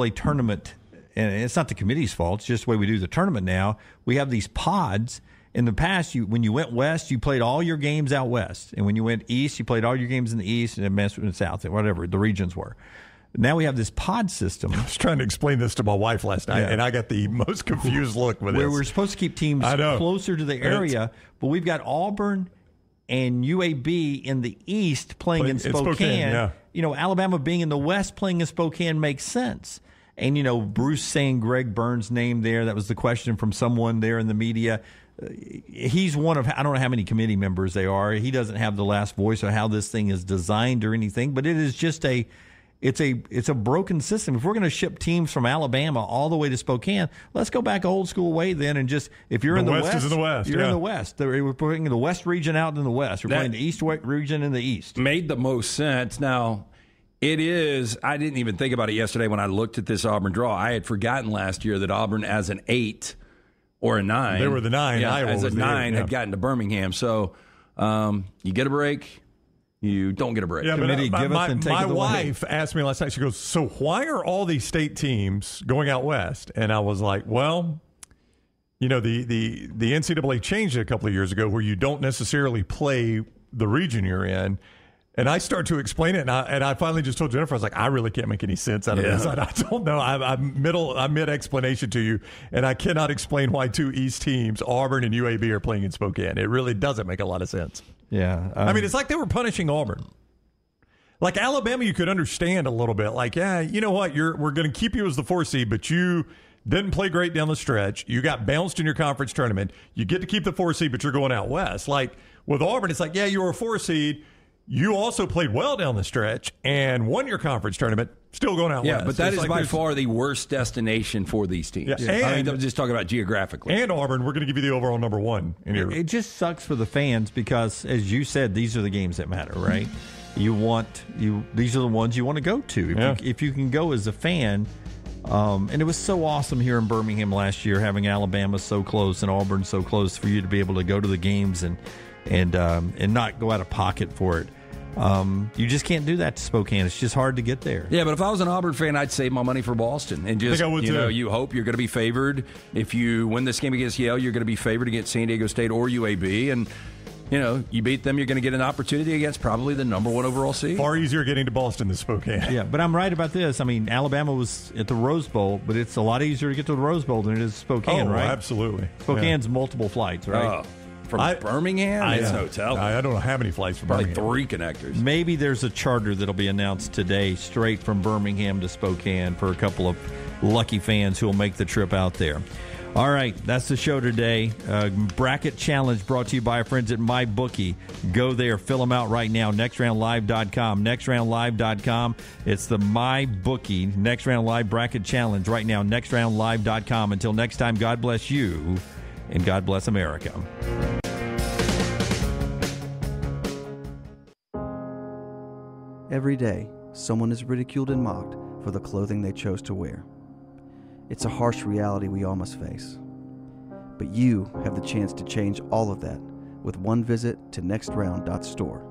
a tournament, and it's not the committee's fault. It's just the way we do the tournament now. We have these pods. In the past, you when you went west, you played all your games out west, and when you went east, you played all your games in the east and the south, and whatever the regions were. Now we have this pod system. I was trying to explain this to my wife last night, yeah. and I got the most confused look with Where this. we're supposed to keep teams closer to the area, it's, but we've got Auburn and UAB in the east playing, in Spokane. In Spokane yeah. You know, Alabama being in the west playing in Spokane makes sense. And, you know, Bruce saying Greg Byrne's name there, that was the question from someone there in the media. Uh, he's one of, I don't know how many committee members they are. He doesn't have the last voice on how this thing is designed or anything, but it is just a, it's a it's a broken system. If we're going to ship teams from Alabama all the way to Spokane, let's go back old school way then and just if you're the in the west, west, in the west you're yeah. in the west. We're putting the west region out in the west. We're that playing the east region in the east. Made the most sense. Now it is. I didn't even think about it yesterday when I looked at this Auburn draw. I had forgotten last year that Auburn, as an eight or a nine, they were the nine. Yeah, Iowa as a nine, eight, yeah. had gotten to Birmingham. So um, you get a break. You don't get a break. Yeah, Committee, but, uh, my, my, my wife asked me last night. She goes, "So why are all these state teams going out west?" And I was like, "Well." You know the, the the NCAA changed it a couple of years ago, where you don't necessarily play the region you're in, and I start to explain it, and I, and I finally just told Jennifer, I was like, I really can't make any sense out of yeah. this. I, I, don't know. I, am middle, I'm mid explanation to you, and I cannot explain why two East teams, Auburn and UAB, are playing in Spokane. It really doesn't make a lot of sense. Yeah, um, I mean, it's like they were punishing Auburn. Like Alabama, you could understand a little bit. Like, yeah, you know what? You're we're going to keep you as the four seed, but you didn't play great down the stretch. You got bounced in your conference tournament. You get to keep the four seed, but you're going out west. Like with Auburn, it's like, yeah, you were a four seed you also played well down the stretch and won your conference tournament. Still going out yeah, west. but that is like by far the worst destination for these teams. Yeah. And, I mean, I'm just talking about geographically. And Auburn, we're going to give you the overall number one. In your- it just sucks for the fans because, as you said, these are the games that matter, right? you want you. These are the ones you want to go to. If, yeah. you, if you can go as a fan, um, and it was so awesome here in Birmingham last year, having Alabama so close and Auburn so close for you to be able to go to the games and and um, and not go out of pocket for it. Um, you just can't do that to Spokane. It's just hard to get there. Yeah, but if I was an Auburn fan, I'd save my money for Boston and just you too. know you hope you're going to be favored. If you win this game against Yale, you're going to be favored against San Diego State or UAB, and you know, you beat them, you're going to get an opportunity against probably the number one overall seed. Far easier getting to Boston than Spokane. Yeah, but I'm right about this. I mean, Alabama was at the Rose Bowl, but it's a lot easier to get to the Rose Bowl than it is Spokane, oh, right? absolutely. Spokane's yeah. multiple flights, right? Oh from I, Birmingham. I, it's a hotel. I, I, don't know how many flights from Probably Birmingham. three connectors. Maybe there's a charter that'll be announced today, straight from Birmingham to Spokane, for a couple of lucky fans who will make the trip out there. All right, that's the show today. Uh, bracket challenge brought to you by our friends at MyBookie. Go there, fill them out right now. NextRoundLive.com. NextRoundLive.com. It's the MyBookie Next Round Live bracket challenge right now. NextRoundLive.com. Until next time, God bless you and God bless America. Every day, someone is ridiculed and mocked for the clothing they chose to wear. It's a harsh reality we all must face. But you have the chance to change all of that with one visit to nextround.store.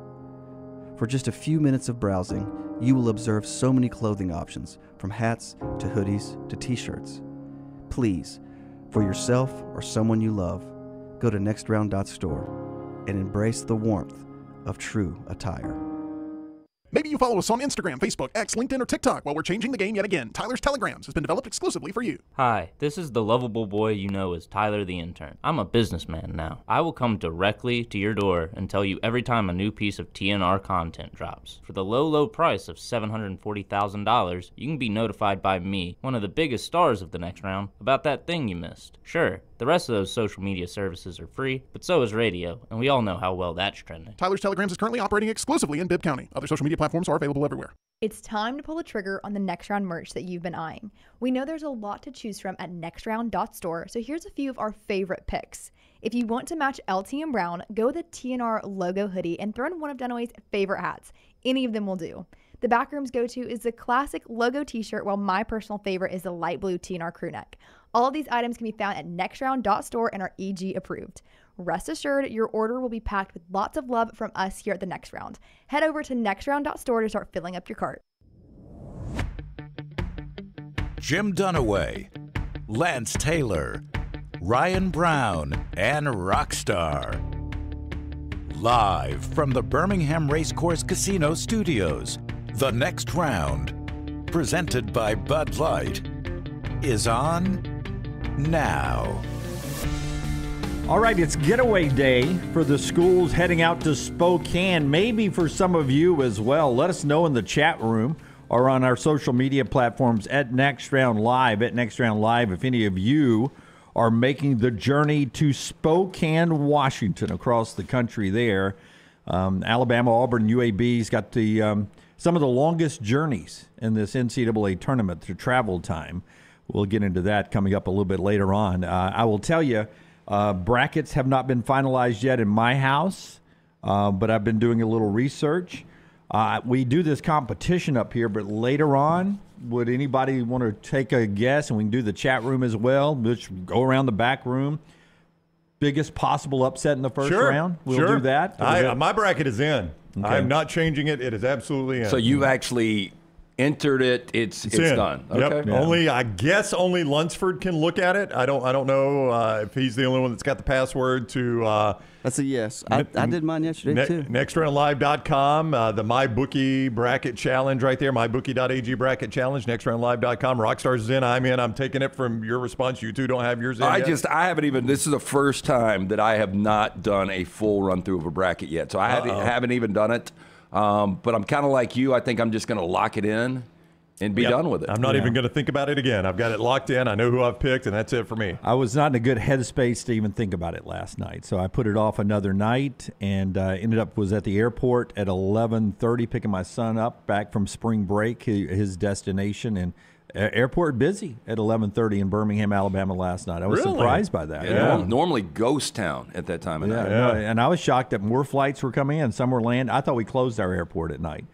For just a few minutes of browsing, you will observe so many clothing options, from hats to hoodies to t shirts. Please, for yourself or someone you love, go to nextround.store and embrace the warmth of true attire. Maybe you follow us on Instagram, Facebook, X, LinkedIn, or TikTok while we're changing the game yet again. Tyler's Telegrams has been developed exclusively for you. Hi, this is the lovable boy you know as Tyler the Intern. I'm a businessman now. I will come directly to your door and tell you every time a new piece of TNR content drops. For the low, low price of $740,000, you can be notified by me, one of the biggest stars of the next round, about that thing you missed. Sure, the rest of those social media services are free, but so is radio, and we all know how well that's trending. Tyler's Telegrams is currently operating exclusively in Bibb County. Other social media platforms are available everywhere. It's time to pull the trigger on the next round merch that you've been eyeing. We know there's a lot to choose from at nextround.store, so here's a few of our favorite picks. If you want to match LT and Brown, go with the TNR logo hoodie and throw in one of Dunaway's favorite hats. Any of them will do. The Backrooms go to is the classic logo t shirt, while my personal favorite is the light blue TNR crew neck. All of these items can be found at nextround.store and are EG approved. Rest assured, your order will be packed with lots of love from us here at the Next Round. Head over to nextround.store to start filling up your cart. Jim Dunaway, Lance Taylor, Ryan Brown, and Rockstar. Live from the Birmingham Racecourse Casino Studios, the next round, presented by Bud Light, is on now. All right, it's getaway day for the schools heading out to Spokane, maybe for some of you as well. Let us know in the chat room or on our social media platforms at Next Round Live, at Next Round Live, if any of you are making the journey to Spokane, Washington, across the country there. Um, Alabama, Auburn, UAB's got the um, some of the longest journeys in this NCAA tournament to travel time. We'll get into that coming up a little bit later on. Uh, I will tell you, uh, brackets have not been finalized yet in my house, uh, but I've been doing a little research. Uh, we do this competition up here, but later on, would anybody want to take a guess? And we can do the chat room as well. Just go around the back room. Biggest possible upset in the first sure, round. We'll sure. do that. I, my bracket is in. Okay. I'm not changing it. It is absolutely in. So you've actually entered it. It's it's, it's done. Okay. Yep. Yeah. Only I guess only Lunceford can look at it. I don't I don't know uh, if he's the only one that's got the password to. Uh, that's a yes. I, I did mine yesterday ne- too. NextRoundLive.com, uh, the MyBookie bracket challenge right there. MyBookie.ag bracket challenge. NextRoundLive.com. Rockstars is in. I'm in. I'm taking it from your response. You two don't have yours in. I yet? just I haven't even. This is the first time that I have not done a full run through of a bracket yet. So I haven't, haven't even done it. Um, but I'm kind of like you. I think I'm just going to lock it in and be yep. done with it. I'm not yeah. even going to think about it again. I've got it locked in. I know who I've picked, and that's it for me. I was not in a good headspace to even think about it last night, so I put it off another night, and uh, ended up was at the airport at 11:30, picking my son up back from spring break, his destination, and airport busy at 11:30 in Birmingham, Alabama last night. I was really? surprised by that. Yeah. yeah. Normally ghost town at that time of yeah, night. Yeah. and I was shocked that more flights were coming in. Some were land. I thought we closed our airport at night.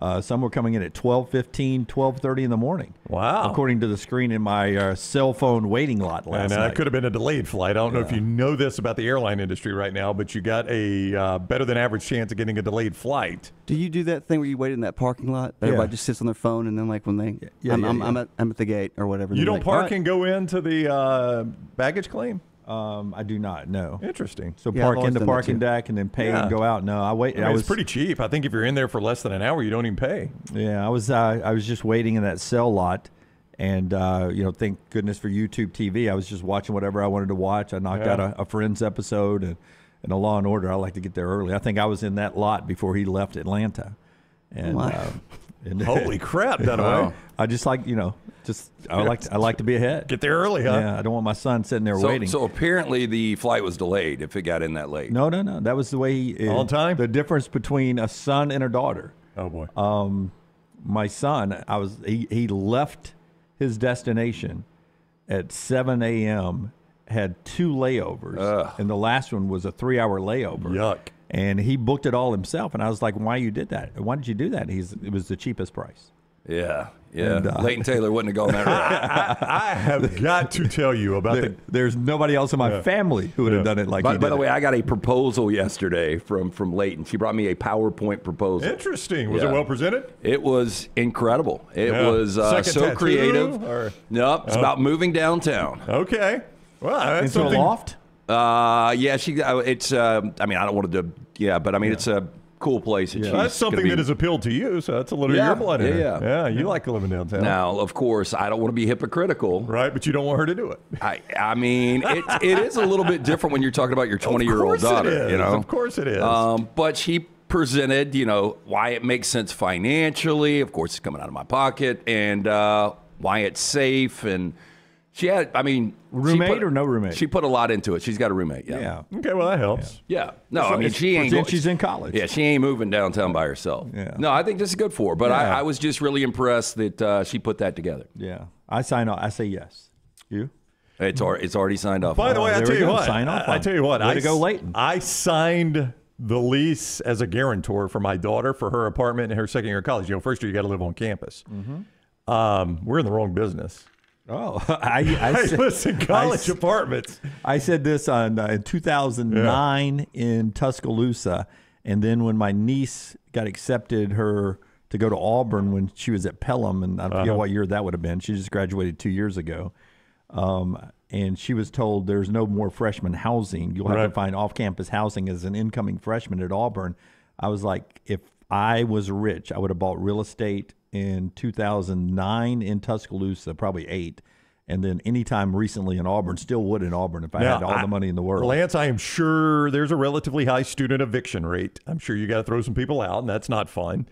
Uh, some were coming in at 12:15, 12:30 in the morning. Wow! According to the screen in my uh, cell phone waiting lot last and, uh, night. It could have been a delayed flight. I don't yeah. know if you know this about the airline industry right now, but you got a uh, better than average chance of getting a delayed flight. Do you do that thing where you wait in that parking lot? Everybody just sits on their phone, and then like when they, yeah, I'm, I'm, I'm, at, I'm at the gate or whatever. You don't like, park right. and go into the uh, baggage claim. Um, I do not know. Interesting. So yeah, park in the parking deck and then pay yeah. and go out. No, I wait. I, mean, I was pretty cheap. I think if you're in there for less than an hour, you don't even pay. Yeah, I was. Uh, I was just waiting in that cell lot, and uh, you know, thank goodness for YouTube TV. I was just watching whatever I wanted to watch. I knocked yeah. out a, a, Friends episode and, and a Law and Order. I like to get there early. I think I was in that lot before he left Atlanta. And, wow. uh, and Holy crap, Dunaway. I just like you know just I like to, I like to be ahead. Get there early, huh? Yeah, I don't want my son sitting there so, waiting. So apparently the flight was delayed if it got in that late. No, no, no. That was the way he all time. The difference between a son and a daughter. Oh boy. Um, my son, I was he he left his destination at 7 a.m. Had two layovers, Ugh. and the last one was a three-hour layover. Yuck and he booked it all himself. And I was like, "Why you did that? Why did you do that?" He's it was the cheapest price. Yeah, yeah. And, uh, Leighton Taylor wouldn't have gone that route. I, I, have got to tell you about there, the. There's nobody else in my yeah. family who would yeah. have done it like. By, by the way, I got a proposal yesterday from from Leighton. She brought me a PowerPoint proposal. Interesting. Was yeah. it well presented? It was incredible. It was uh, so creative. Or? Nope. It's oh. about moving downtown. Okay. Well, that's Into something. a loft. Uh, yeah, she. Uh, it's. Uh, I mean, I don't want to. Yeah, but I mean, it's a cool place. Yeah. That's something be, that has appealed to you, so that's a little yeah, of your blood yeah, yeah. yeah, you like living downtown. Now, of course, I don't want to be hypocritical. Right, but you don't want her to do it. I, I mean, it, it is a little bit different when you're talking about your 20 year old daughter. You know, of course it is. Um, but she presented, you know, why it makes sense financially. Of course, it's coming out of my pocket, and uh, why it's safe and she had, I mean, roommate put, or no roommate? She put a lot into it. She's got a roommate. Yeah. yeah. Okay. Well, that helps. Yeah. yeah. No, I mean, she ain't. she's in college. Yeah, she ain't moving downtown by herself. Yeah. No, I think this is good for her. But. I, I, was just really impressed that uh, she put that together. Yeah. I sign off. I say yes. You? It's already, it's already signed off. By the way, I tell you what. Sign off. I, I tell you what. Way I to go, Leighton. I signed the lease as a guarantor for my daughter for her apartment in her second year of college. You know, first year you got to live on campus. Mm-hmm. Um, we're in the wrong business. Oh, I, I said, listen, college I, apartments. I said this on uh, in 2009 yeah. in Tuscaloosa, and then when my niece got accepted her to go to Auburn when she was at Pelham, and I forget uh-huh. what year that would have been. She just graduated two years ago. Um, and she was told there's no more freshman housing. You'll have right. to find off campus housing as an incoming freshman at Auburn. I was like, if I was rich, I would have bought real estate in 2009 in Tuscaloosa, probably eight. And then anytime recently in Auburn, still would in Auburn if I now, had all I, the money in the world. Lance, I am sure there's a relatively high student eviction rate. I'm sure you got to throw some people out, and that's not fun.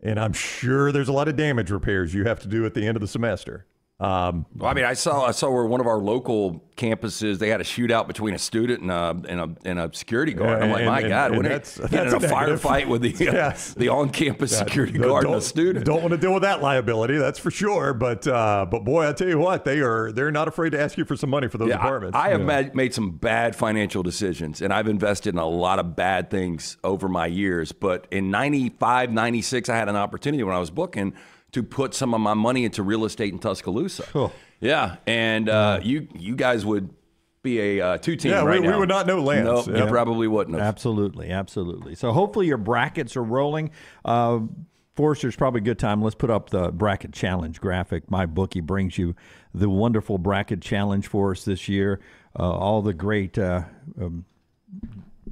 And I'm sure there's a lot of damage repairs you have to do at the end of the semester. Um, well, I mean, I saw I saw where one of our local campuses they had a shootout between a student and a and a, and a security guard. I'm like, my and, God, and, and that's, in a, firefight with the yes. uh, the on campus yeah, security guard and a student. Don't want to deal with that liability, that's for sure. But uh, but boy, I tell you what, they are they're not afraid to ask you for some money for those yeah, apartments. I, I have yeah. made some bad financial decisions, and I've invested in a lot of bad things over my years. But in 95, 96, I had an opportunity when I was booking to put some of my money into real estate in Tuscaloosa. Cool. Yeah, and uh, you you guys would be a uh, two team yeah, right we, we would not know Lance. Nope, yeah. you probably wouldn't have. Absolutely, absolutely. So hopefully your brackets are rolling. Uh, Forester's probably a good time. Let's put up the bracket challenge graphic. My bookie brings you the wonderful bracket challenge for us this year. Uh, all the great, uh, um,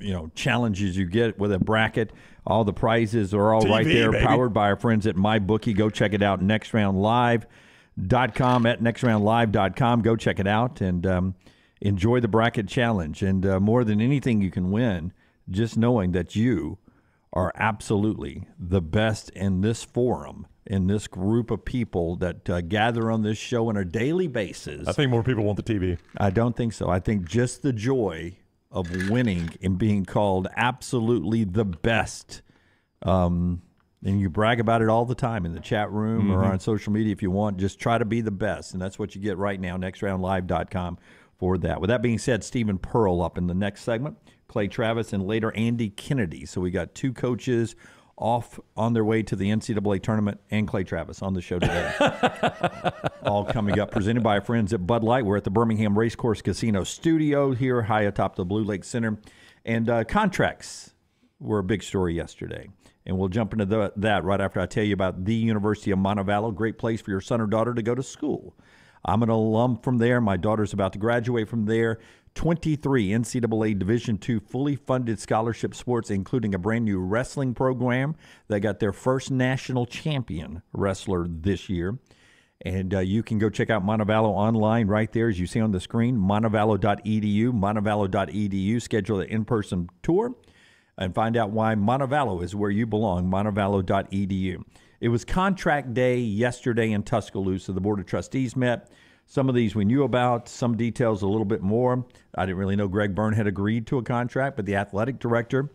you know, challenges you get with a bracket. All the prizes are all TV, right there, baby. powered by our friends at MyBookie. Go check it out, nextroundlive.com at nextroundlive.com. Go check it out and um, enjoy the bracket challenge. And uh, more than anything, you can win just knowing that you are absolutely the best in this forum in this group of people that uh, gather on this show on a daily basis. I think more people want the TV. I don't think so. I think just the joy of winning and being called absolutely the best. Um, and you brag about it all the time in the chat room mm-hmm. or on social media if you want. Just try to be the best. And that's what you get right now, nextroundlive.com for that. With that being said, Steven Pearl up in the next segment, Clay Travis, and later Andy Kennedy. So we got two coaches off on their way to the NCAA tournament, and Clay Travis on the show today. All coming up, presented by our friends at Bud Light. We're at the Birmingham Racecourse Casino studio here, high atop the Blue Lake Center. And uh, contracts were a big story yesterday. And we'll jump into the, that right after I tell you about the University of Montevallo, great place for your son or daughter to go to school. I'm an alum from there. My daughter's about to graduate from there. 23 NCAA Division II fully funded scholarship sports, including a brand new wrestling program that got their first national champion wrestler this year. And uh, you can go check out Montevallo online right there, as you see on the screen, montevallo.edu, montevallo.edu. Schedule an in person tour and find out why Montevallo is where you belong, montevallo.edu. It was contract day yesterday in Tuscaloosa. The Board of Trustees met. Some of these we knew about, some details a little bit more. I didn't really know Greg Byrne had agreed to a contract, but the athletic director,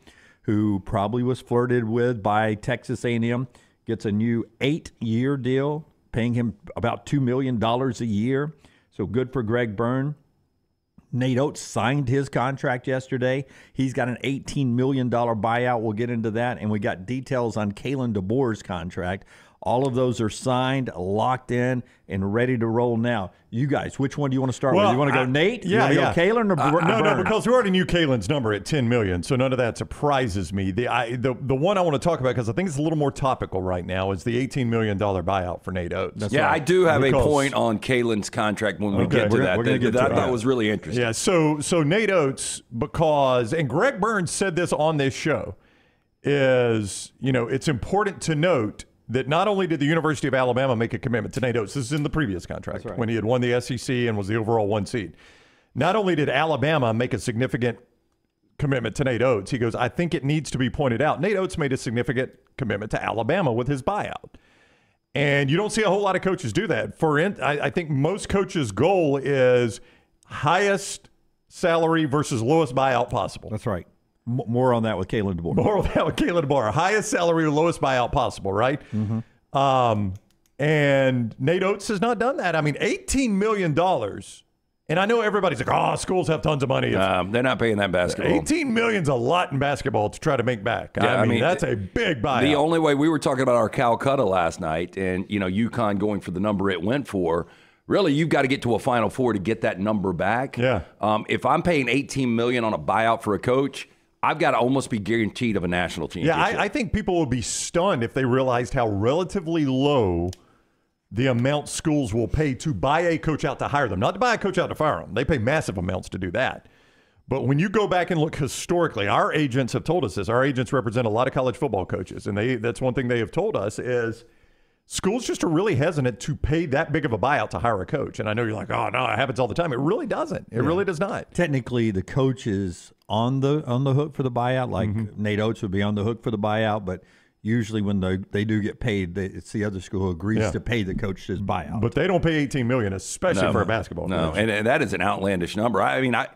who probably was flirted with by Texas A&M, gets a new eight-year deal, paying him about two million dollars a year. So good for Greg Byrne. Nate Oats signed his contract yesterday. He's got an $18 million buyout. We'll get into that. And we got details on Kalen DeBoer's contract. All of those are signed, locked in, and ready to roll now. You guys, which one do you want to start well, with? You want to go I, Nate? Yeah, you yeah. Go Kalen or uh, No, no, because we already knew Kalen's number at ten million, so none of that surprises me. The I, the the one I want to talk about because I think it's a little more topical right now is the eighteen million dollar buyout for Nate Oats. That's yeah, right. I do have because, a point on Kalen's contract when we okay, get to that. We're that, get that to I thought was really interesting. Yeah, so so Nate Oats because and Greg Byrne said this on this show is you know it's important to note that not only did the University of Alabama make a commitment to Nate Oats, this is in the previous contract right. when he had won the SEC and was the overall one seed. Not only did Alabama make a significant commitment to Nate Oats, he goes, I think it needs to be pointed out. Nate Oats made a significant commitment to Alabama with his buyout. And you don't see a whole lot of coaches do that. For I, I think most coaches' goal is highest salary versus lowest buyout possible. That's right more on that with Kalen DeBoer. More on that with Kalen DeBoer. Highest salary, lowest buyout possible, right? Mm-hmm. Um, and Nate Oats has not done that. I mean, $18 million. And I know everybody's like, oh, schools have tons of money. Um, they're not paying that basketball. 18 million's a lot in basketball to try to make back. Yeah, I, mean, I mean that's a big buyout. The only way we were talking about our Calcutta last night and, you know, UConn going for the number it went for – really you've got to get to a final four to get that number back yeah um, if i'm paying 18 million on a buyout for a coach I've got to almost be guaranteed of a national championship. Yeah, I, I think people would be stunned if they realized how relatively low the amount schools will pay to buy a coach out to hire them, not to buy a coach out to fire them. They pay massive amounts to do that. But when you go back and look historically, our agents have told us this. Our agents represent a lot of college football coaches, and they that's one thing they have told us is schools just are really hesitant to pay that big of a buyout to hire a coach. And I know you're like, oh no, it happens all the time. It really doesn't. It yeah. really does not. Technically, the coach is on the on the hook for the buyout. Like mm-hmm. Nate Oats would be on the hook for the buyout, but usually when they, they do get paid, they, it's the other school who agrees yeah. to pay the coach his buyout. But they don't pay eighteen million, especially no, for a basketball. No, and, and, that is an outlandish number. I mean, I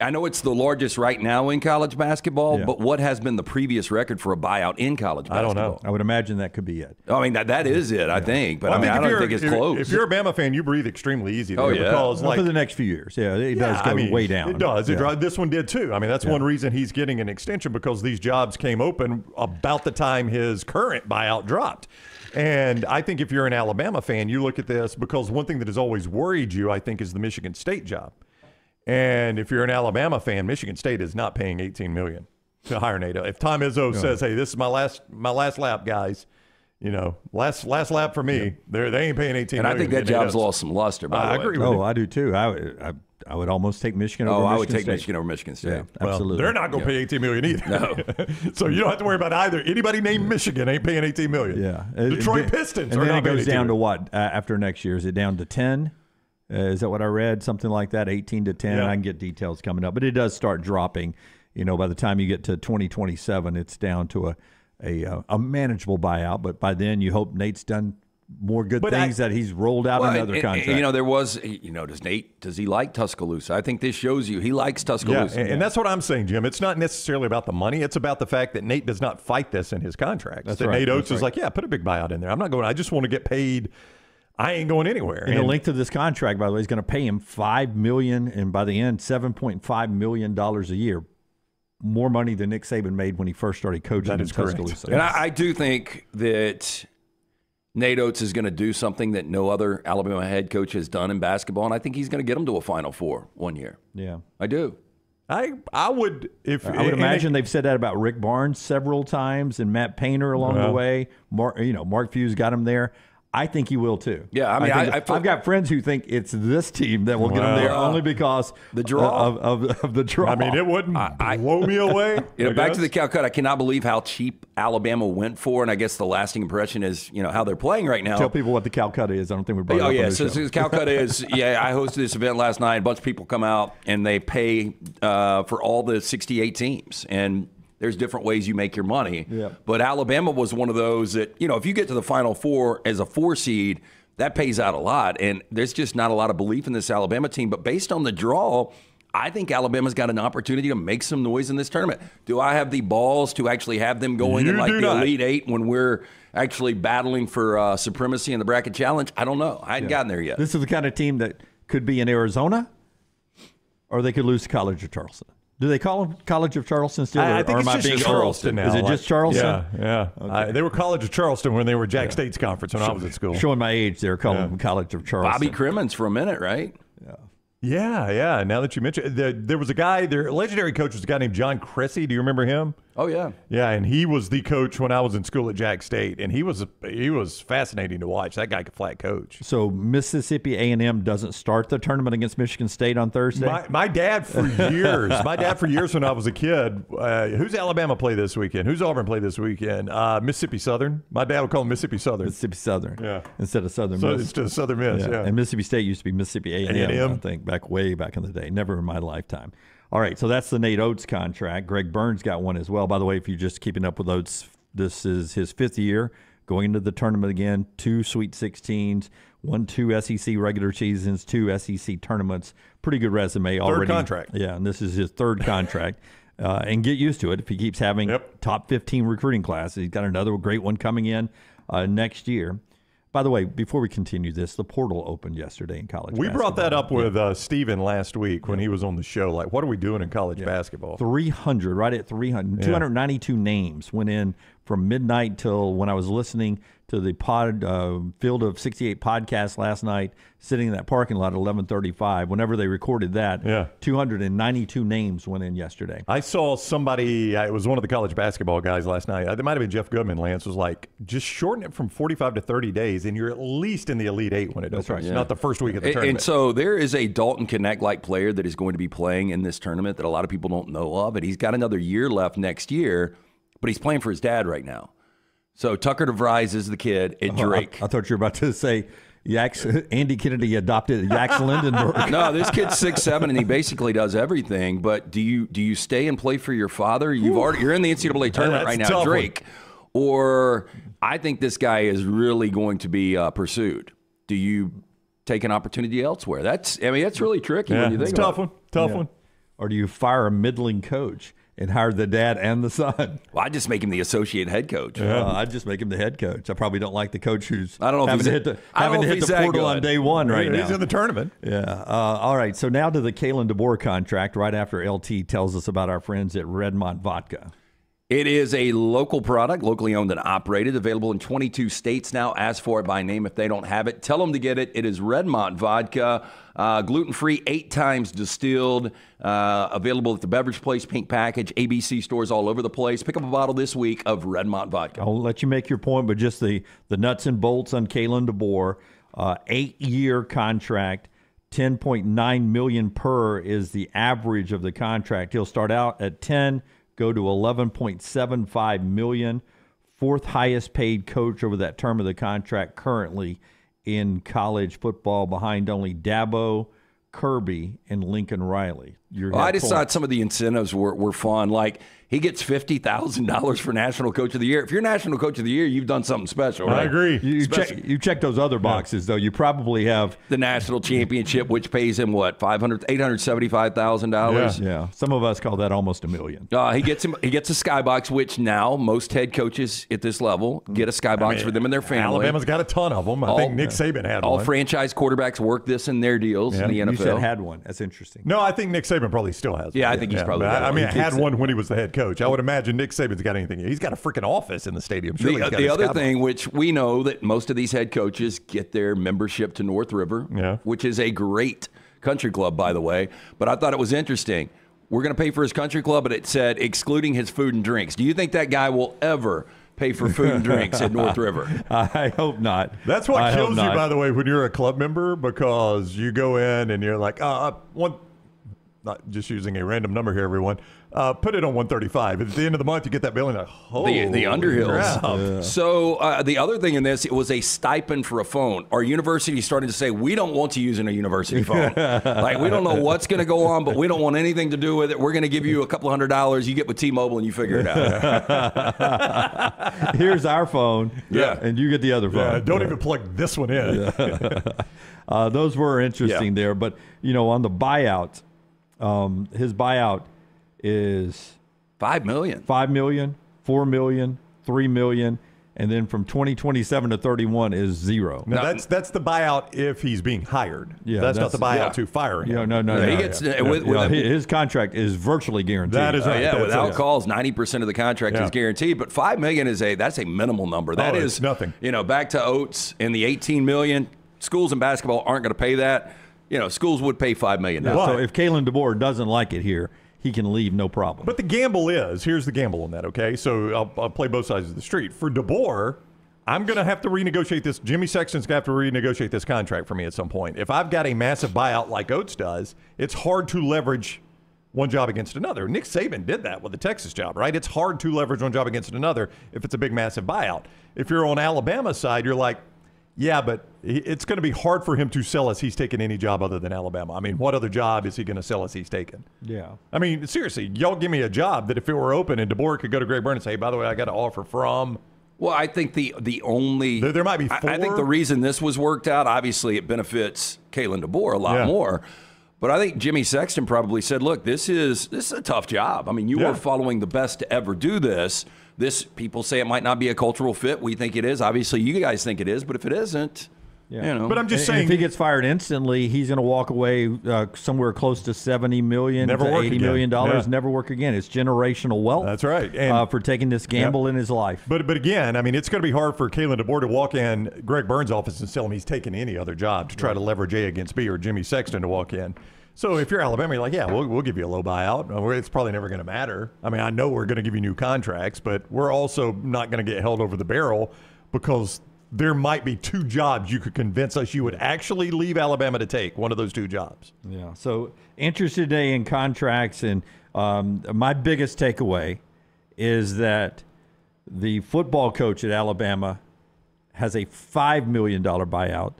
I know it's the largest right now in college basketball, yeah. but what has been the previous record for a buyout in college basketball? I don't know. I would imagine that could be it. I mean, that, that is it, I think. But well, I, mean, I, I don't think it's close. If you're a Bama fan, you breathe extremely easy. Oh, yeah. Because, well, like, for the next few years. Yeah, it yeah, does go I mean, way down. It does. It. This one did too. I mean, that's one reason he's getting an extension because these jobs came open about the time his current buyout dropped. And I think if you're an Alabama fan, you look at this because one thing that has always worried you, I think, is the Michigan State job. And if you're an Alabama fan, Michigan State is not paying 18 million to hire Nate. If Tom Izzo no. says, "Hey, this is my last my last lap, guys," you know, last last lap for me, yeah. they ain't paying 18 and I think that job's lost some luster. By I agree. With oh, you. I do too. I, I I would almost take Michigan over. Oh, Michigan I would take State. Michigan over Michigan State. Yeah, well, absolutely. They're not going to yeah. pay 18 million either. No. so you don't have to worry about either. Anybody named Michigan ain't paying 18 million. Yeah. Detroit it, Pistons. And then it goes down to what uh, after next year? Is it down to 10? Uh, is that what I read? Something like that, 18 to 10. Yeah. I can get details coming up, but it does start dropping. You know, by the time you get to 2027, it's down to a a, uh, a manageable buyout. But by then, you hope Nate's done more good but things I, that he's rolled out well, another contract. You know, there was, you know, does Nate, does he like Tuscaloosa? I think this shows you he likes Tuscaloosa. Yeah, and, and, that's what I'm saying, Jim. It's not necessarily about the money. It's about the fact that Nate does not fight this in his contract. That's that right. Nate Oats is right. like, yeah, put a big buyout in there. I'm not going, I just want to get paid – I ain't going anywhere. And, and the length of this contract, by the way, is going to pay him five million, and by the end, seven point five million dollars a year, more money than Nick Saban made when he first started coaching in Tuscaloosa. And I, I, do think that Nate Oats is going to do something that no other Alabama head coach has done in basketball, and I think he's going to get them to a Final Four one year. Yeah, I do. I I would if I would imagine they've said that about Rick Barnes several times and Matt Painter along the way. Mark, you know, Mark Few's got him there. I think he will too. Yeah, I mean, I I, have got friends who think it's this team that will get them there only because the draw of, of, of, the draw. I mean, it wouldn't I, blow me away. You know, back to the Calcutta. I cannot believe how cheap Alabama went for, and I guess the lasting impression is you know how they're playing right now. Tell people what the Calcutta is. I don't think we brought. Oh yeah, so, so Calcutta is yeah. I hosted this event last night. A bunch of people come out and they pay uh, for all the 68 teams and there's different ways you make your money. Yeah. But Alabama was one of those that, you know, if you get to the Final Four as a four seed, that pays out a lot. And there's just not a lot of belief in this Alabama team. But based on the draw, I think Alabama's got an opportunity to make some noise in this tournament. Do I have the balls to actually have them going you in like the not. Elite Eight when we're actually battling for uh, supremacy in the bracket challenge? I don't know. I hadn't yeah. gotten there yet. This is the kind of team that could be in Arizona, or they could lose to College of Charleston. Do they call them College of Charleston still? I, I think or, it's just Charleston now. Is it just Charleston? Yeah, yeah. Okay. I, they were College of Charleston when they were Jack yeah. State's conference when I was at school. Showing my age, they were calling yeah. them College of Charleston. Bobby Cremins for a minute, right? Yeah. Yeah, yeah. Now that you mention, there, there was a guy. Their legendary coach was a guy named John Kresse. Do you remember him? Oh yeah, yeah, and he was the coach when I was in school at Jack State, and he was he was fascinating to watch. That guy could flat coach. So Mississippi A and M doesn't start the tournament against Michigan State on Thursday. My, my dad for years, my dad for years when I was a kid. Uh, who's Alabama play this weekend? Who's Auburn play this weekend? Uh, Mississippi Southern. My dad would call them Mississippi Southern. Mississippi Southern. Yeah. Instead of Southern so Miss. Instead of Southern Miss. Yeah. yeah. And Mississippi State used to be Mississippi A and M. I think back way back in the day. Never in my lifetime. All right, so that's the Nate Oats contract. Greg Byrne's got one as well. By the way, if you're just keeping up with Oats, this is his fifth year going into the tournament again. Two Sweet 16s, one, two SEC regular seasons, two SEC tournaments. Pretty good resume already. Third contract. Yeah, and this is his third contract. Uh, and get used to it if he keeps having yep. top 15 recruiting classes. He's got another great one coming in uh, next year. By the way, before we continue this, the portal opened yesterday in college. We basketball. brought that up with uh, Steven last week when he was on the show. Like, what are we doing in college yeah. basketball? 300, right at 300. Yeah. 292 names went in from midnight till when I was listening to the pod uh, Field of 68 podcast last night, sitting in that parking lot at 11:35. Whenever they recorded that, yeah. 292 names went in yesterday. I saw somebody. Uh, it was one of the college basketball guys last night. It might have been Jeff Goodman. Lance was like, just shorten it from 45 to 30 days, and you're at least in the Elite Eight when it That's opens. Right, yeah. Not the first week of the and, tournament. And so there is a Dalton Knecht like player that is going to be playing in this tournament that a lot of people don't know of, and he's got another year left next year, but he's playing for his dad right now. So Tucker DeVries is the kid, and Drake. I, I, thought you were about to say Yax, Andy Kennedy adopted Yax Lendeborg. no, this kid's six seven, and he basically does everything. But do you do you stay and play for your father? You've Ooh. already you're in the NCAA tournament right now, Drake. One. Or I think this guy is really going to be uh, pursued. Do you take an opportunity elsewhere? That's I mean that's really tricky yeah, when you think it's about tough one. Tough yeah. one. Or do you fire a middling coach? And hired the dad and the son. Well, I just make him the associate head coach. Yeah. Uh, I'd just make him the head coach. I probably don't like the coach who's I don't know having to hit the having to hit the portal on day one right he's now. He's in the tournament. Yeah. Uh, all right. So now to the Kalen DeBoer contract. Right after LT tells us about our friends at Redmont Vodka. It is a local product, locally owned and operated, available in 22 states now. Ask for it by name if they don't have it. Tell them to get it. It is Redmont Vodka, uh, gluten free, eight times distilled, uh, available at the Beverage Place Pink Package, ABC stores all over the place. Pick up a bottle this week of Redmont Vodka. I'll let you make your point, but just the, the nuts and bolts on Kalen DeBoer. Uh, eight year contract. 10.9 million per is the average of the contract. He'll start out at 10 go to 11.75 million, fourth highest paid coach over that term of the contract currently in college football, behind only Dabo, Kirby, and Lincoln Riley. Well, I just thought some of the incentives were, were fun. Like he gets fifty thousand dollars for National Coach of the Year. If you're National Coach of the Year, you've done something special. Right? I agree. You, check you check those other boxes yeah. though. You probably have the national championship, which pays him what 500 875,000 dollars. Yeah, yeah, some of us call that almost a million. Uh, he gets him. He gets a skybox, which now most head coaches at this level get a skybox I mean, for them and their family. Alabama's got a ton of them. I all, think Nick Saban had one. all one. franchise quarterbacks work this in their deals yeah. in the NFL. You said had one. That's interesting. No, I think Nick Saban probably still has. One. Yeah, I think he's probably. I, I mean, had one when he was the head coach. I would imagine Nick Saban's got anything. He's got a freaking office in the stadium. Surely the, the other thing, which we know that most of these head coaches get their membership to North River, yeah. which is a great country club, by the way. But I thought it was interesting. We're going to pay for his country club, but it said excluding his food and drinks. Do you think that guy will ever? pay for food and drinks at North River. I hope not. That's what I kills you, by the way, when you're a club member because you go in and you're like, uh, one, not just using a random number here, everyone. Uh, put it on 135. At the end of the month, you get that billing. Like, oh, the, the Underhills. Yeah. So uh, the other thing in this, it was a stipend for a phone. Our university started to say we don't want to use in a university phone. like we don't know what's going to go on, but we don't want anything to do with it. We're going to give you a couple hundred dollars. You get with T-Mobile and you figure it out. Here's our phone. Yeah, and you get the other phone. Yeah, don't even plug this one in. uh, those were interesting there, but you know, on the buyout, um, his buyout is five million, five million, four million, three million, and then from 2027 to 31 is zero. Now, that's that's the buyout if he's being hired. Yeah, that's, that's not the buyout yeah. to fire him. Yeah, no, no, yeah, no. He gets yeah. With, with his contract is virtually guaranteed. That is uh, right. yeah, that's without calls, 90 percent of the contract is guaranteed. But five million is a that's a minimal number. That oh, is nothing. You know, back to Oats and the 18 million. Schools and basketball aren't going to pay that. You know, schools would pay five million. Yeah, so if Kalen DeBoer doesn't like it here, he can leave no problem. But the gamble is here's the gamble on that. Okay, so I'll, I'll play both sides of the street. For DeBoer, I'm going to have to renegotiate this. Jimmy Sexton's going to have to renegotiate this contract for me at some point. If I've got a massive buyout like Oats does, it's hard to leverage one job against another. Nick Saban did that with the Texas job, right? It's hard to leverage one job against another if it's a big, massive buyout. If you're on Alabama's side, you're like, yeah, but it's going to be hard for him to sell us he's taken any job other than Alabama. I mean, what other job is he going to sell us he's taken? Yeah. I mean, seriously, y'all give me a job that if it were open and DeBoer could go to Greg Byrne and say, hey, by the way, I got an offer from. Well, I think the the only there, there might be. Four. I, I, think the reason this was worked out, obviously, it benefits Kalen DeBoer a lot yeah. more. But I think Jimmy Sexton probably said, "Look, this is this is a tough job. I mean, you yeah. are following the best to ever do this. This people say it might not be a cultural fit. We think it is. Obviously, you guys think it is. But if it isn't, Yeah. You know. But I'm just and, saying, and if he gets fired instantly, he's going to walk away uh, somewhere close to seventy million never to eighty again. million dollars. Yeah. Never work again. It's generational wealth. That's right. And, uh, for taking this gamble in his life. But but again, I mean, it's going to be hard for Kalen DeBoer to walk in Greg Byrne's office and tell him he's taking any other job to try right. to leverage A against B, or Jimmy Sexton to walk in. So if you're Alabama, you're like, yeah, we'll, we'll give you a low buyout. It's probably never going to matter. I mean, I know we're going to give you new contracts, but we're also not going to get held over the barrel because there might be two jobs you could convince us you would actually leave Alabama to take one of those two jobs. Yeah. So interested today in contracts, and um, my biggest takeaway is that the football coach at Alabama has a five million dollar buyout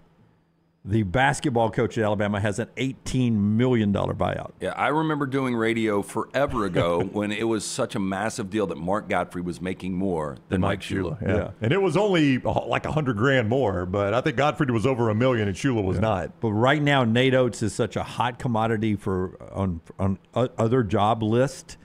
the basketball coach at Alabama has an $18 million buyout. Yeah, I remember doing radio forever ago when it was such a massive deal that Mark Gottfried was making more than Mike, Mike Shula. Yeah. yeah. And it was only uh, like a hundred grand more, but I think Gottfried was over a million and Shula was yeah. not. But right now, Nate Oats is such a hot commodity for on, on other job list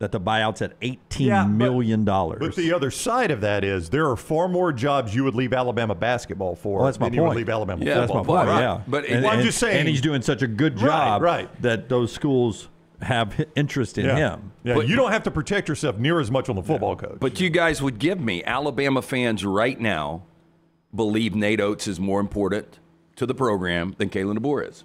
that the buyout's at eighteen yeah, million dollars. But, but, the other side of that is there are far more jobs you would leave Alabama basketball for well, that's my than point. you would leave Alabama yeah, football. That's my point. Right. Yeah, but and, well, I'm and, just saying, and he's doing such a good job, right, right. that those schools have interest in yeah. him. Yeah, but, you don't have to protect yourself near as much on the football yeah. coach. But you guys would give me Alabama fans right now believe Nate Oats is more important to the program than Kalen DeBoer is.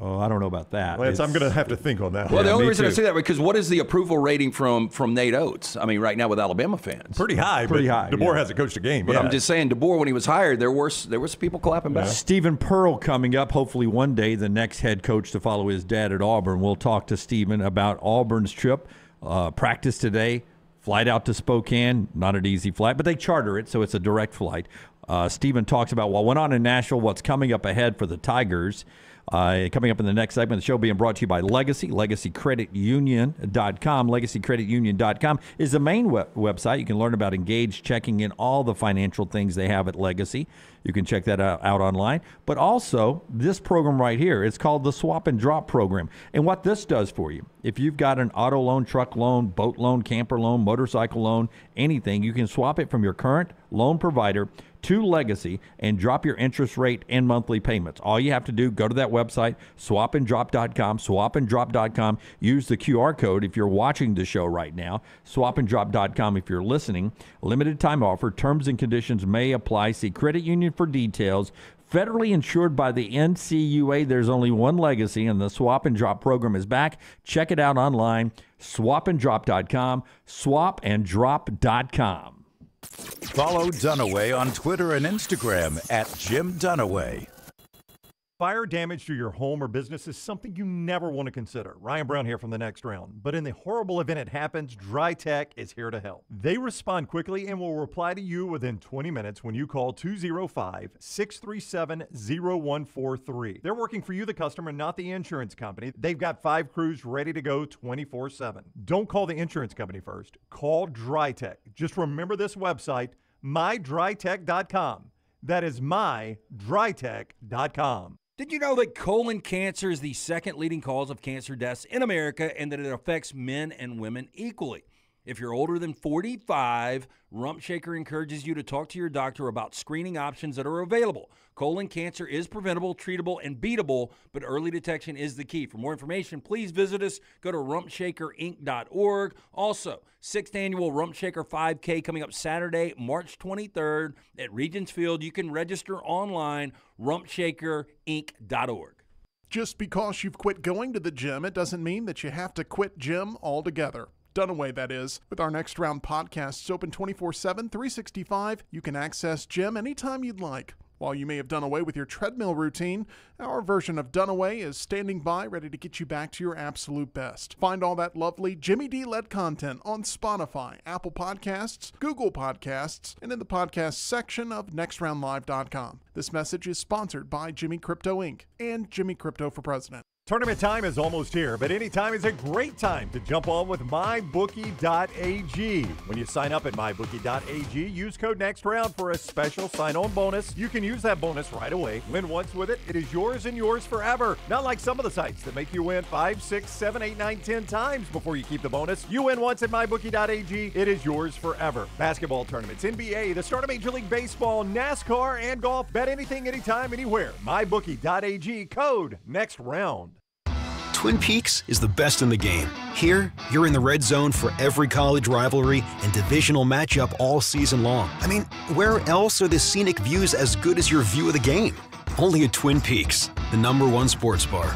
Oh, I don't know about that. Lance, I'm going to have to think on that. Well, yeah, the only reason too. I say that because what is the approval rating from from Nate Oats? I mean, right now with Alabama fans, pretty high. Pretty high. DeBoer yeah. hasn't coached a game. But yet. I'm just saying, DeBoer when he was hired, there were there was people clapping back. Steven Pearl coming up. Hopefully, one day the next head coach to follow his dad at Auburn. We'll talk to Steven about Auburn's trip. Uh, practice today. Flight out to Spokane. Not an easy flight, but they charter it, so it's a direct flight. Uh, Steven talks about what went on in Nashville, what's coming up ahead for the Tigers. Uh, coming up in the next segment, the show being brought to you by Legacy, legacycreditunion.com. Legacycreditunion.com is the main web- website. You can learn about Engage checking in all the financial things they have at Legacy. You can check that out, out online. But also, this program right here, it's called the Swap and Drop Program. And what this does for you, if you've got an auto loan, truck loan, boat loan, camper loan, motorcycle loan, anything, you can swap it from your current loan provider to Legacy and drop your interest rate and monthly payments. All you have to do, go to that website, swapanddrop.com, swapanddrop.com. Use the QR code if you're watching the show right now, swapanddrop.com if you're listening. Limited time offer, terms and conditions may apply. See Credit Union for details. Federally insured by the NCUA, there's only one legacy, and the Swap and Drop program is back. Check it out online, swapanddrop.com, swapanddrop.com. Follow Dunaway on Twitter and Instagram at Jim Dunaway. Fire damage to your home or business is something you never want to consider. Ryan Brown here from the next round. But in the horrible event it happens, Dry Tech is here to help. They respond quickly and will reply to you within 20 minutes when you call 205 637 0143. They're working for you, the customer, not the insurance company. They've got five crews ready to go 24 7. Don't call the insurance company first. Call Dry Tech. Just remember this website, mydrytech.com. That is mydrytech.com. Did you know that colon cancer is the second leading cause of cancer deaths in America and that it affects men and women equally? If you're older than 45, Rump Shaker encourages you to talk to your doctor about screening options that are available. Colon cancer is preventable, treatable, and beatable, but early detection is the key. For more information, please visit us. Go to rumpshakerinc.org. Also, sixth annual Rump Shaker 5K coming up Saturday, March 23rd at Regents Field. You can register online, rumpshakerinc.org. Just because you've quit going to the gym, it doesn't mean that you have to quit gym altogether. Dunaway, that is. With our next round podcasts open 24 7, 365, you can access Jim anytime you'd like. While you may have done away with your treadmill routine, our version of Dunaway is standing by ready to get you back to your absolute best. Find all that lovely Jimmy D led content on Spotify, Apple Podcasts, Google Podcasts, and in the podcast section of nextroundlive.com. This message is sponsored by Jimmy Crypto Inc. and Jimmy Crypto for President. Tournament time is almost here, but anytime is a great time to jump on with MyBookie.ag. When you sign up at MyBookie.ag, use code NEXTROUND for a special sign-on bonus. You can use that bonus right away. Win once with it, it is yours and yours forever. Not like some of the sites that make you win five, six, seven, eight, nine, ten times before you keep the bonus. You win once at MyBookie.ag, it is yours forever. Basketball tournaments, NBA, the start of Major League Baseball, NASCAR, and golf. Bet anything, anytime, anywhere. MyBookie.ag, code NEXTROUND. Twin Peaks is the best in the game. Here, you're in the red zone for every college rivalry and divisional matchup all season long. I mean, where else are the scenic views as good as your view of the game? Only at Twin Peaks, the number one sports bar.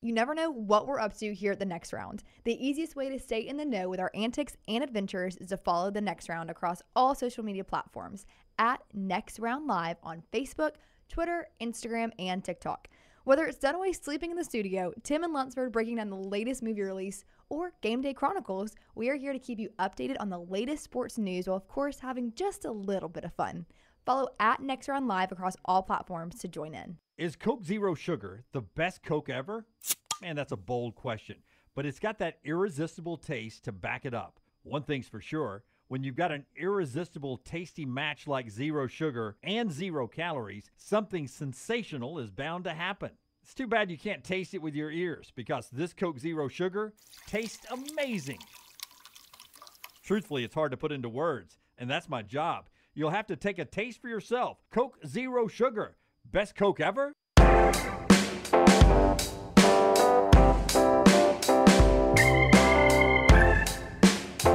You never know what we're up to here at the next round. The easiest way to stay in the know with our antics and adventures is to follow the next round across all social media platforms at Next Round Live on Facebook, Twitter, Instagram, and TikTok. Whether it's Dunaway sleeping in the studio, Tim and Lunceford breaking down the latest movie release, or Game Day Chronicles, we are here to keep you updated on the latest sports news while, of course, having just a little bit of fun. Follow at Next Round Live across all platforms to join in. Is Coke Zero Sugar the best Coke ever? Man, that's a bold question, but it's got that irresistible taste to back it up. One thing's for sure when you've got an irresistible, tasty match like zero sugar and zero calories, something sensational is bound to happen. It's too bad you can't taste it with your ears because this Coke Zero Sugar tastes amazing. Truthfully, it's hard to put into words, and that's my job. You'll have to take a taste for yourself. Coke Zero Sugar. Best Coke ever?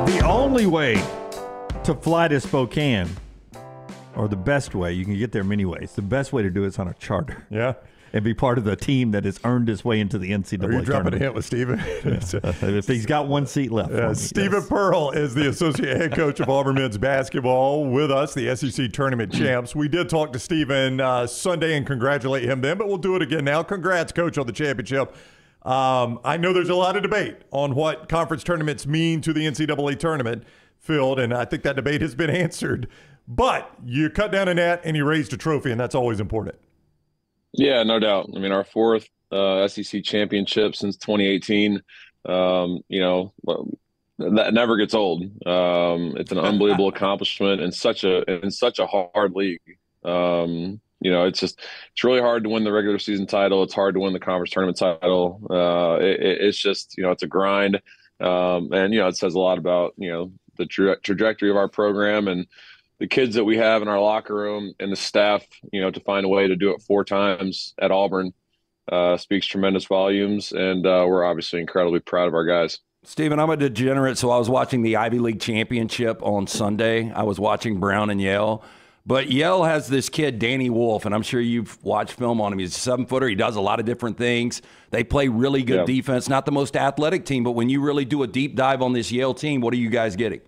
The only way to fly to Spokane, or the best way, you can get there many ways. The best way to do it is on a charter. Yeah. And be part of the team that has earned its way into the NCAA. Are you dropping a hint with Steven? if he's got one seat left. Yeah, Steven yes. Pearl is the associate head coach of Auburn men's basketball with us, the SEC tournament champs. We did talk to Steven uh, Sunday and congratulate him then, but we'll do it again now. Congrats, coach, on the championship. Um, I know there's a lot of debate on what conference tournaments mean to the NCAA tournament filled, and I think that debate has been answered. But you cut down a net and you raised a trophy, and that's always important. Yeah, no doubt. I mean, our fourth uh, SEC championship since 2018. Um, you know, that never gets old. Um, it's an unbelievable accomplishment in such a in such a hard league. Um, you know, it's just it's really hard to win the regular season title. It's hard to win the conference tournament title. Uh, it, it's just you know, it's a grind. Um, and you know, it says a lot about you know the tra- trajectory of our program and the kids that we have in our locker room and the staff, you know, to find a way to do it four times at Auburn uh, speaks tremendous volumes. And uh, we're obviously incredibly proud of our guys. Steven, I'm a degenerate, so I was watching the Ivy League championship on Sunday. I was watching Brown and Yale. But Yale has this kid, Danny Wolf, and I'm sure you've watched film on him. He's a seven footer. He does a lot of different things. They play really good yeah. defense. Not the most athletic team, but when you really do a deep dive on this Yale team, what are you guys getting?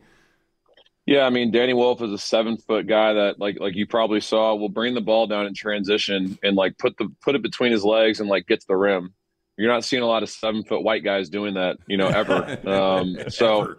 Yeah, I mean, Danny Wolf is a seven foot guy that, like, like you probably saw, will bring the ball down in transition and like put the put it between his legs and like get to the rim you're not seeing a lot of seven foot white guys doing that, you know, ever. Um, so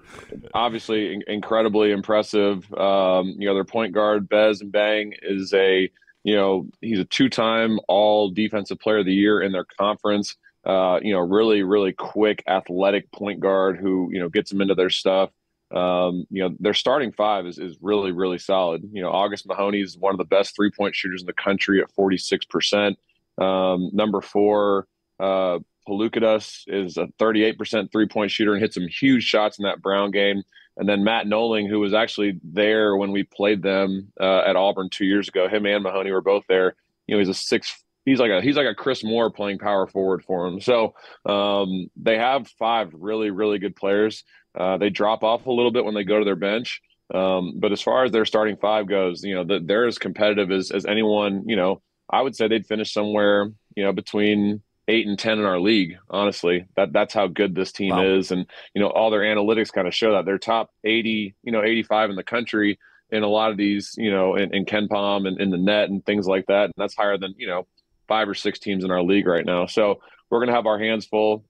obviously in- incredibly impressive. Um, you know, their point guard, Bez Mbeng is a, you know, he's a two time all defensive player of the year in their conference. Uh, you know, really, really quick, athletic point guard who, you know, gets them into their stuff. Um, you know, their starting five is, is really, really solid. You know, August Mahoney is one of the best three point shooters in the country at 46%. Um, number four, uh, Poulakidas is a 38% three point shooter and hit some huge shots in that Brown game. And then Matt Knowling, who was actually there when we played them uh, at Auburn two years ago, him and Mahoney were both there. You know, he's a six. He's like a he's like a Chris Moore playing power forward for him. So um, they have five really really good players. Uh, they drop off a little bit when they go to their bench, um, but as far as their starting five goes, you know the, they're as competitive as as anyone. You know, I would say they'd finish somewhere you know between eight and ten in our league. Honestly, that that's how good this team wow. is, and you know all their analytics kind of show that they're top eighty, you know, eighty five in the country in a lot of these, you know, in, in KenPom and in the net and things like that, and that's higher than you know five or six teams in our league right now. So we're gonna have our hands full.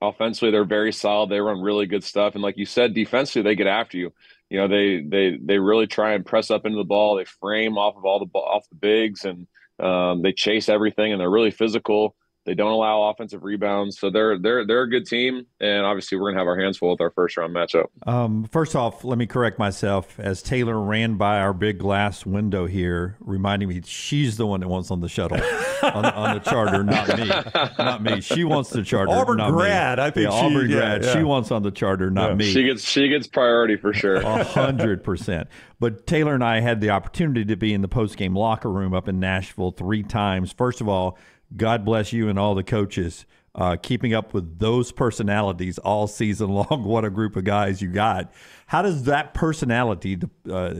Offensively, they're very solid. They run really good stuff, and like you said, defensively, they get after you. You know, they they they really try and press up into the ball. They frame off of all the off the bigs, and um, they chase everything, and they're really physical They don't allow offensive rebounds, so they're they're they're a good team, and obviously we're gonna have our hands full with our first round matchup. Um, first off, let me correct myself. As Taylor ran by our big glass window here, reminding me she's the one that wants on the shuttle on, on, the charter, not me, not me. She wants the charter. Auburn grad, me. I think. Yeah, she, Auburn yeah, grad. Yeah. She wants on the charter, not me. She gets she gets priority for sure. A hundred percent. But Taylor and I had the opportunity to be in the post game locker room up in Nashville three times. First of all God bless you and all the coaches uh, keeping up with those personalities all season long. what a group of guys you got. How does that personality, uh,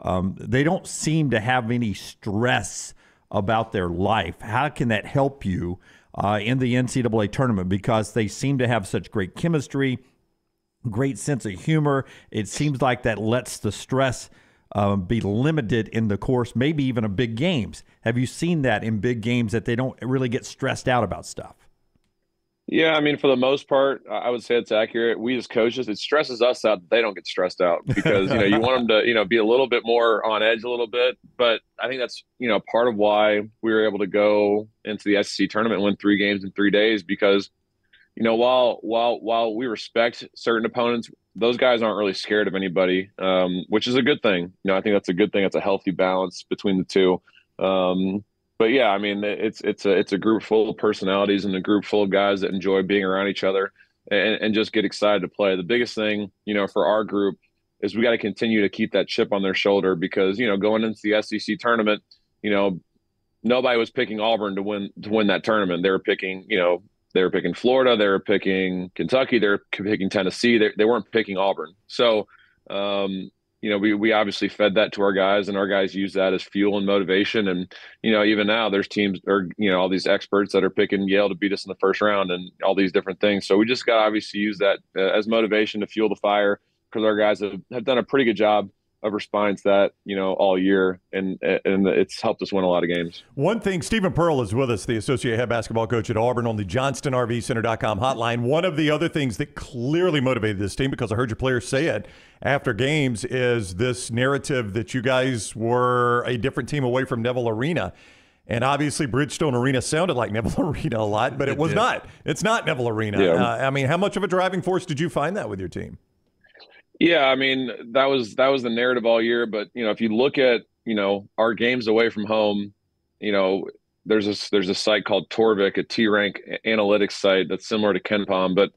um, they don't seem to have any stress about their life. How can that help you uh, in the NCAA tournament? Because they seem to have such great chemistry, great sense of humor. It seems like that lets the stress um, be limited in the course, maybe even of big games. Have you seen that in big games that they don't really get stressed out about stuff? Yeah, I mean, for the most part, I would say it's accurate. We as coaches, it stresses us out that they don't get stressed out because you know you want them to you know be a little bit more on edge a little bit. But I think that's you know part of why we were able to go into the SEC tournament win three games in three days because you know while while while we respect certain opponents, those guys aren't really scared of anybody, um, which is a good thing. You know, I think that's a good thing. It's a healthy balance between the two. Um, but yeah, I mean, it's it's a it's a group full of personalities and a group full of guys that enjoy being around each other and, and just get excited to play. The biggest thing, you know, for our group is we got to continue to keep that chip on their shoulder because you know going into the SEC tournament, you know, nobody was picking Auburn to win to win that tournament. They were picking, you know, they were picking Florida, they were picking Kentucky, they were picking Tennessee. They, they weren't picking Auburn. So, um, you know, we, we obviously fed that to our guys and our guys use that as fuel and motivation. And, you know, even now there's teams or, you know, all these experts that are picking Yale to beat us in the first round and all these different things. So we just got to obviously use that uh, as motivation to fuel the fire because our guys have, have done a pretty good job of responding to that, you know, all year, and and it's helped us win a lot of games. One thing, Steven Pearl is with us, the associate head basketball coach at Auburn on the JohnstonRVCenter.com hotline. One of the other things that clearly motivated this team, because I heard your players say it after games, is this narrative that you guys were a different team away from Neville Arena. And obviously, Bridgestone Arena sounded like Neville Arena a lot, but it, it was did. not. It's not Neville Arena. Yeah. Uh, I mean, how much of a driving force did you find that with your team? Yeah, I mean that was that was the narrative all year. But you know, if you look at you know our games away from home, you know there's a there's a site called Torvik, a T rank analytics site that's similar to KenPom, but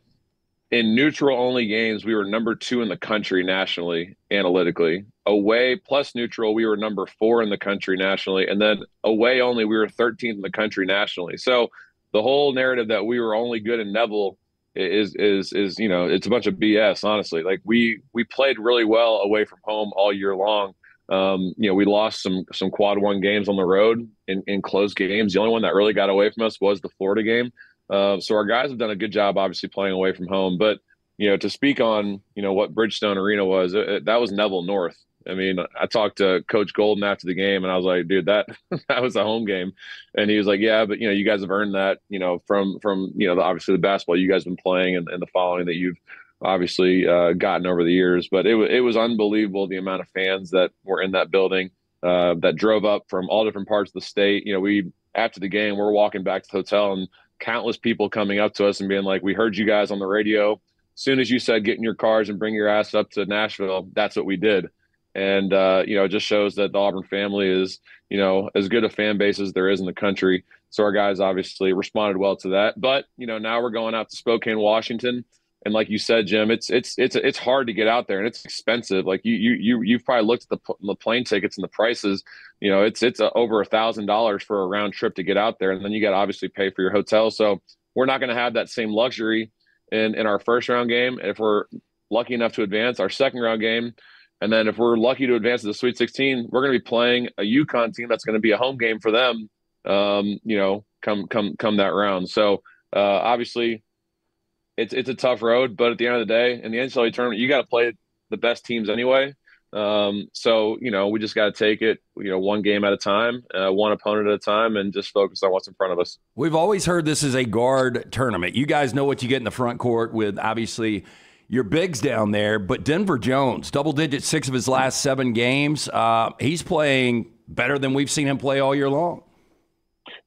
in neutral only games we were number two in the country nationally analytically. Away plus neutral we were number four in the country nationally, and then away only we were 13th in the country nationally. So the whole narrative that we were only good in Neville is is is you know it's a bunch of BS. Honestly, like we we played really well away from home all year long. Um, you know, we lost some some quad one games on the road in, in close games. The only one that really got away from us was the Florida game. Uh, so our guys have done a good job, obviously playing away from home. But you know, to speak on you know what Bridgestone Arena was, it, it, that was Neville North. I mean, I talked to Coach Golden after the game, and I was like, "Dude, that that was a home game," and he was like, "Yeah, but you know, you guys have earned that, you know, from from you know, the, obviously the basketball you guys have been playing and, and the following that you've obviously uh, gotten over the years." But it was it was unbelievable the amount of fans that were in that building uh, that drove up from all different parts of the state. You know, we after the game, we're walking back to the hotel, and countless people coming up to us and being like, "We heard you guys on the radio." Soon as you said get in your cars and bring your ass up to Nashville, that's what we did and uh, you know it just shows that the Auburn family is you know as good a fan base as there is in the country. So our guys obviously responded well to that. But you know now we're going out to Spokane, Washington, and like you said, Jim, it's it's it's it's hard to get out there and it's expensive. Like you you you you've probably looked at the, the plane tickets and the prices. You know it's it's a, over a thousand dollars for a round trip to get out there, and then you got to obviously pay for your hotel. So we're not going to have that same luxury in in our first round game. If we're lucky enough to advance our second round game and then if we're lucky to advance to the Sweet 16, we're going to be playing a UConn team that's going to be a home game for them. Um, you know, come come come that round. So uh, obviously, it's it's a tough road, but at the end of the day, in the NCAA tournament, you got to play the best teams anyway. Um, so you know, we just got to take it, you know, one game at a time, uh, one opponent at a time, and just focus on what's in front of us. We've always heard this is a guard tournament. You guys know what you get in the front court with obviously your bigs down there, but Denver Jones, double digit six of his last seven games. Uh, he's playing better than we've seen him play all year long.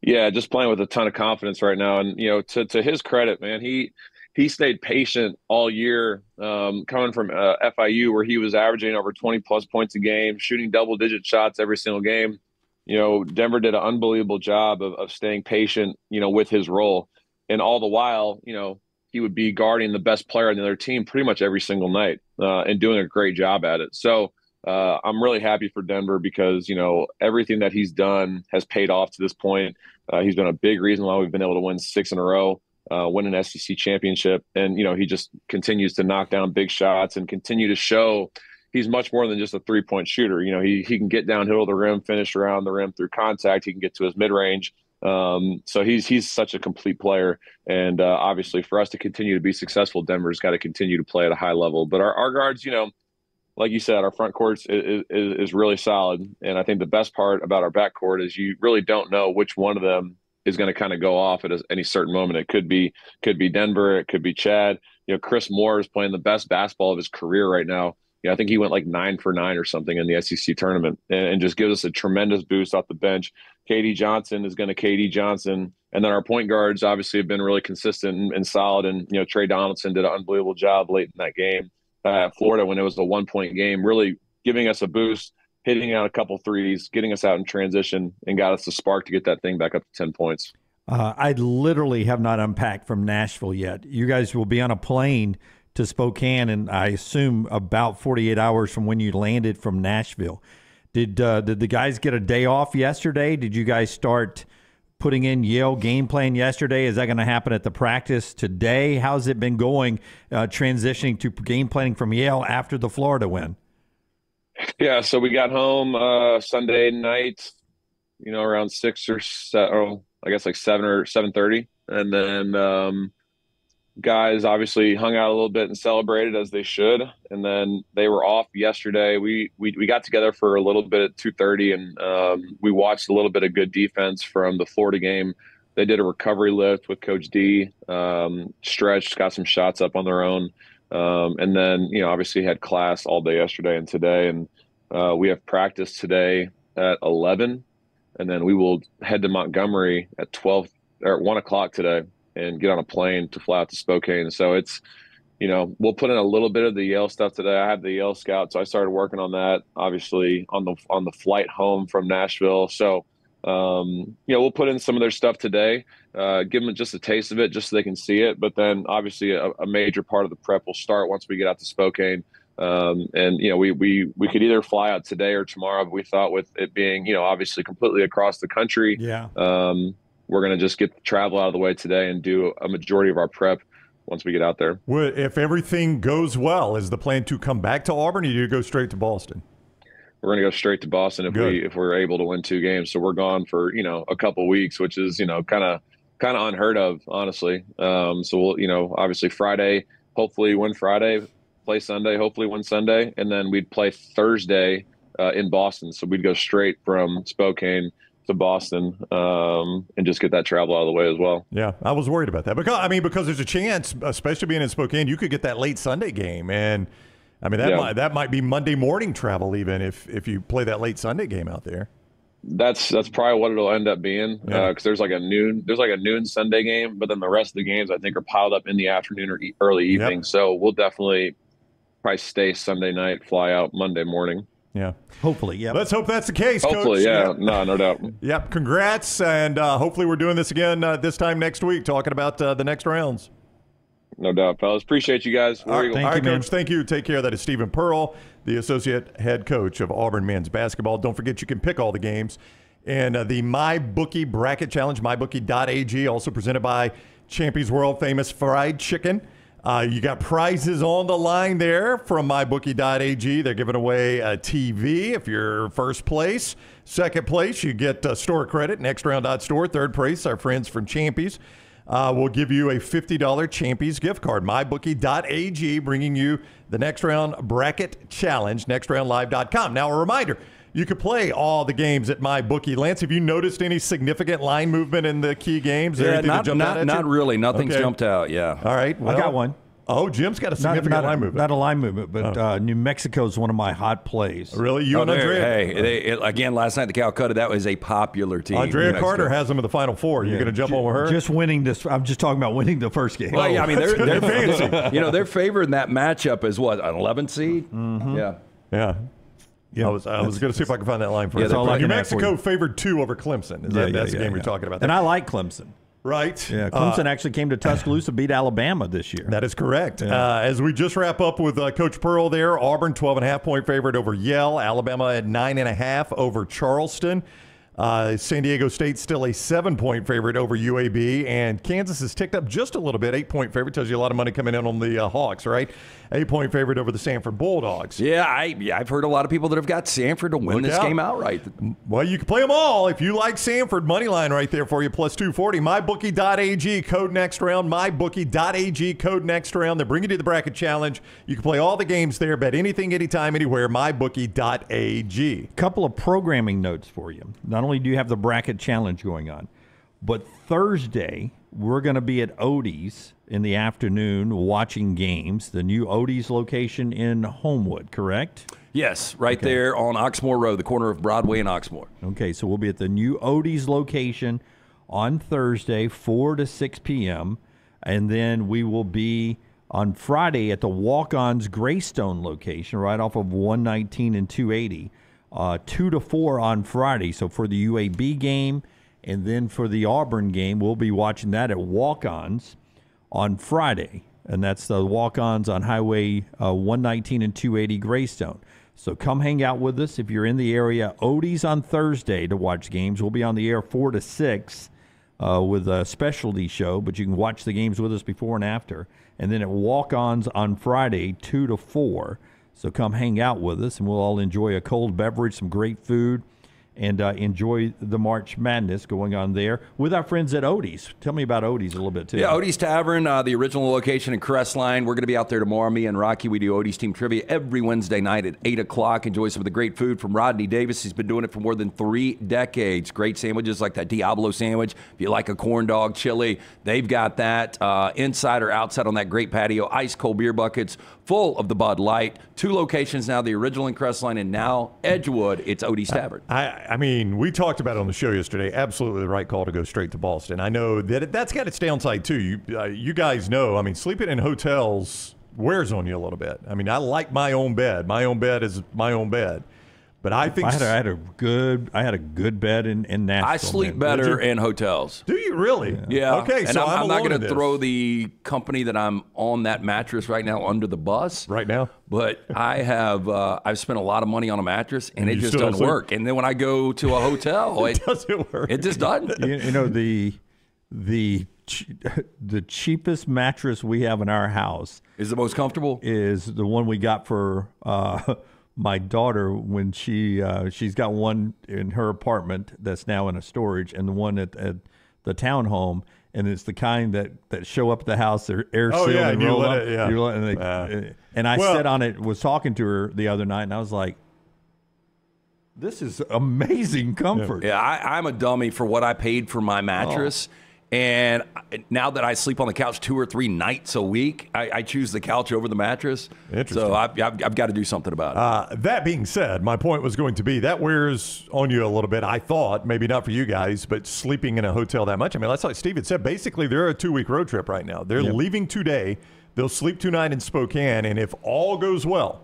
Yeah, just playing with a ton of confidence right now, and you know, to to his credit, man, he he stayed patient all year, um, coming from uh, FIU where he was averaging over 20 plus points a game, shooting double digit shots every single game. You know, Denver did an unbelievable job of, of staying patient, you know, with his role. And all the while, you know, he would be guarding the best player on the other team pretty much every single night uh, and doing a great job at it. So uh, I'm really happy for Denver because, you know, everything that he's done has paid off to this point. Uh, he's been a big reason why we've been able to win six in a row uh, win an SEC championship. And, you know, he just continues to knock down big shots and continue to show he's much more than just a three point shooter. You know, he, he can get downhill the rim, finish around the rim through contact. He can get to his mid range. Um, so he's he's such a complete player, and uh, obviously for us to continue to be successful, Denver's got to continue to play at a high level. But our, our guards, you know, like you said, our front court is, is, is really solid, and I think the best part about our back court is you really don't know which one of them is going to kind of go off at any certain moment. It could be could be Denver, it could be Chad. You know, Chris Moore is playing the best basketball of his career right now. You know, I think he went like nine for nine or something in the SEC tournament, and, and just gives us a tremendous boost off the bench. KD Johnson is going to KD Johnson, and then our point guards obviously have been really consistent and, and solid. And you know, Tre Donaldson did an unbelievable job late in that game uh, at Florida when it was a one point game, really giving us a boost hitting out a couple threes, getting us out in transition, and got us the spark to get that thing back up to 10 points. Uh, I literally have not unpacked from Nashville yet. You guys will be on a plane to Spokane, and I assume about 48 hours from when you landed from Nashville. Did uh, did the guys get a day off yesterday? Did you guys start putting in Yale game plan yesterday? Is that going to happen at the practice today? How's it been going uh, transitioning to game planning from Yale after the Florida win? Yeah, so we got home uh, Sunday night, you know, around six or seven, oh, I guess like seven or seven thirty, and then um, guys obviously hung out a little bit and celebrated as they should, and then they were off yesterday. We we, we got together for a little bit at two thirty, and um, we watched a little bit of good defense from the Florida game. They did a recovery lift with Coach D, um, stretched, got some shots up on their own. Um, and then, you know, obviously had class all day yesterday and today, and uh, we have practice today at 11, and then we will head to Montgomery at 12 or at one o'clock today and get on a plane to fly out to Spokane. So it's, you know, we'll put in a little bit of the Yale stuff today. I have the Yale scout, so I started working on that obviously on the on the flight home from Nashville. So um, you know, we'll put in some of their stuff today, uh, give them just a taste of it, just so they can see it. But then, obviously, a, a major part of the prep will start once we get out to Spokane. Um, and you know, we we we could either fly out today or tomorrow. But we thought with it being you know obviously completely across the country, yeah, um, we're gonna just get the travel out of the way today and do a majority of our prep once we get out there. If everything goes well, is the plan to come back to Auburn, or do you go straight to Boston? we're going to go straight to Boston if Good. we if we're able to win two games. So we're gone for you know a couple weeks, which is you know kind of kind of unheard of, honestly. Um, so we'll you know obviously Friday, hopefully win Friday, play Sunday, hopefully win Sunday, and then we'd play Thursday uh, in Boston. So we'd go straight from Spokane to Boston um, and just get that travel out of the way as well. Yeah, I was worried about that because I mean because there's a chance, especially being in Spokane, you could get that late Sunday game and I mean that yeah. might that might be Monday morning travel even if if you play that late Sunday game out there. That's that's probably what it'll end up being because yeah. uh, there's like a noon there's like a noon Sunday game, but then the rest of the games I think are piled up in the afternoon or e- early evening. Yep. So we'll definitely probably stay Sunday night, fly out Monday morning. Yeah. Hopefully, yeah. Let's hope that's the case. Hopefully, Coach. yeah. Yep. No, no doubt. Yep. Congrats, and uh, hopefully we're doing this again uh, this time next week, talking about uh, the next rounds. No doubt, fellas. Appreciate you guys. All right, thank All right, you, Coach. Thank you. Take care. That is Steven Pearl, the associate head coach of Auburn men's basketball. Don't forget you can pick all the games. And uh, the MyBookie Bracket Challenge, mybookie.ag, also presented by Champions World Famous Fried Chicken. Uh, you got prizes on the line there from mybookie.ag. They're giving away a TV if you're first place. Second place, you get uh, store credit, next round store. Third place, our friends from Champy's. uh, will give you a $50 Champions gift card. MyBookie.ag bringing you the next round bracket challenge, nextroundlive.com. Now, a reminder you could play all the games at my bookie. Lance, have you noticed any significant line movement in the key games? Yeah, not, not, not really. Nothing's okay. jumped out. Yeah. All right. Well, I got one. Oh, Jim's got a significant not, not, line movement. Not a line movement, but oh. uh, New Mexico is one of my hot plays. Really? You oh, and Andrea? Hey, they, it, again, last night the Calcutta, that was a popular team. Andrea Carter has them in the Final Four. Yeah. You going to jump over her? Just winning this. I'm just talking about winning the first game. Well, yeah, I mean, they're, they're fancy. you know, they're favored in that matchup as what, an 11 seed? Mm-hmm. Yeah. Yeah. Yeah, I was I was going to see if I could find that line for yeah, you. New Mexico favored two over Clemson. Is yeah, that, yeah, that's the game you're talking about? And I like Clemson. Right. Yeah, Clemson uh, actually came to Tuscaloosa, beat Alabama this year. That is correct. Yeah. Uh, as we just wrap up with uh, Coach Pearl there, Auburn 12 and a half point favorite over Yale. Alabama at nine and a half over Charleston. Uh, San Diego State still a seven point favorite over UAB, and Kansas has ticked up just a little bit. Eight point favorite tells you a lot of money coming in on the uh, Hawks, right? Eight point favorite over the Samford Bulldogs. Yeah, I, I've heard a lot of people that have got Samford to win Look this out. game outright. Well, you can play them all if you like Samford money line right there for you plus two forty. MyBookie.ag code next round. MyBookie.ag code next round. They bring you to the bracket challenge. You can play all the games there. Bet anything, anytime, anywhere. MyBookie.ag. Couple of programming notes for you. Not only only do you have the bracket challenge going on, but Thursday we're going to be at Odie's in the afternoon watching games. The new Odie's location in Homewood, correct? Yes, right okay. there on Oxmoor Road, the corner of Broadway and Oxmoor. Okay, so we'll be at the new Odie's location on Thursday, 4 to 6 p.m. And then we will be on Friday at the Walk Ons Greystone location, right off of 119 and 280 uh, 2 to 4 on Friday. So for the UAB game and then for the Auburn game, we'll be watching that at Walk Ons on Friday. And that's the Walk Ons on Highway uh, 119 and 280 Greystone. So come hang out with us if you're in the area. Odie's on Thursday to watch games. We'll be on the air 4 to 6 uh, with a specialty show, but you can watch the games with us before and after. And then at Walk Ons on Friday, 2 to 4. So come hang out with us, and we'll all enjoy a cold beverage, some great food, and uh, enjoy the March Madness going on there with our friends at Odie's. Tell me about Odie's a little bit too. Yeah, Odie's Tavern, uh, the original location in Crestline. We're going to be out there tomorrow. Me and Rocky, we do Odie's team trivia every Wednesday night at eight o'clock. Enjoy some of the great food from Rodney Davis. He's been doing it for more than three decades. Great sandwiches like that Diablo sandwich. If you like a corn dog chili, they've got that uh, inside or outside on that great patio. Ice cold beer buckets full of the Bud Light. Two locations now: the original in Crestline and now Edgewood. It's Odie's Tavern. I, I mean, we talked about it on the show yesterday. Absolutely the right call to go straight to Boston. I know that that's got its downside too. You uh, you guys know. I mean, sleeping in hotels wears on you a little bit. I mean, I like my own bed. My own bed is my own bed. But I think I had, a, I had a good I had a good bed in, in Nashville. I sleep man. better in hotels. Do you really? Yeah. yeah. Okay, and so I'm, I'm, not going to throw the company that I'm on that mattress right now under the bus. Right now. But I have uh, I've spent a lot of money on a mattress and, and it just doesn't sleep? work. And then when I go to a hotel, it, it doesn't work. It just doesn't. You, you know the the the cheapest mattress we have in our house is the most comfortable. Is the one we got for. Uh, my daughter when she uh, she's got one in her apartment that's now in a storage, and the one at, at the townhome, and it's the kind that, that show up at the house. They're air sealed oh, yeah, and roll up. It, yeah. and, they, uh, and I well, sat on it, was talking to her the other night, and I was like, "This is amazing comfort." Yeah, I, am a dummy for what I paid for my mattress. Oh. And now that I sleep on the couch two or three nights a week, I, I choose the couch over the mattress. So I've, I've, I've, got to do something about it. Uh, that being said, my point was going to be that wears on you a little bit. I thought, maybe not for you guys, but sleeping in a hotel that much. I mean, that's like Steven said. Basically, they're a two week road trip right now. They're yep. leaving today. They'll sleep tonight in Spokane. And if all goes well,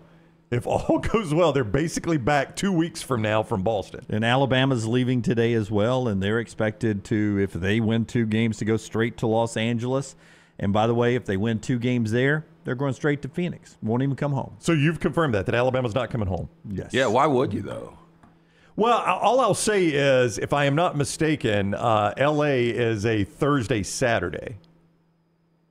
if all goes well, they're basically back two weeks from now from Boston. And Alabama's leaving today as well, and they're expected to, if they win two games, to go straight to Los Angeles. And by the way, if they win two games there, they're going straight to Phoenix. Won't even come home. So you've confirmed that that Alabama's not coming home. Yes. Yeah. Why would you though? Well, all I'll say is, if I am not mistaken, uh, L.A. is a Thursday Saturday,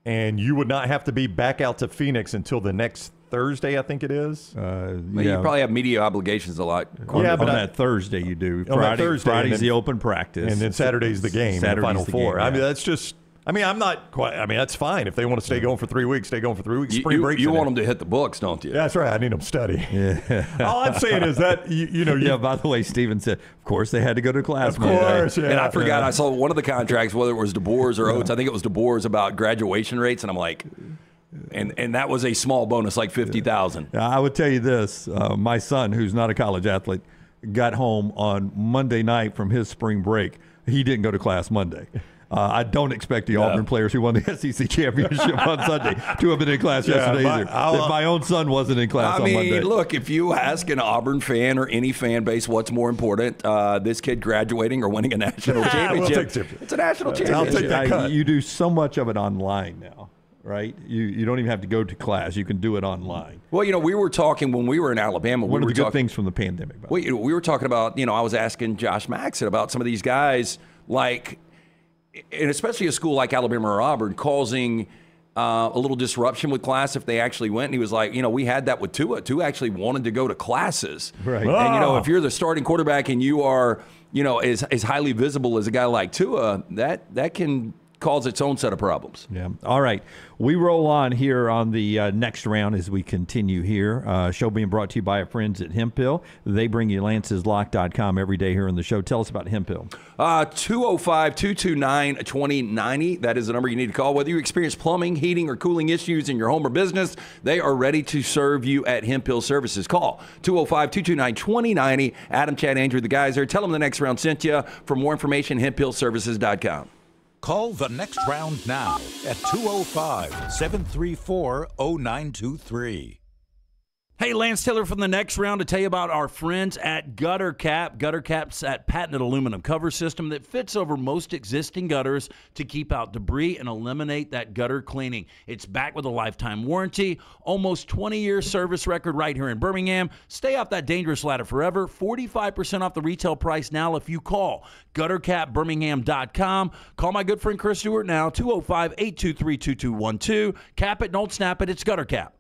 and you would not have to be back out to Phoenix until the next Thursday, I think it is. Uh, yeah. You probably have media obligations a lot. On, yeah, but on I, that Thursday you do. Friday, on that Thursday, Friday's then, the open practice, and then Saturday's the game, Saturday's the Final the Four. Game, yeah. I mean, that's just I mean, I'm not quite. I mean, that's fine if they want to stay going for three weeks. Stay going for three weeks. Spring break. You, want them to hit the books, don't you? That's right. I need them to study. Yeah. All I'm saying is that you, you know. You, yeah. By the way, Steven said, of course they had to go to class. Of course. Yeah, and I forgot. Yeah. I saw one of the contracts, whether it was DeBoer's or Oats. I think it was DeBoer's about graduation rates, and I'm like. And and that was a small bonus, like fifty thousand. I would tell you this: uh, my son, who's not a college athlete, got home on Monday night from his spring break. He didn't go to class Monday. Uh, I don't expect the. Auburn players who won the SEC championship on Sunday to have been in class yeah, yesterday my, either. my own son wasn't in class I mean, Monday. look, if you ask an Auburn fan or any fan base what's more important, uh, this kid graduating or winning a national championship, we'll it's a national championship. I'll take that cut. I, you do so much of it online now right? You you don't even have to go to class; you can do it online. Well, you know, we were talking when we were in Alabama. One we of the good things from the pandemic. We, we were talking about, you know, I was asking Josh Maxson about some of these guys, like and especially a school like Alabama or Auburn, causing uh, a little disruption with class if they actually went. And he was like, you know, we had that with Tua. Tua actually wanted to go to classes. Right. And, you know, if you're the starting quarterback and you are, you know, as, as highly visible as a guy like Tua, that, that can cause its own set of problems. Yeah. All right. We roll on here on the uh, next round as we continue here. Uh, show being brought to you by our friends at Hemphill. They bring you lanceslock.com every day here on the show. Tell us about Hemphill. Uh, 205 229 2090. That is the number you need to call. Whether you experience plumbing, heating, or cooling issues in your home or business, they are ready to serve you at Hemphill Services. Call 205 229 2090. Adam, Chad, Andrew, the guys there. Tell them the next round sent you. For more information, hemphillservices.com. Call the next round now at 205 734 0923. Hey, Lance Taylor from the next round to tell you about our friends at Gutter Cap. Gutter Cap's that patented aluminum cover system that fits over most existing gutters to keep out debris and eliminate that gutter cleaning. It's back with a lifetime warranty, almost 20 year service record right here in Birmingham. Stay off that dangerous ladder forever. 45% off the retail price now if you call guttercapbirmingham.com. Call my good friend Chris Stewart now, 205 823 2212. Cap it, don't snap it. It's Gutter Cap.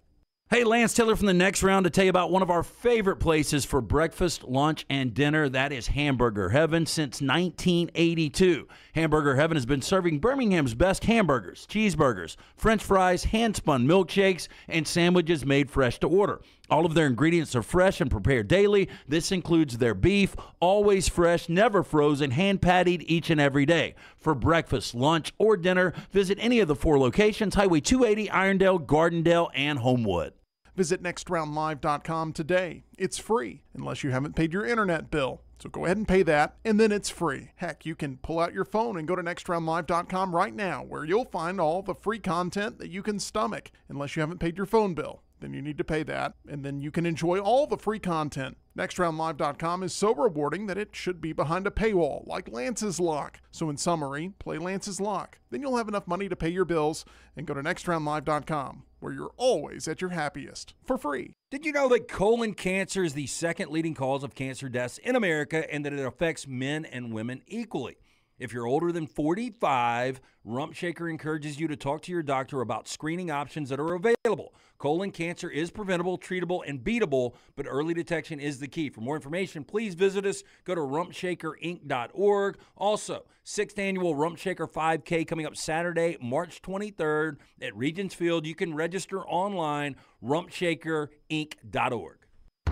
Hey, Lance Taylor from the next round to tell you about one of our favorite places for breakfast, lunch, and dinner. That is Hamburger Heaven since 1982. Hamburger Heaven has been serving Birmingham's best hamburgers, cheeseburgers, french fries, hand spun milkshakes, and sandwiches made fresh to order. All of their ingredients are fresh and prepared daily. This includes their beef, always fresh, never frozen, hand patted each and every day. For breakfast, lunch, or dinner, visit any of the four locations Highway 280, Irondale, Gardendale, and Homewood. Visit nextroundlive.com today. It's free unless you haven't paid your internet bill. So go ahead and pay that, and then it's free. Heck, you can pull out your phone and go to nextroundlive.com right now, where you'll find all the free content that you can stomach, unless you haven't paid your phone bill then you need to pay that, and then you can enjoy all the free content. NextRoundLive.com is so rewarding that it should be behind a paywall, like Lance's Lock. So, in summary, play Lance's Lock. Then you'll have enough money to pay your bills and go to NextRoundLive.com, where you're always at your happiest for free. Did you know that colon cancer is the second leading cause of cancer deaths in America and that it affects men and women equally? If you're older than 45, Rump Shaker encourages you to talk to your doctor about screening options that are available. Colon cancer is preventable, treatable, and beatable, but early detection is the key. For more information, please visit us. Go to rumpshakerinc.org. Also, sixth annual Rump Shaker 5K coming up Saturday, March 23rd at Regions Field. You can register online, rumpshakerinc.org.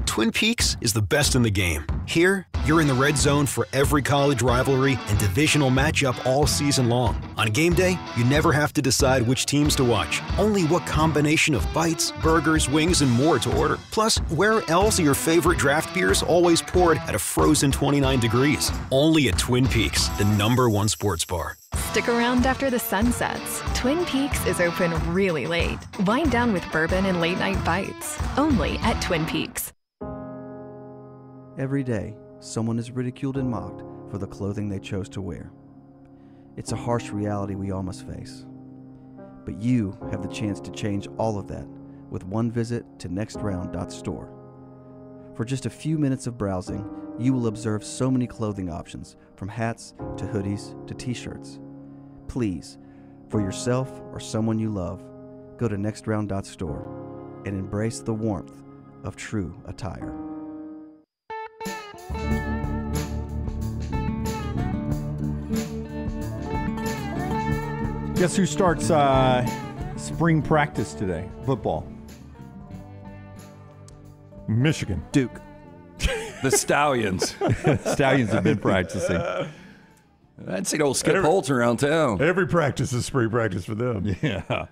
Twin Peaks is the best in the game. Here, you're in the red zone for every college rivalry and divisional matchup all season long. On game day, you never have to decide which teams to watch, only what combination of bites, burgers, wings, and more to order. Plus, where else are your favorite draft beers always poured at a frozen 29 degrees? Only at Twin Peaks, the number one sports bar. Stick around after the sun sets. Twin Peaks is open really late. Wind down with bourbon and late night bites. Only at Twin Peaks. Every day, someone is ridiculed and mocked for the clothing they chose to wear. It's a harsh reality we all must face. But you have the chance to change all of that with one visit to nextround.store. For just a few minutes of browsing, you will observe so many clothing options from hats to hoodies to t shirts. Please, for yourself or someone you love, go to nextround.store and embrace the warmth of true attire. Guess who starts uh, spring practice today? Football. Michigan. Duke. the Stallions. Stallions have been practicing. I'd say old Skip Holtz around town. Every practice is spring practice for them. Yeah.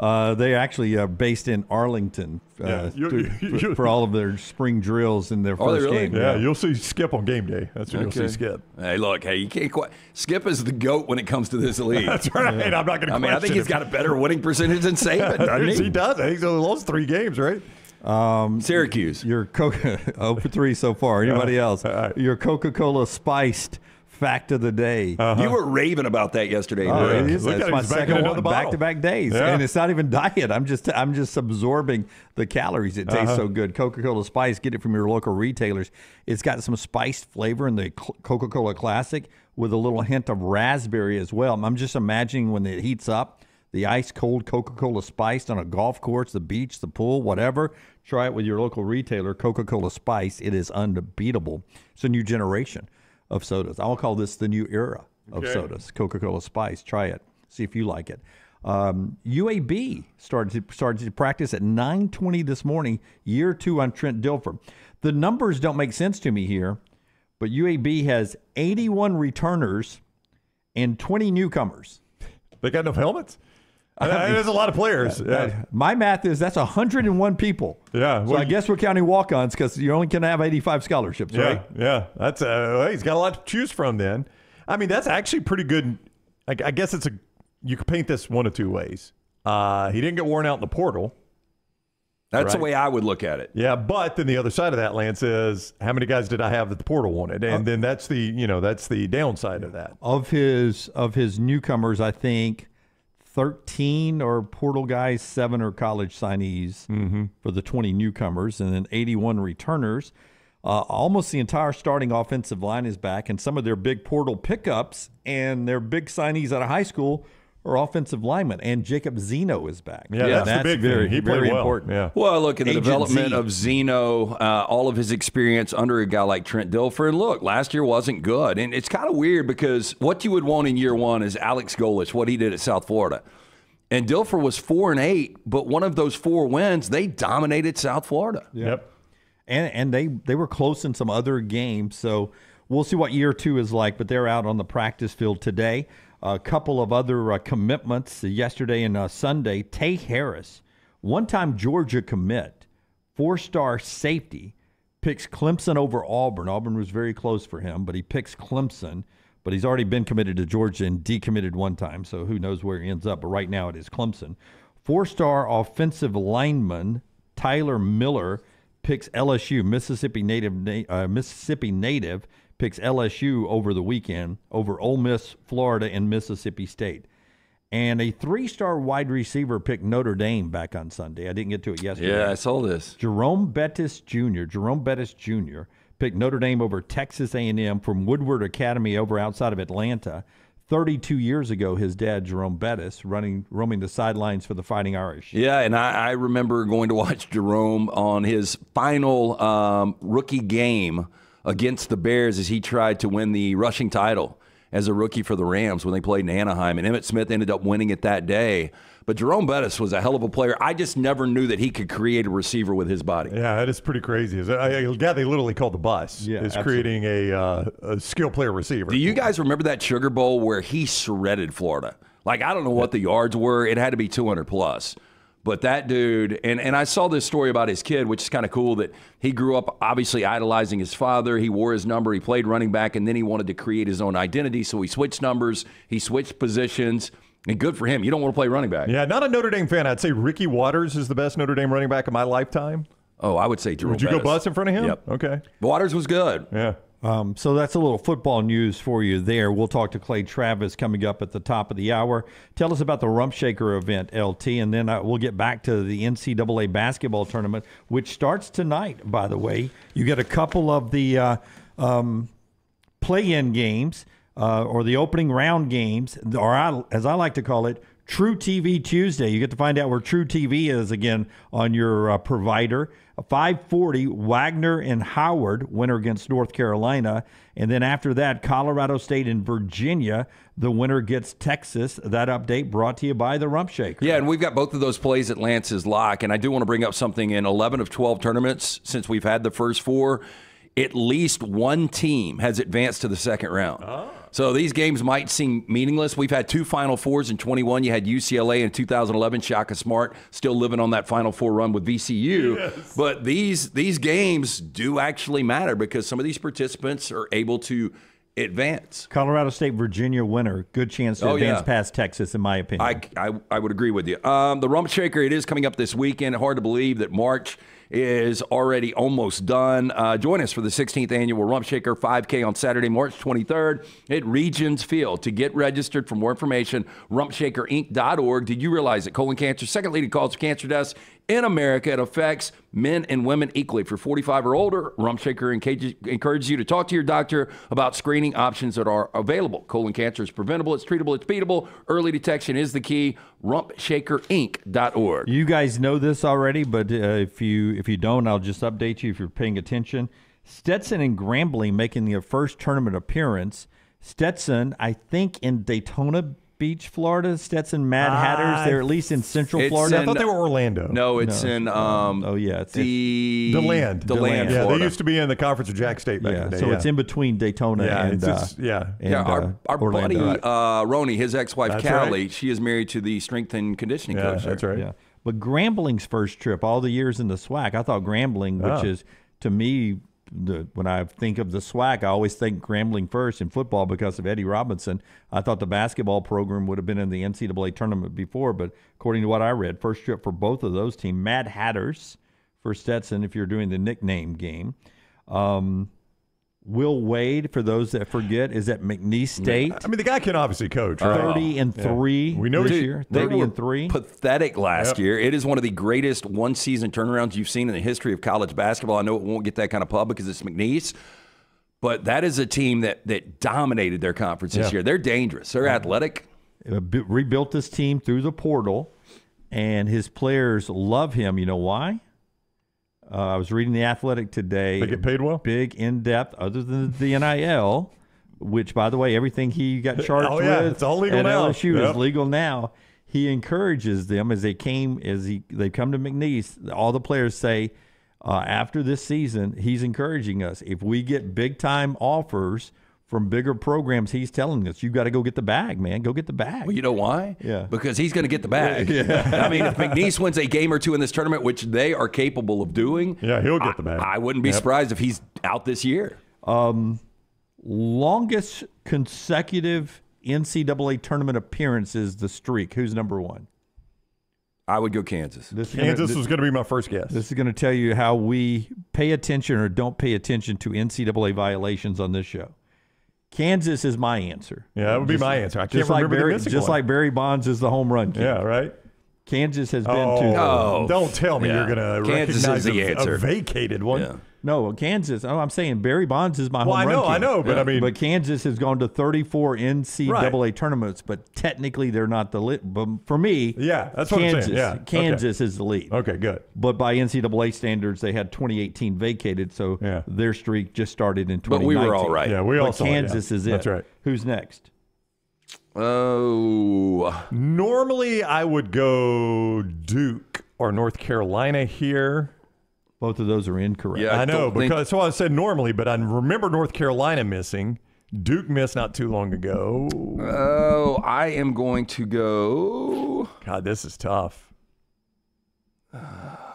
Uh, they actually are based in Arlington uh, yeah, you, you, for, for, all of their spring drills in their first really? game. Yeah, yeah, you'll see Skip on game day. That's when okay. you'll see Skip. Hey, look, hey, you can't quite. Skip is the goat when it comes to this league. That's right. Yeah. I'm not going to. I mean, I think he's got a better winning percentage than Saban. doesn't he? he does. I think he's only lost three games, right? Um, Syracuse. Your Coca 0 for 3 so far. Anybody uh, else? Right. Your Coca Cola spiced fact of the day. Uh-huh. You were raving about that yesterday. Oh, it is. That's my second one back to back days, yeah. and it's not even diet. I'm just I'm just absorbing the calories. It tastes uh-huh. so good. Coca Cola Spice. Get it from your local retailers. It's got some spiced flavor in the Coca Cola Classic with a little hint of raspberry as well. I'm just imagining when it heats up. The ice cold Coca Cola spiced on a golf course, the beach, the pool, whatever. Try it with your local retailer, Coca Cola Spice. It is unbeatable. It's a new generation of sodas. I'll call this the new era of okay. sodas. Coca Cola Spice. Try it. See if you like it. Um, UAB started to, started to practice at 9:20 this morning. Year two on Trent Dilfer. The numbers don't make sense to me here, but UAB has 81 returners and 20 newcomers. They got enough helmets. There's a lot of players. Yeah. My math is that's 101 people. Yeah. Well, so I guess we're counting walk-ons because you only can have 85 scholarships, yeah, right? Yeah. That's uh, well, he's got a lot to choose from. Then, I mean, that's actually pretty good. I, I guess it's a you could paint this one of two ways. Uh, he didn't get worn out in the portal. That's right? the way I would look at it. Yeah, but then the other side of that, Lance, is how many guys did I have that the portal wanted, and uh, then that's the you know that's the downside of that. Of his of his newcomers, I think 13 are portal guys, seven are college signees mm-hmm. for the 20 newcomers, and then 81 returners. Uh, almost the entire starting offensive line is back, and some of their big portal pickups and their big signees out of high school or offensive lineman, and Jacob Zeno is back. Yeah, yeah that's, that's, the big very, thing. He very well. important. Yeah. Well, look at the Agent development Z. of Zeno, uh, all of his experience under a guy like Trent Dilfer. And look, last year wasn't good, and it's kind of weird because what you would want in year one is Alex Golesh, what he did at South Florida. And Dilfer was four and eight, but one of those four wins, they dominated South Florida. Yep. yep. And and they they were close in some other games, so we'll see what year two is like. But they're out on the practice field today a couple of other uh, commitments yesterday and uh, Sunday. Tay Harris, one time Georgia commit, four star safety, picks Clemson over Auburn. Auburn was very close for him, but he picks Clemson. But he's already been committed to Georgia and decommitted one time, so who knows where he ends up. But right now it is Clemson. Four star offensive lineman Tyler Miller picks LSU, Mississippi native, uh, Mississippi native picks LSU over the weekend over Ole Miss, Florida, and Mississippi State. And a three star wide receiver picked Notre Dame back on Sunday. I didn't get to it yesterday. Yeah, I saw this. Jerome Bettis Jr., Jerome Bettis Jr. picked Notre Dame over Texas A&M from Woodward Academy over outside of Atlanta. 32 years ago, his dad, Jerome Bettis, running roaming the sidelines for the Fighting Irish. Yeah, and I, I remember going to watch Jerome on his final um, rookie game – against the Bears as he tried to win the rushing title as a rookie for the Rams when they played in Anaheim. And Emmitt Smith ended up winning it that day. But Jerome Bettis was a hell of a player. I just never knew that he could create a receiver with his body. Yeah, that is pretty crazy. Yeah, they literally called the bus. Yeah, is creating a, uh, a skill player receiver. Do you guys remember that Sugar Bowl where he shredded Florida? Like I don't know what the yards were. It had to be 200 plus. But that dude, and, and I saw this story about his kid, which is kind of cool that he grew up obviously idolizing his father. He wore his number, he played running back, and then he wanted to create his own identity. So he switched numbers, he switched positions. And good for him. You don't want to play running back. Yeah, not a Notre Dame fan. I'd say Ricky Watters is the best Notre Dame running back of my lifetime. Oh, I would say Jerome Would you Bettis. go bust in front of him? Yep. Okay. Watters was good. Yeah. Um, so that's a little football news for you there. We'll talk to Clay Travis coming up at the top of the hour. Tell us about the Rump Shaker event, LT, and then uh, we'll get back to the NCAA basketball tournament, which starts tonight, by the way. You get a couple of the uh, um, play in games uh, or the opening round games, or I, as I like to call it, truTV Tuesday. You get to find out where truTV is again on your uh, provider. 540, Wagner and Howard, winner against North Carolina. And then after that, Colorado State and Virginia, the winner gets Texas. That update brought to you by the Rump Shaker. Yeah, and we've got both of those plays at Lance's lock. And I do want to bring up something in 11 of 12 tournaments since we've had the first four at least one team has advanced to the second round. Oh. So these games might seem meaningless. We've had two Final Fours in 21. You had UCLA in 2011. Shaka Smart still living on that Final Four run with VCU. Yes. But these these games do actually matter because some of these participants are able to advance. Colorado State, Virginia winner. Good chance to oh, advance yeah. past Texas, in my opinion. I, I, I would agree with you. Um, the Rump Shaker, it is coming up this weekend. Hard to believe that March is already almost done. Uh, join us for the 16th annual Rump Shaker 5K on Saturday, March 23rd at Regions Field. To get registered for more information, rumpshakerinc.org. Did you realize that colon cancer, second leading cause of cancer deaths in America. It affects men and women equally. If you're 45 or older, Rump Shaker encourages you to talk to your doctor about screening options that are available. Colon cancer is preventable, it's treatable, it's beatable. Early detection is the key. RumpShakerInc.org. You guys know this already, but uh, if you if you don't, I'll just update you if you're paying attention. Stetson and Grambling making their first tournament appearance. Stetson, I think in Daytona Beach, Florida. Stetson Mad Hatters. They're at least in Central Florida. In, I thought they were Orlando. No, it's no, in. Um, oh yeah, it's the DeLand. The land. Yeah, they used to be in the conference of Jack State back yeah, in the day. So yeah. it's in between Daytona yeah, and uh, yeah, and, yeah. Our, uh, our buddy uh, Roni, his ex-wife That's Callie, right. she is married to the strength and conditioning yeah, coach. That's right. Yeah. But Grambling's first trip, all the years in the SWAC, I thought Grambling, which oh. is to me the, when I think of the SWAC, I always think Grambling first in football because of Eddie Robinson. I thought the basketball program would have been in the NCAA tournament before, but according to what I read, first trip for both of those teams, Mad Hatters for Stetson if you're doing the nickname game. Um, Will Wade, for those that forget, is at McNeese State. I mean, the guy can obviously coach. Right? Thirty and three. Yeah. We know this Dude, year. Thirty and three. Pathetic last yep. year. It is one of the greatest one-season turnarounds you've seen in the history of college basketball. I know it won't get that kind of pub because it's McNeese, but that is a team that that dominated their conference this year. They're dangerous. They're athletic. Uh, rebuilt this team through the portal, and his players love him. You know why? Uh, I was reading the Athletic today. They get paid well. Big in depth, other than the NIL, which by the way, everything he got charged oh, yeah. with it's all legal at now. LSU yep. is legal now. He encourages them as they came as he they come to McNeese. All the players say uh, after this season, he's encouraging us. If we get big time offers from bigger programs, he's telling us, you got to go get the bag, man. Go get the bag. Well, you know why? Yeah. Because he's going to get the bag. Yeah. I mean, if McNeese wins a game or two in this tournament, which they are capable of doing, yeah, he'll get the bag. I, I wouldn't be yep. surprised if he's out this year. Um, longest consecutive NCAA tournament appearances, the streak. Who's number one? I would go Kansas. This Kansas gonna, was going to be my first guess. This is going to tell you how we pay attention or don't pay attention to NCAA violations on this show. Kansas is my answer. Yeah, that would be my answer. I can't like remember Barry, the Just one. like Barry Bonds is the home run king. Yeah, right. Kansas has been oh, to. Oh, don't tell me yeah. you're going to recognize the a, answer. a vacated one. Yeah. No, Kansas. Oh, I'm saying Barry Bonds is my home. well, home I know, run king. I know, but yeah. I mean, but Kansas has gone to 34 NCAA right. tournaments, but technically they're not the lit. But for me, yeah, that's Kansas, what I'm saying. Yeah, Kansas okay. is the lead. Okay, good. But by NCAA standards, they had 2018 vacated, so yeah. their streak just started in 2019. But we were all right. Yeah, we all but Kansas it, yeah. is it. That's right. Who's next? Oh, normally I would go Duke or North Carolina here. Both of those are incorrect. Yeah, I, I know because that's why I said normally, but I remember North Carolina missing. Duke missed not too long ago. Oh, I am going to go. God, this is tough.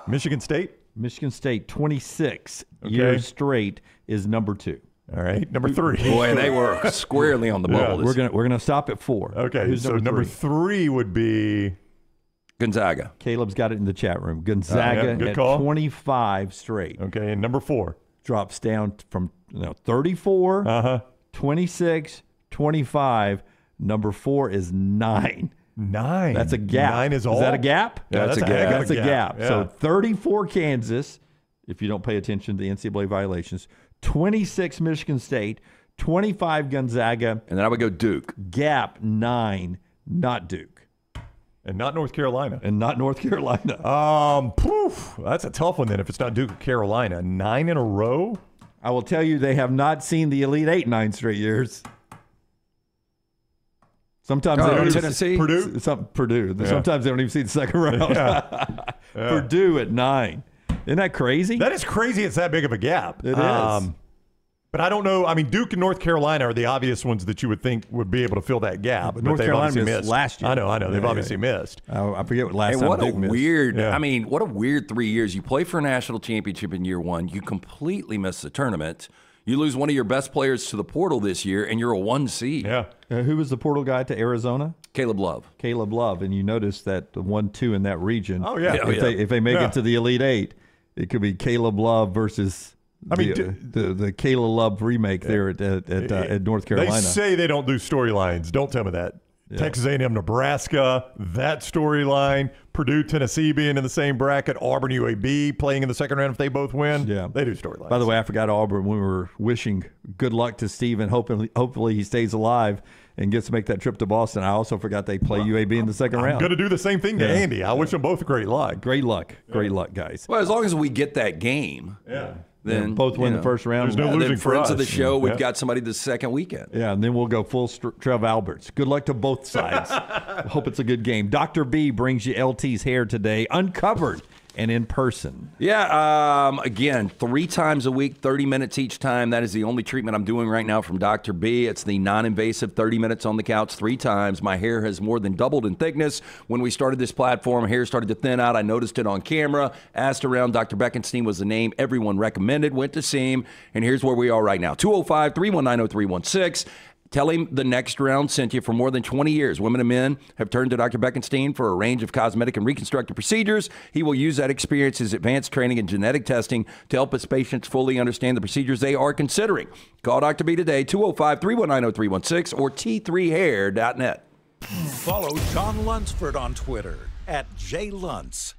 Michigan State. Michigan State, 26 okay. years straight, is number two. All right, number three. Boy, they were squarely on the bubble. Yeah, we're gonna we're gonna stop at four. Okay, Who's so number, number three? three? would be Gonzaga. Caleb's got it in the chat room. Gonzaga uh, yeah, at call. 25 straight. Okay, and number four drops down from you know, 34, uh-huh. 26, 25. Number four is nine. Nine. That's a gap. Nine is all. Is that a gap? Yeah, that's, that's a, gap. That's a gap. gap. Yeah. So 34 Kansas, if you don't pay attention to the NCAA violations. 26 Michigan State, 25 Gonzaga. And then I would go Duke. Gap nine, not Duke. And not North Carolina. And not North Carolina. Um, poof, that's a tough one then if it's not Duke or Carolina. Nine in a row? I will tell you they have not seen the Elite Eight nine straight years. Sometimes oh, they don't Tennessee, even, Purdue, some, Purdue. Yeah. Sometimes they don't even see the second round. Yeah. Yeah. Purdue at nine. Isn't that crazy? That is crazy. It's that big of a gap. It um, is. But I don't know. I mean, Duke and North Carolina are the obvious ones that you would think would be able to fill that gap. But North Carolina missed, last year. I know, I know. They've yeah, obviously yeah. missed. Uh, I forget what last and time. What Duke a missed. weird. Yeah. I mean, what a weird three years. You play for a national championship in year one. You completely miss the tournament. You lose one of your best players to the portal this year, and you're a one seed. Yeah. Uh, who was the portal guy to Arizona? Caleb Love. Caleb Love, and you notice that the one two in that region. Oh yeah. If, yeah. They, if they make it to the Elite Eight, it could be Caleb Love versus I mean, the, uh, the, the Caleb Love remake there at at, at, uh, at, North Carolina. They say they don't do storylines. Don't tell me that. Yeah. Texas A&M, Nebraska, that storyline. Purdue, Tennessee being in the same bracket. Auburn, UAB playing in the second round if they both win. Yeah, they do storylines. By the way, I forgot Auburn. We were wishing good luck to Steven. Hopefully, hopefully he stays alive and gets to make that trip to Boston. I also forgot they play well, UAB in the 2nd round. I'm going to do the same thing to yeah. Andy. I wish them both great luck. Great luck. Great yeah. luck, guys. Well, as long as we get that game. Yeah then both win know, the first round. There's no losing then friends us. of the show, we've got somebody the second weekend. Yeah, and then we'll go full st- Trev Alberts. Good luck to both sides. Hope it's a good game. Dr. B brings you LT's hair today, uncovered and in person. Yeah, um, again, three times a week, 30 minutes each time. That is the only treatment I'm doing right now from Dr. B. It's the non invasive 30 minutes on the couch three times. My hair has more than doubled in thickness. When we started this platform, hair started to thin out. I noticed it on camera, asked around. Dr. Beckenstein was the name everyone recommended, went to see him, and here's where we are right now 205 319 0316. Tell him the next round sent you for more than 20 years. Women and men have turned to Dr. Beckenstein for a range of cosmetic and reconstructive procedures. He will use that experience, his advanced training, and genetic testing to help his patients fully understand the procedures they are considering. Call Dr. B today, 205 319 0316 or t3hair.net. Follow Jon Lunceford on Twitter at jlunce.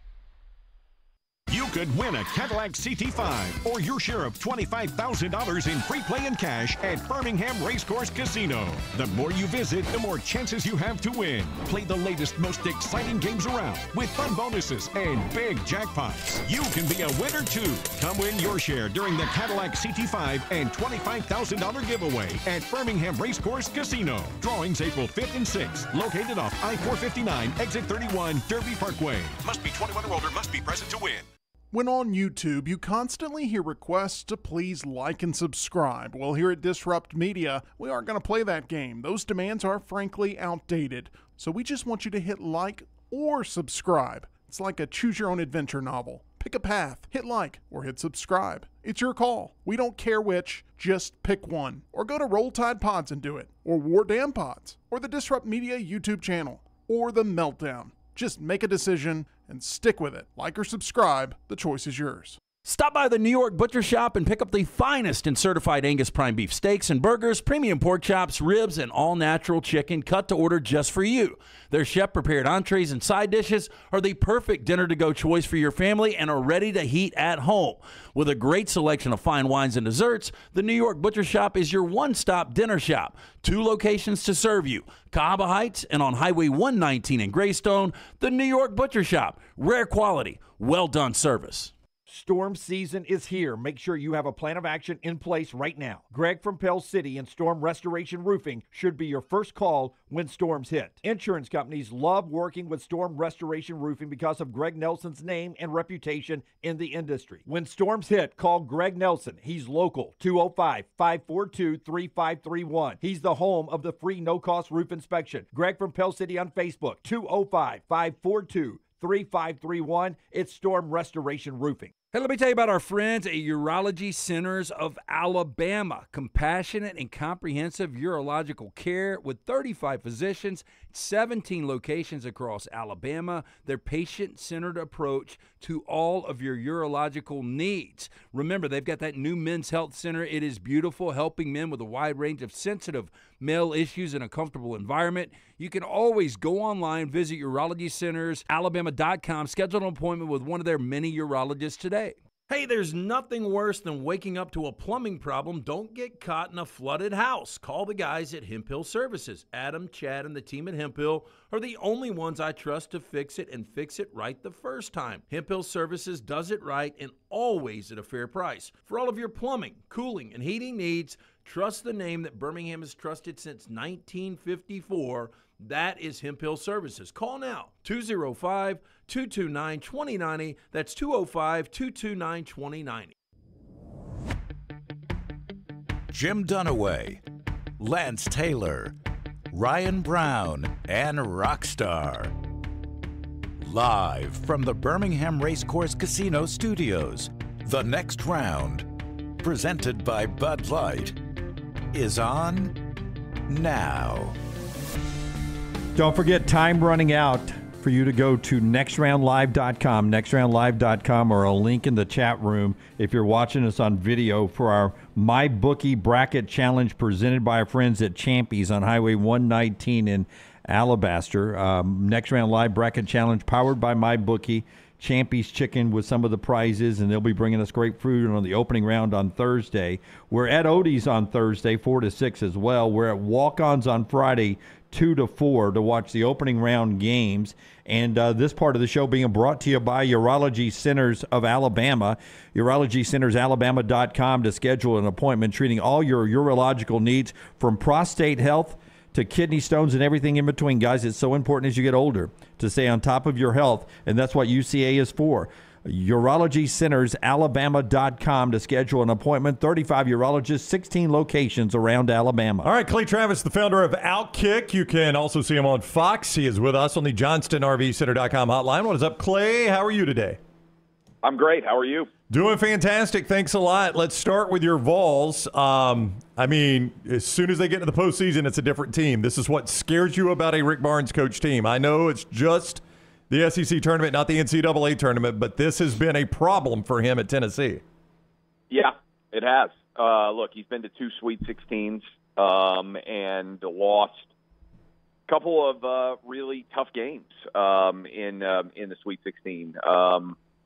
You could win a Cadillac CT5 or your share of $25,000 in free play and cash at Birmingham Racecourse Casino. The more you visit, the more chances you have to win. Play the latest, most exciting games around with fun bonuses and big jackpots. You can be a winner too. Come win your share during the Cadillac CT5 and $25,000 giveaway at Birmingham Racecourse Casino. Drawings April 5th and 6th. Located off I-459, exit 31, Derby Parkway. Must be 21 or older, must be present to win. When on YouTube, you constantly hear requests to please like and subscribe. Well, here at Disrupt Media, we aren't going to play that game. Those demands are frankly outdated. So we just want you to hit like or subscribe. It's like a choose your own adventure novel. Pick a path, hit like, or hit subscribe. It's your call. We don't care which, just pick one. Or go to Roll Tide Pods and do it, or War Damn Pods, or the Disrupt Media YouTube channel, or The Meltdown. Just make a decision and stick with it. Like or subscribe, the choice is yours. Stop by the New York Butcher Shop and pick up the finest in certified Angus prime beef steaks and burgers, premium pork chops, ribs, and all natural chicken cut to order just for you. Their chef prepared entrees and side dishes are the perfect dinner to go choice for your family and are ready to heat at home. With a great selection of fine wines and desserts, the New York Butcher Shop is your one stop dinner shop. Two locations to serve you Cahaba Heights and on Highway 119 in Greystone, the New York Butcher Shop. Rare quality, well done service. Storm season is here. Make sure you have a plan of action in place right now. Greg from Pell City and Storm Restoration Roofing should be your first call when storms hit. Insurance companies love working with Storm Restoration Roofing because of Greg Nelson's name and reputation in the industry. When storms hit, call Greg Nelson. He's local, 205 542 3531. He's the home of the free no cost roof inspection. Greg from Pell City on Facebook, 205 542 3531. It's Storm Restoration Roofing. Hey, let me tell you about our friends at Urology Centers of Alabama. Compassionate and comprehensive urological care with 35 physicians, 17 locations across Alabama. Their patient centered approach to all of your urological needs. Remember, they've got that new men's health center. It is beautiful, helping men with a wide range of sensitive male issues in a comfortable environment. You can always go online, visit urologycentersalabama.com, schedule an appointment with one of their many urologists today. Hey, there's nothing worse than waking up to a plumbing problem. Don't get caught in a flooded house. Call the guys at Hemphill Services. Adam, Chad, and the team at Hemphill are the only ones I trust to fix it and fix it right the first time. Hemphill Services does it right and always at a fair price. For all of your plumbing, cooling, and heating needs, trust the name that Birmingham has trusted since 1954. That is Hemphill Services. Call now 205 229 2090. That's 205 229 2090. Jim Dunaway, Lance Taylor, Ryan Brown, and Rockstar. Live from the Birmingham Racecourse Casino Studios, the next round, presented by Bud Light, is on now. Don't forget, time running out for you to go to nextroundlive.com, nextroundlive.com, or a link in the chat room if you're watching us on video for our My Bookie Bracket Challenge presented by our friends at Champy's on Highway 119 in Alabaster. Um, Next Round Live Bracket Challenge powered by My Bookie. Champy's Chicken with some of the prizes, and they'll be bringing us great food on the opening round on Thursday. We're at Odie's on Thursday, 4 to 6 as well. We're at Walk Ons on Friday, 2 to 4 to watch the opening round games. And uh, this part of the show being brought to you by Urology Centers of Alabama. UrologyCentersAlabama.com to schedule an appointment treating all your urological needs from prostate health to kidney stones and everything in between. Guys, it's so important as you get older to stay on top of your health, and that's what UCA is for. Urology Centers, Alabama.com to schedule an appointment. 35 urologists, 16 locations around Alabama. All right, Clay Travis, the founder of Outkick. You can also see him on Fox. He is with us on the JohnstonRVCenter.com hotline. What is up, Clay? How are you today? I'm great. How are you? Doing fantastic. Thanks a lot. Let's start with your Vols. Um, I mean, as soon as they get into the postseason, it's a different team. This is what scares you about a Rick Barnes coach team. I know it's just the SEC tournament, not the NCAA tournament, but this has been a problem for him at Tennessee. Yeah, it has. Uh, look, he's been to two Sweet 16s um, and lost a couple of uh, really tough games um, in uh, in the Sweet 16.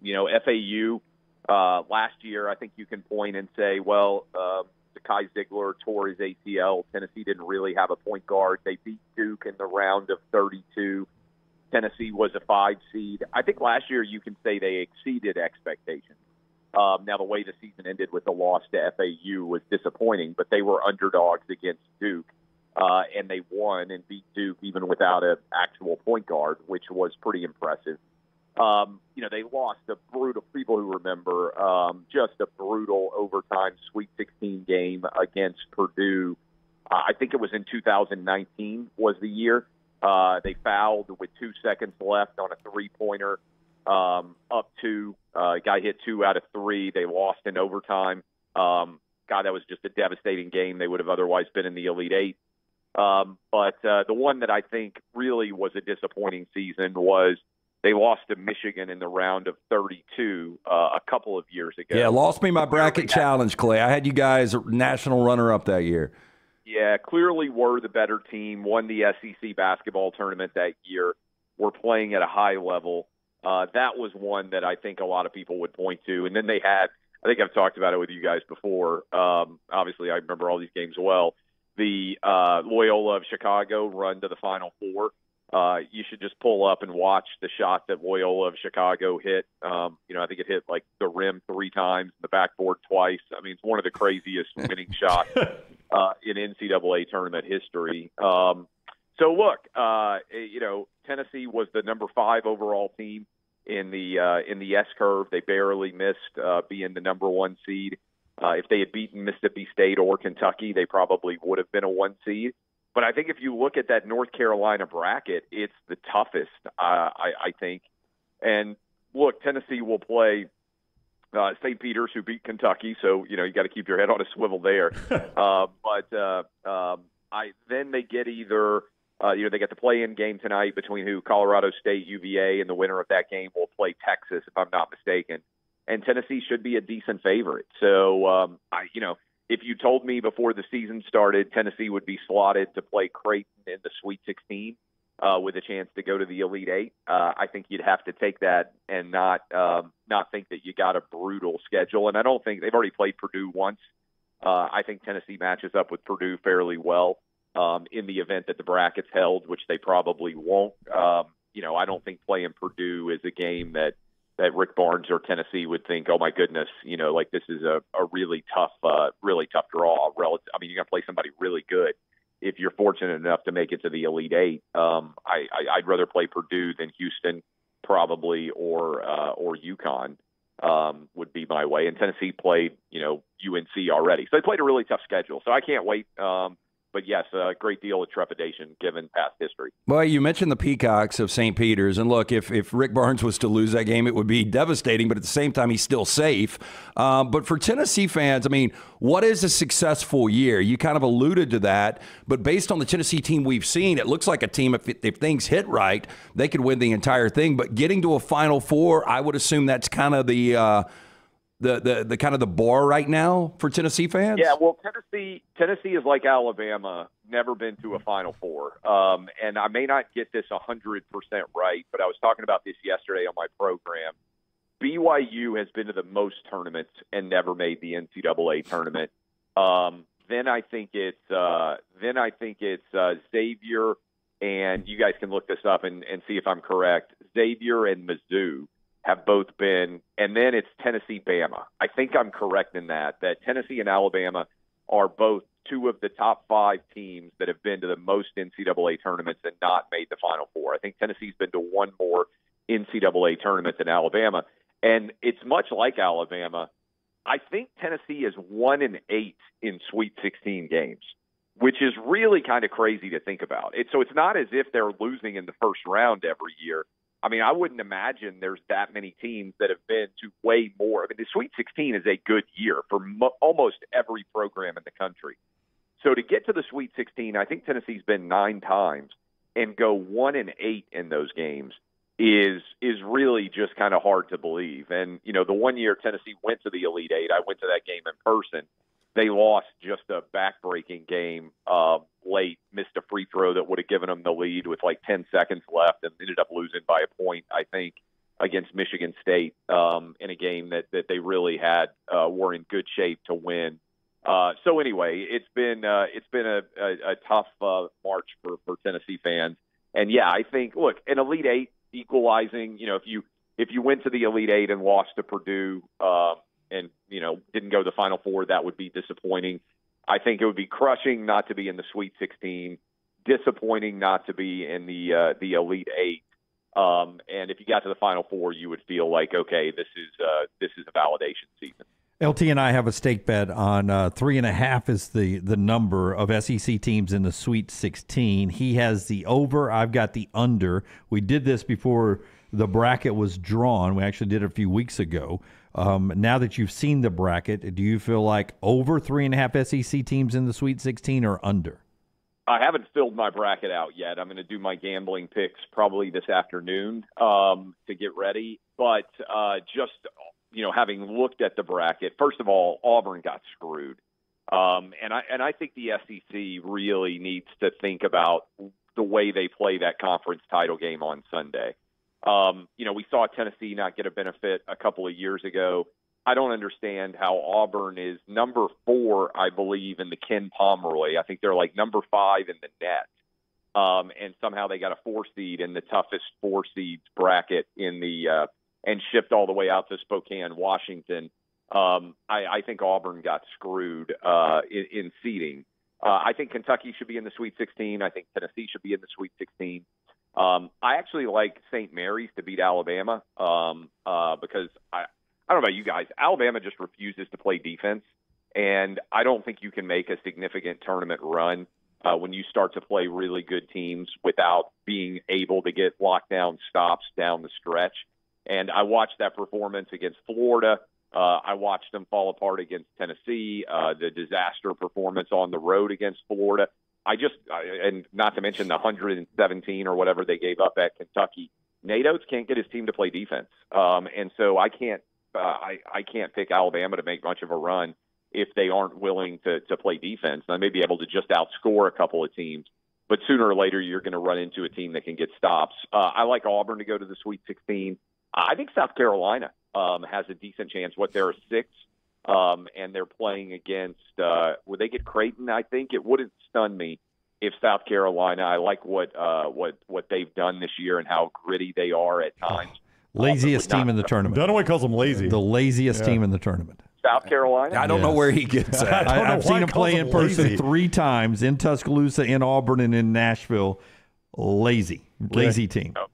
You know, FAU uh, last year, I think you can point and say, well, uh, Kai Zeigler tore his ACL. Tennessee didn't really have a point guard. They beat Duke in the round of 32. Tennessee was a five seed. I think last year you can say they exceeded expectations. Um, now, the way the season ended with the loss to FAU was disappointing, but they were underdogs against Duke, uh, and they won and beat Duke even without an actual point guard, which was pretty impressive. Um, you know, they lost a brutal, people who remember, um, just a brutal overtime Sweet 16 game against Purdue. Uh, I think it was in 2019 was the year. Uh, they fouled with two seconds left on a three pointer, um, up two. Uh, guy hit two out of three. They lost in overtime. Um, God, that was just a devastating game. They would have otherwise been in the Elite Eight. Um, but uh, the one that I think really was a disappointing season was they lost to Michigan in the round of 32 uh, a couple of years ago. Yeah, lost me my bracket challenge, Clay. I had you guys national runner up that year. Yeah, clearly were the better team. Won the SEC basketball tournament that year. Were playing at a high level. Uh, that was one that I think a lot of people would point to. And then they had, I think I've talked about it with you guys before. Um, obviously, I remember all these games well. The uh, Loyola of Chicago run to the Final Four uh, you should just pull up and watch the shot that Loyola of Chicago hit. Um, you know, I think it hit like the rim three times, the backboard twice. I mean, it's one of the craziest winning shots uh, in NCAA tournament history. Um, so look, uh, you know, Tennessee was the number five overall team in the uh, in the S curve. They barely missed uh, being the number one seed. Uh, if they had beaten Mississippi State or Kentucky, they probably would have been a one seed. But I think if you look at that North Carolina bracket, it's the toughest, uh, I, I think. And look, Tennessee will play uh, St. Peter's, who beat Kentucky, so you know you got to keep your head on a swivel there. uh, but uh, um, I then they get either uh, you know they get the play-in game tonight between who Colorado State, UVA, and the winner of that game will play Texas, if I'm not mistaken. And Tennessee should be a decent favorite. So um, I, you know, if you told me before the season started Tennessee would be slotted to play Creighton in the Sweet 16 uh, with a chance to go to the Elite Eight, uh, I think you'd have to take that and not um, not think that you got a brutal schedule. And I don't think they've already played Purdue once. Uh, I think Tennessee matches up with Purdue fairly well um, in the event that the brackets held, which they probably won't. Um, you know, I don't think playing Purdue is a game that that Rick Barnes or Tennessee would think, oh my goodness, you know, like this is a, a really tough, uh, really tough draw. Relative, I mean, you're gonna play somebody really good if you're fortunate enough to make it to the Elite Eight. Um, I, I, I'd rather play Purdue than Houston, probably, or uh, or UConn. um, would be my way. And Tennessee played, you know, UNC already, so they played a really tough schedule. So I can't wait. Um, but yes, a great deal of trepidation given past history. Well, you mentioned the Peacocks of St. Peter's, and look, if, if Rick Barnes was to lose that game, it would be devastating. But at the same time, he's still safe. Uh, but for Tennessee fans, I mean, what is a successful year? You kind of alluded to that, but based on the Tennessee team we've seen, it looks like a team if if things hit right, they could win the entire thing. But getting to a Final Four, I would assume that's kind of the uh, the, the the kind of the bar right now for Tennessee fans? Yeah, well, Tennessee Tennessee is like Alabama, never been to a Final Four, um, and I may not get this hundred percent right, but I was talking about this yesterday on my program. BYU has been to the most tournaments and never made the NCAA tournament. Um, then I think it's uh, then I think it's uh, Xavier, and you guys can look this up and, and see if I'm correct. Xavier and Mizzou have both been, and then it's Tennessee, Bama. I think I'm correct in that that Tennessee and Alabama are both two of the top five teams that have been to the most NCAA tournaments and not made the Final Four. I think Tennessee's been to one more NCAA tournament than Alabama, and it's much like Alabama. I think Tennessee is one and eight in Sweet 16 games, which is really kind of crazy to think about. It, so it's not as if they're losing in the first round every year. I mean, I wouldn't imagine there's that many teams that have been to way more. I mean, the Sweet 16 is a good year for mo- almost every program in the country. So to get to the Sweet 16, I think Tennessee's been nine times and go one and eight in those games is is really just kind of hard to believe. And you know, the one year Tennessee went to the Elite Eight, I went to that game in person they lost just a backbreaking game uh, late, missed a free throw that would have given them the lead with like 10 seconds left, and ended up losing by a point, I think, against Michigan State um, in a game that that they really had uh, were in good shape to win. Uh, so anyway, it's been uh, it's been a, a, a tough uh, march for, for Tennessee fans, and yeah, I think look an Elite Eight equalizing. You know, if you if you went to the Elite Eight and lost to Purdue, um, and you know didn't go to the Final Four, that would be disappointing. I think it would be crushing not to be in the Sweet 16, disappointing not to be in the uh, the Elite Eight. Um, and if you got to the Final Four, you would feel like, okay, this is uh, this is a validation season. LT and I have a stake bet on uh, three and a half is the the number of SEC teams in the Sweet 16. He has the over. I've got the under. We did this before the bracket was drawn. We actually did it a few weeks ago. Um, now that you've seen the bracket, do you feel like over three and a half SEC teams in the Sweet 16 or under? I haven't filled my bracket out yet. I'm going to do my gambling picks probably this afternoon um, to get ready. But uh, just you know, having looked at the bracket, first of all, Auburn got screwed, um, and I and I think the SEC really needs to think about the way they play that conference title game on Sunday. Um, you know, we saw Tennessee not get a benefit a couple of years ago. I don't understand how Auburn is number four, I believe, in the Ken Pomeroy. I think they're like number five in the net. Um, and somehow they got a four seed in the toughest four seeds bracket in the uh, and shipped all the way out to Spokane, Washington. Um, I, I think Auburn got screwed uh, in, in seeding. Uh, I think Kentucky should be in the Sweet 16. I think Tennessee should be in the Sweet 16. Um, I actually like St. Mary's to beat Alabama um, uh, because I, I don't know about you guys. Alabama just refuses to play defense, and I don't think you can make a significant tournament run uh, when you start to play really good teams without being able to get lockdown stops down the stretch. And I watched that performance against Florida. Uh, I watched them fall apart against Tennessee. Uh, the disaster performance on the road against Florida. I just, and not to mention the 117 or whatever they gave up at Kentucky. Nate Oats can't get his team to play defense, um, and so I can't, uh, I, I can't pick Alabama to make much of a run if they aren't willing to to play defense. I may be able to just outscore a couple of teams, but sooner or later you're going to run into a team that can get stops. Uh, I like Auburn to go to the Sweet 16. I think South Carolina um, has a decent chance. What they're a six um, and they're playing against. Uh, would they get Creighton? I think it wouldn't stun me if South Carolina. I like what uh, what what they've done this year and how gritty they are at times. Laziest team in the tournament. Dunaway calls them lazy. The laziest yeah. team in the tournament. South Carolina. I don't yes. know where he gets that. I, have seen him play in person lazy. three times in Tuscaloosa, in Auburn, and in Nashville. Lazy, lazy team. Oh.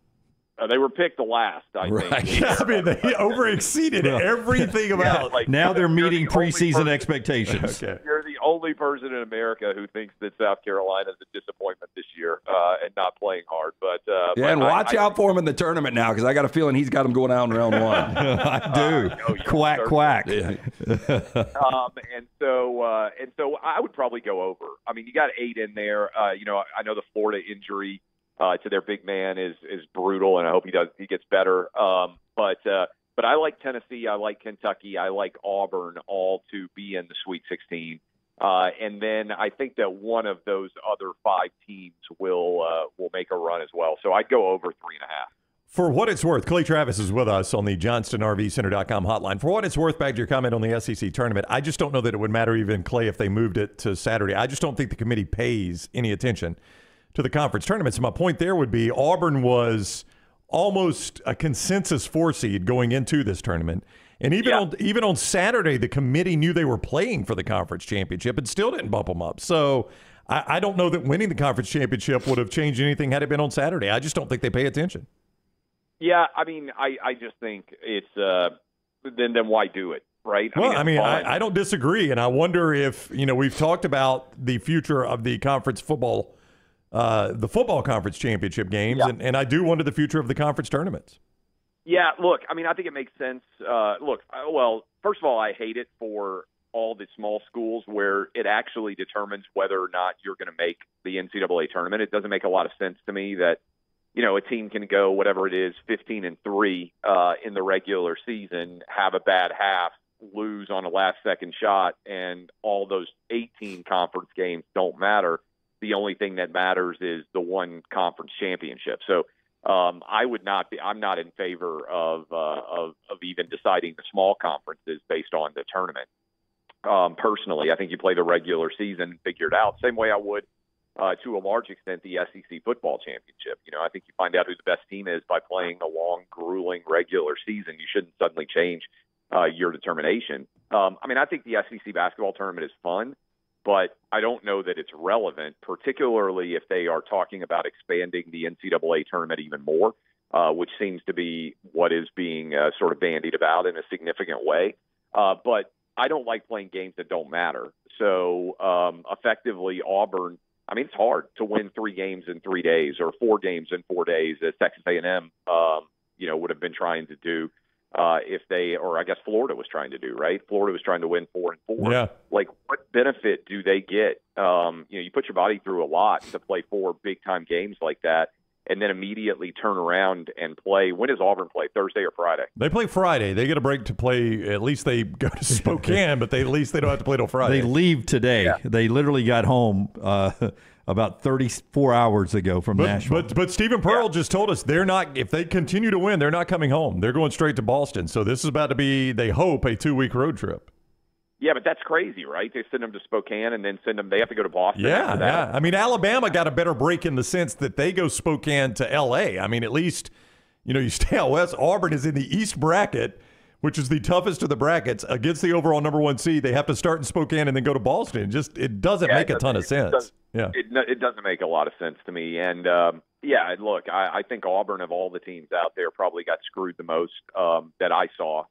Uh, they were picked the last, I right. think. I mean, they overexceeded everything about. Yeah, like, now they're meeting the preseason expectations. okay. You're the only person in America who thinks that South Carolina is a disappointment this year uh, and not playing hard. But uh, yeah, but and watch I, out I, for him in the tournament now because I got a feeling he's got him going out in round one. I do. Uh, quack quack. Yeah. um, and so uh, and so I would probably go over. I mean, you got eight in there. Uh, you know, I know the Florida injury uh, to their big man is is brutal, and I hope he does he gets better. Um, but uh, but I like Tennessee, I like Kentucky, I like Auburn, all to be in the Sweet 16. Uh, and then I think that one of those other five teams will uh, will make a run as well. So I'd go over three and a half. For what it's worth, Clay Travis is with us on the JohnstonRVCenter.com hotline. For what it's worth, back to your comment on the SEC tournament, I just don't know that it would matter even, Clay, if they moved it to Saturday. I just don't think the committee pays any attention to the conference tournaments. my point there would be Auburn was almost a consensus four seed going into this tournament. And even yeah. on even on Saturday, the committee knew they were playing for the conference championship and still didn't bump them up. So I, I don't know that winning the conference championship would have changed anything had it been on Saturday. I just don't think they pay attention. Yeah, I mean, I, I just think it's uh, then then why do it? right? I well, mean, I mean, I, I, don't disagree, and I wonder if you know we've talked about the future of the conference football uh, the football conference championship games, yeah. and, and I do wonder the future of the conference tournaments. Yeah, look, I mean, I think it makes sense. Uh, look, well, first of all, I hate it for all the small schools where it actually determines whether or not you're going to make the NCAA tournament. It doesn't make a lot of sense to me that you know a team can go whatever it is, 15 and three uh, in the regular season, have a bad half, lose on a last second shot, and all those 18 conference games don't matter the only thing that matters is the one conference championship. So um, I would not be. I'm not in favor of, uh, of of even deciding the small conferences based on the tournament. Um, personally, I think you play the regular season, figure it out. Same way I would uh, to a large extent the SEC football championship. You know, I think you find out who the best team is by playing a long, grueling regular season. You shouldn't suddenly change uh, your determination. Um, I mean, I think the SEC basketball tournament is fun but I don't know that it's relevant, particularly if they are talking about expanding the NCAA tournament even more, uh, which seems to be what is being uh, sort of bandied about in a significant way. Uh, but I don't like playing games that don't matter. So um, effectively, Auburn. I mean, it's hard to win three games in three days or four games in four days, as Texas A&M, um, you know, would have been trying to do uh, if they, or I guess Florida was trying to do, right? Florida was trying to win four and four. Yeah. Like, what benefit do they get? Um, you know, you put your body through a lot to play four big time games like that, and then immediately turn around and play. When does Auburn play? Thursday or Friday? They play Friday. They get a break to play. At least they go to Spokane, but they at least they don't have to play till Friday. They leave today. Yeah. They literally got home. Uh, about 34 hours ago from but, Nashville. But but Steven Pearl yeah. just told us they're not if they continue to win, they're not coming home. They're going straight to Boston. So this is about to be they hope a 2-week road trip. Yeah, but that's crazy, right? They send them to Spokane and then send them. They have to go to Boston. Yeah, yeah. I mean, Alabama got a better break in the sense that they go Spokane to L.A. I mean, at least you know you stay out west. Auburn is in the East bracket which is the toughest of the brackets against the overall number one seed. They have to start in Spokane and then go to Boston. It just it doesn't yeah, make it a ton of sense. yeah, it, it, doesn't make a lot of sense to me. And um, yeah, look, I, I, think Auburn of all the teams out there probably got screwed the most um, that I saw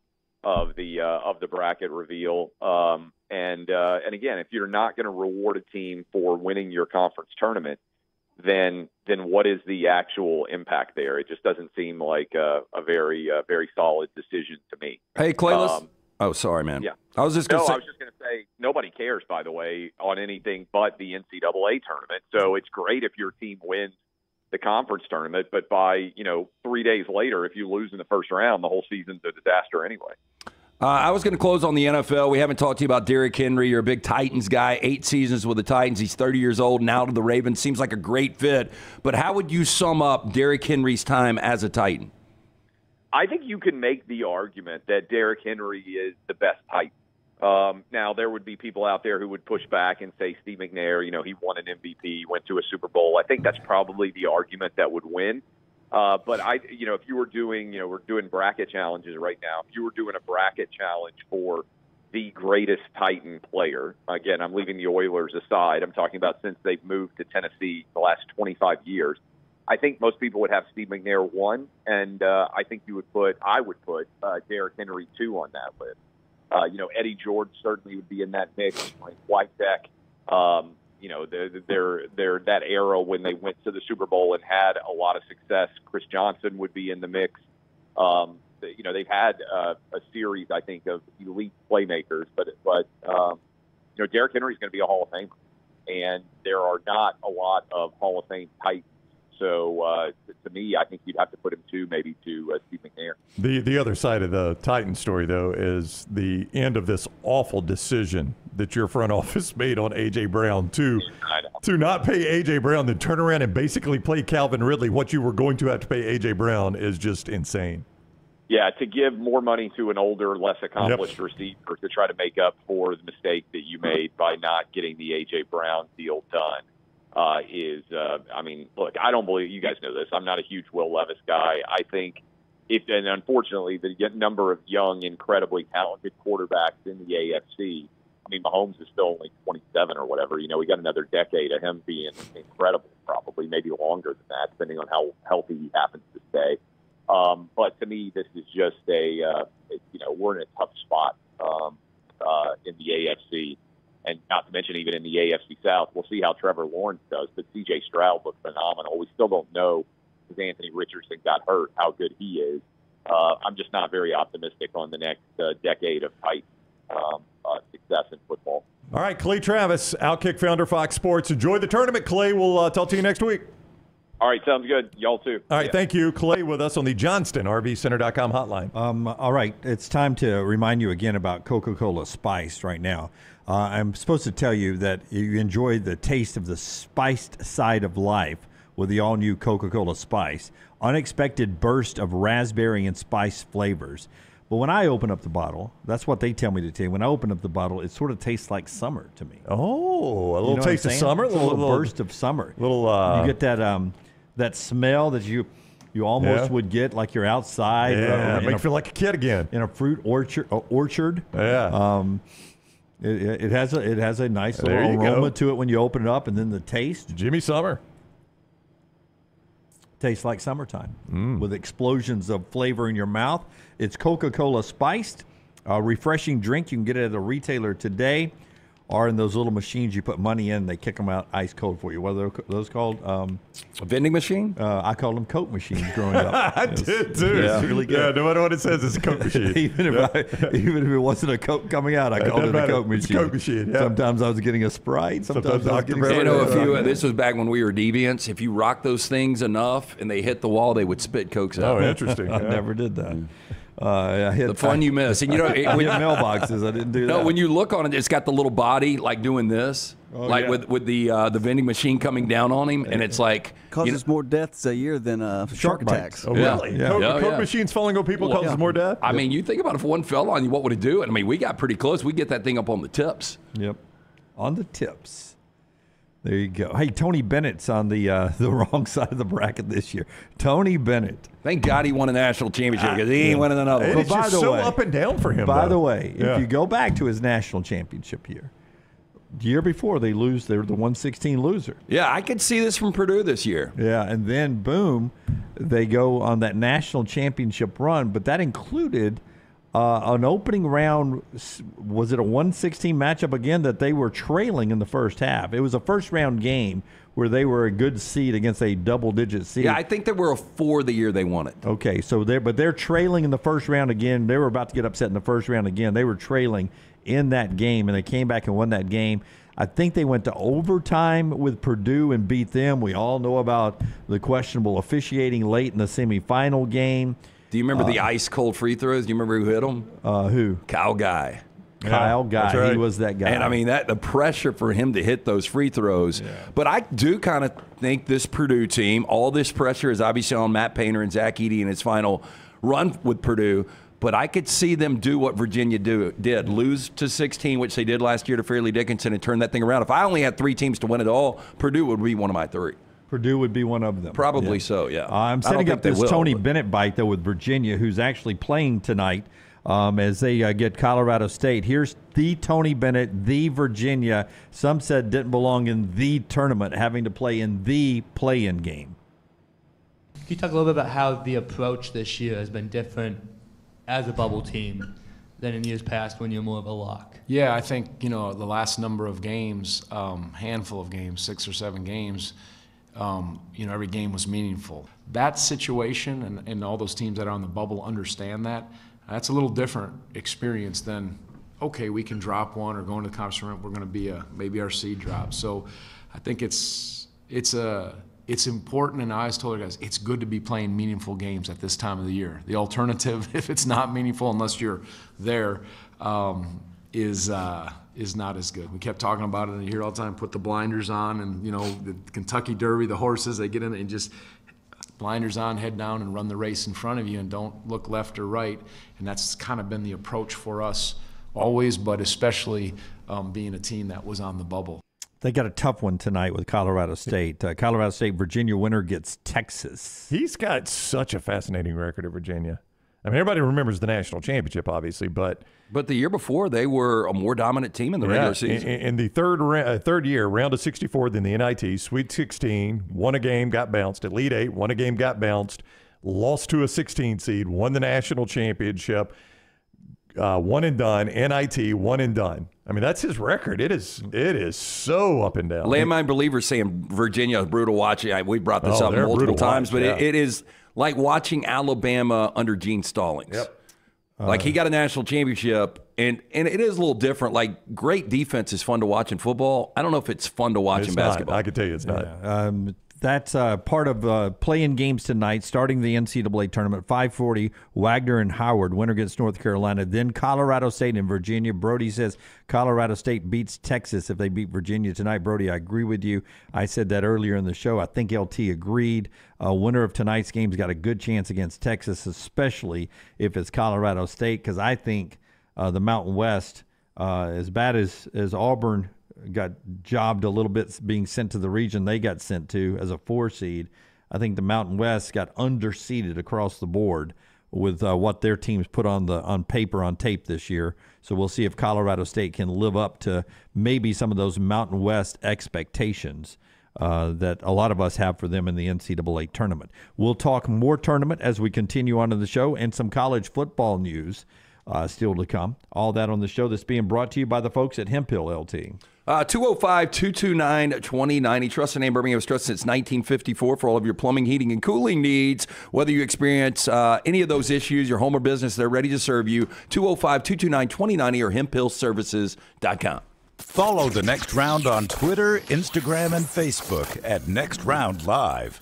of the uh, of the bracket reveal. Um, and uh, and again, if you're not going to reward a team for winning your conference tournament then then what is the actual impact there? It just doesn't seem like a, a very uh, very solid decision to me. Hey, Clayless. Um, oh, sorry, man. Yeah, I was just going no, say. I was just going to say nobody cares, by the way, on anything but the NCAA tournament. So it's great if your team wins the conference tournament, but by you know three days later, if you lose in the first round, the whole season's a disaster anyway. Uh, I was going to close on the NFL. We haven't talked to you about Derrick Henry. You're a big Titans guy, eight seasons with the Titans. He's 30 years old now to the Ravens. Seems like a great fit. But how would you sum up Derrick Henry's time as a Titan? I think you can make the argument that Derrick Henry is the best Titan. Um, now, there would be people out there who would push back and say Steve McNair, you know, he won an MVP, went to a Super Bowl. I think that's probably the argument that would win. Uh, but I, you know, if you were doing, you know, we're doing bracket challenges right now. If you were doing a bracket challenge for the greatest Titan player, again, I'm leaving the Oilers aside. I'm talking about since they've moved to Tennessee the last 25 years. I think most people would have Steve McNair one, and uh, I think you would put I would put uh, Derrick Henry two on that list. Uh, you know, Eddie George certainly would be in that mix. Like Wycheck, um, you know, they're, they're that era when they went to the Super Bowl and had a lot of success. Chris Johnson would be in the mix. Um, you know, they've had uh, a series, I think, of elite playmakers, but but um, you know, Derrick Henry is going to be a Hall of Famer, and there are not a lot of Hall of Fame type so uh, to me, I think you'd have to put him two, maybe to uh, Steve McNair. The the other side of the Titan story, though, is the end of this awful decision that your front office made on AJ Brown to to not pay AJ Brown, then turn around and basically play Calvin Ridley. What you were going to have to pay AJ Brown is just insane. Yeah, to give more money to an older, less accomplished yep. receiver to try to make up for the mistake that you made by not getting the AJ Brown deal done uh, is, uh, I mean, look, I don't believe you guys know this. I'm not a huge Will Levis guy. I think if, and unfortunately, the number of young, incredibly talented quarterbacks in the AFC. I mean, Mahomes is still only 27 or whatever. You know, we got another decade of him being incredible, probably maybe longer than that, depending on how healthy he happens to stay. Um, but to me, this is just a, uh, you know, we're in a tough spot um, uh, in the AFC and not to mention even in the AFC South. We'll see how Trevor Lawrence does, but C.J. Stroud looks phenomenal. We still don't know because Anthony Richardson got hurt how good he is. Uh, I'm just not very optimistic on the next uh, decade of tight um, uh, success in football. All right, Clay Travis, Outkick founder, Fox Sports. Enjoy the tournament, Clay. We'll uh, talk to you next week. All right, sounds good. Y'all too. All right, yeah. thank you. Clay with us on the Johnston RVCenter.com hotline. Um, all right, it's time to remind you again about Coca Cola Spiced right now. Uh, I'm supposed to tell you that you enjoy the taste of the spiced side of life with the all new Coca Cola Spice. Unexpected burst of raspberry and spice flavors. But when I open up the bottle, that's what they tell me to take. When I open up the bottle, it sort of tastes like summer to me. Oh, a little you know taste of summer, a little, little, burst of summer. Little, uh, you get that um, that smell that you you almost yeah. would get like you're outside. Yeah, uh, make you feel like a kid again in a fruit orchard. Uh, orchard. Yeah. Um, it, it, has a it has a nice little aroma go. to it when you open it up, and then the taste. Jimmy Summer tastes like summertime mm. with explosions of flavor in your mouth. It's Coca Cola spiced, a refreshing drink. You can get it at a retailer today are in those little machines you put money in. They kick them out ice cold for you. What are those called? Um, a vending machine? Uh, I called them Coke machines growing up. I did too. Yeah. It's really good. Yeah, no matter what it says, it's a Coke machine. even if yeah. I, even if it wasn't a Coke coming out, I called it, a Coke machine. Coke machine. Yeah. Sometimes I was getting a Sprite. Sometimes, sometimes I was getting. You know, if you, uh, this was back when we were deviants. If you rock those things enough and they hit the wall, they would spit Cokes out. Oh, interesting. I never did that. Uh, hit, the fun I, you miss, and you know, it, when, mailboxes. I didn't do no, that. when you look on it, it's got the little body like doing this, oh, like yeah. with with the uh, the vending machine coming down on him, and it's like causes you know, more deaths a year than uh, shark, attacks. Oh, really? Yeah. Coke, yeah, Coke machines falling on people well, causes more death. I mean, you think about if one fell on you, what would it do? And I mean, we got pretty close. We get that thing up on the tips. Yep, on the tips. There you go. Hey, Tony Bennett's on the uh, the wrong side of the bracket this year. Tony Bennett. Thank God he won a national championship because he ain't yeah. winning another. It's by just the so way, up and down for him. By though. the way, yeah. if you go back to his national championship year, the year before they lose, they're the 116 loser. Yeah, I could see this from Purdue this year. Yeah, and then boom, they go on that national championship run, but that included uh, an opening round was it a 116 matchup again that they were trailing in the first half. It was a first round game where they were a good seed against a double digit seed. Yeah, I think they were a four the year they won it. Okay, so they're but they're trailing in the first round again. They were about to get upset in the first round again. They were trailing in that game and they came back and won that game. I think they went to overtime with Purdue and beat them. We all know about the questionable officiating late in the semifinal game. Do you remember uh, the ice cold free throws? Do you remember who hit them? Uh, who? Kyle Guy. Kyle Guy. Right. He was that guy. And I mean that the pressure for him to hit those free throws. Yeah. But I do kind of think this Purdue team, all this pressure is obviously on Matt Painter and Zach Edey in his final run with Purdue. But I could see them do what Virginia do, did lose to 16, which they did last year to Fairleigh Dickinson, and turn that thing around. If I only had three teams to win it all, Purdue would be one of my three. Purdue would be one of them. Probably yeah. so, yeah. Uh, I'm setting up this will, Tony but. Bennett bite, though, with Virginia, who's actually playing tonight um, as they uh, get Colorado State. Here's the Tony Bennett, the Virginia. Some said didn't belong in the tournament, having to play in the play in game. Can you talk a little bit about how the approach this year has been different as a bubble team than in years past when you're more of a lock? Yeah, I think you know the last number of games, um, handful of games, six or seven games. Um, you know, every game was meaningful. That situation, and, and all those teams that are on the bubble understand that. That's a little different experience than okay, we can drop one or go into the conference tournament. We're going to be a maybe our seed drop. So, I think it's it's a it's important, and I always told our guys, it's good to be playing meaningful games at this time of the year. The alternative, if it's not meaningful unless you're there, um, is uh, is not as good. We kept talking about it, and you hear all the time, put the blinders on, and you know the Kentucky Derby, the horses, they get in and just blinders on, head down, and run the race in front of you, and don't look left or right. And that's kind of been the approach for us always, but especially um, being a team that was on the bubble. They got a tough one tonight with Colorado State. Uh, Colorado State, Virginia winner gets Texas. He's got such a fascinating record at Virginia. I mean, everybody remembers the national championship, obviously, but but the year before they were a more dominant team in the yeah, regular season. In, in the third uh, third year, round of 64, then the NIT, Sweet 16, won a game, got bounced. Elite Eight, won a game, got bounced. Lost to a 16 seed, won the national championship uh, one and done, NIT, one and done. I mean, that's his record. It is it is so up and down. Landmine believers saying Virginia is brutal watching. We brought this oh, up multiple times, watch, but yeah. it, it is like watching Alabama under Gene Stallings. Yep. Like he got a national championship, and and it is a little different. Like great defense is fun to watch in football. I don't know if it's fun to watch in basketball. I can tell you it's not. Yeah. Um, that's uh, part of uh, playing games tonight, starting the NCAA tournament. 540, Wagner and Howard. Winner against North Carolina. Then Colorado State and Virginia. Brody says Colorado State beats Texas if they beat Virginia tonight. Brody, I agree with you. I said that earlier in the show. I think LT agreed. Uh, winner of tonight's game's got a good chance against Texas, especially if it's Colorado State, because I think uh, the Mountain West, uh, as bad as, as Auburn got jobbed a little bit being sent to the region they got sent to as a four seed. I think the Mountain West got underseeded across the board with uh, what their teams put on the on paper on tape this year. So we'll see if Colorado State can live up to maybe some of those Mountain West expectations. Uh, that a lot of us have for them in the NCAA tournament. We'll talk more tournament as we continue on in the show and some college football news uh, still to come. All that on the show that's being brought to you by the folks at Hemphill LT. Uh, 205 229 2090. Trust the name Birmingham's trust since 1954 for all of your plumbing, heating, and cooling needs. Whether you experience uh, any of those issues, your home or business, they're ready to serve you. 205 229 2090 or hemphillservices.com. Follow the next round on Twitter, Instagram, and Facebook at Next Round Live.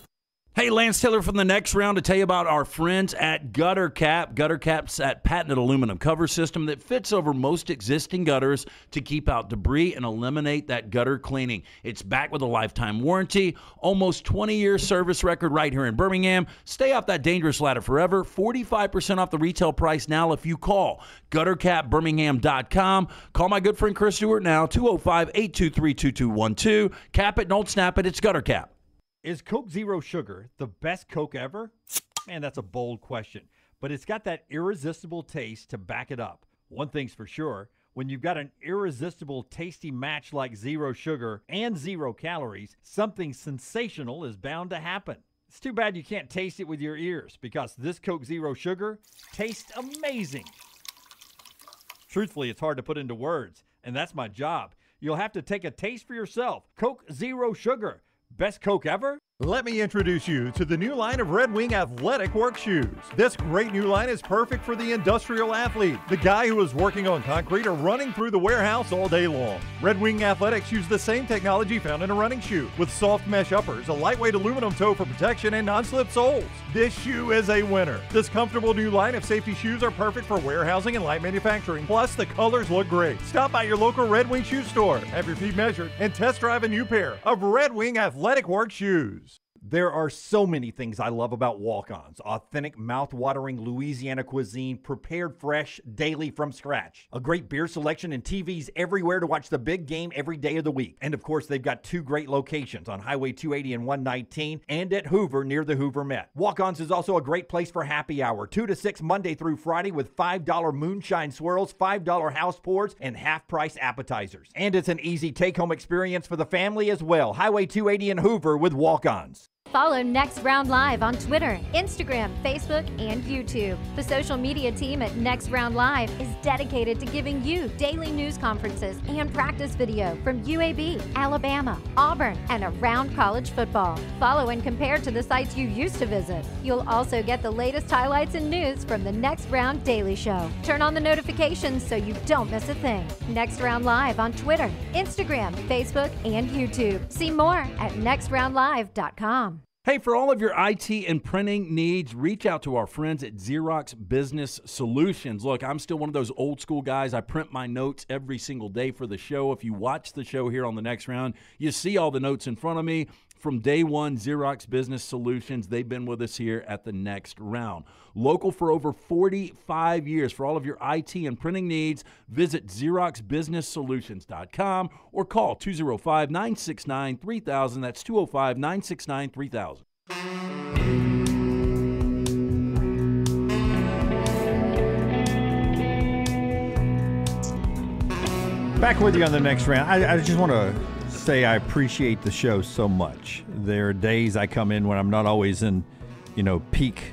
Hey, Lance Taylor from the next round to tell you about our friends at Gutter Cap. Gutter Cap's that patented aluminum cover system that fits over most existing gutters to keep out debris and eliminate that gutter cleaning. It's back with a lifetime warranty, almost 20 year service record right here in Birmingham. Stay off that dangerous ladder forever. 45% off the retail price now if you call guttercapbirmingham.com. Call my good friend Chris Stewart now, 205 823 2212. Cap it, don't snap it. It's Gutter Cap. Is Coke Zero Sugar the best Coke ever? Man, that's a bold question, but it's got that irresistible taste to back it up. One thing's for sure when you've got an irresistible, tasty match like zero sugar and zero calories, something sensational is bound to happen. It's too bad you can't taste it with your ears because this Coke Zero Sugar tastes amazing. Truthfully, it's hard to put into words, and that's my job. You'll have to take a taste for yourself. Coke Zero Sugar. Best Coke ever? Let me introduce you to the new line of Red Wing athletic work shoes. This great new line is perfect for the industrial athlete, the guy who is working on concrete or running through the warehouse all day long. Red Wing Athletics use the same technology found in a running shoe, with soft mesh uppers, a lightweight aluminum toe for protection, and non-slip soles. This shoe is a winner. This comfortable new line of safety shoes are perfect for warehousing and light manufacturing. Plus, the colors look great. Stop by your local Red Wing shoe store, have your feet measured, and test drive a new pair of Red Wing athletic work shoes. There are so many things I love about Walk-On's authentic, mouth-watering Louisiana cuisine prepared fresh daily from scratch. A great beer selection and TVs everywhere to watch the big game every day of the week. And of course, they've got two great locations on Highway 280 and 119 and at Hoover near the Hoover Met. Walk-On's is also a great place for happy hour, 2 to 6 Monday through Friday with $5 moonshine swirls, $5 house pours, and half price appetizers. And it's an easy take home experience for the family as well. Highway 280 and Hoover with Walk-On's. Follow Next Round Live on Twitter, Instagram, Facebook, and YouTube. The social media team at Next Round Live is dedicated to giving you daily news conferences and practice video from UAB, Alabama, Auburn, and around college football. Follow and compare to the sites you used to visit. You'll also get the latest highlights and news from the Next Round Daily Show. Turn on the notifications so you don't miss a thing. Next Round Live on Twitter, Instagram, Facebook, and YouTube. See more at nextroundlive.com. Hey, for all of your IT and printing needs, reach out to our friends at Xerox Business Solutions. Look, I'm still one of those old school guys. I print my notes every single day for the show. If you watch the show here on the next round, you see all the notes in front of me. From day one, Xerox Business Solutions, they've been with us here at the next round. Local for over 45 years. For all of your IT and printing needs, visit XeroxBusinessSolutions.com or call 205 969 3000. That's 205 969 3000. Back with you on the next round. I, I just want to say I appreciate the show so much. There are days I come in when I'm not always in, you know, peak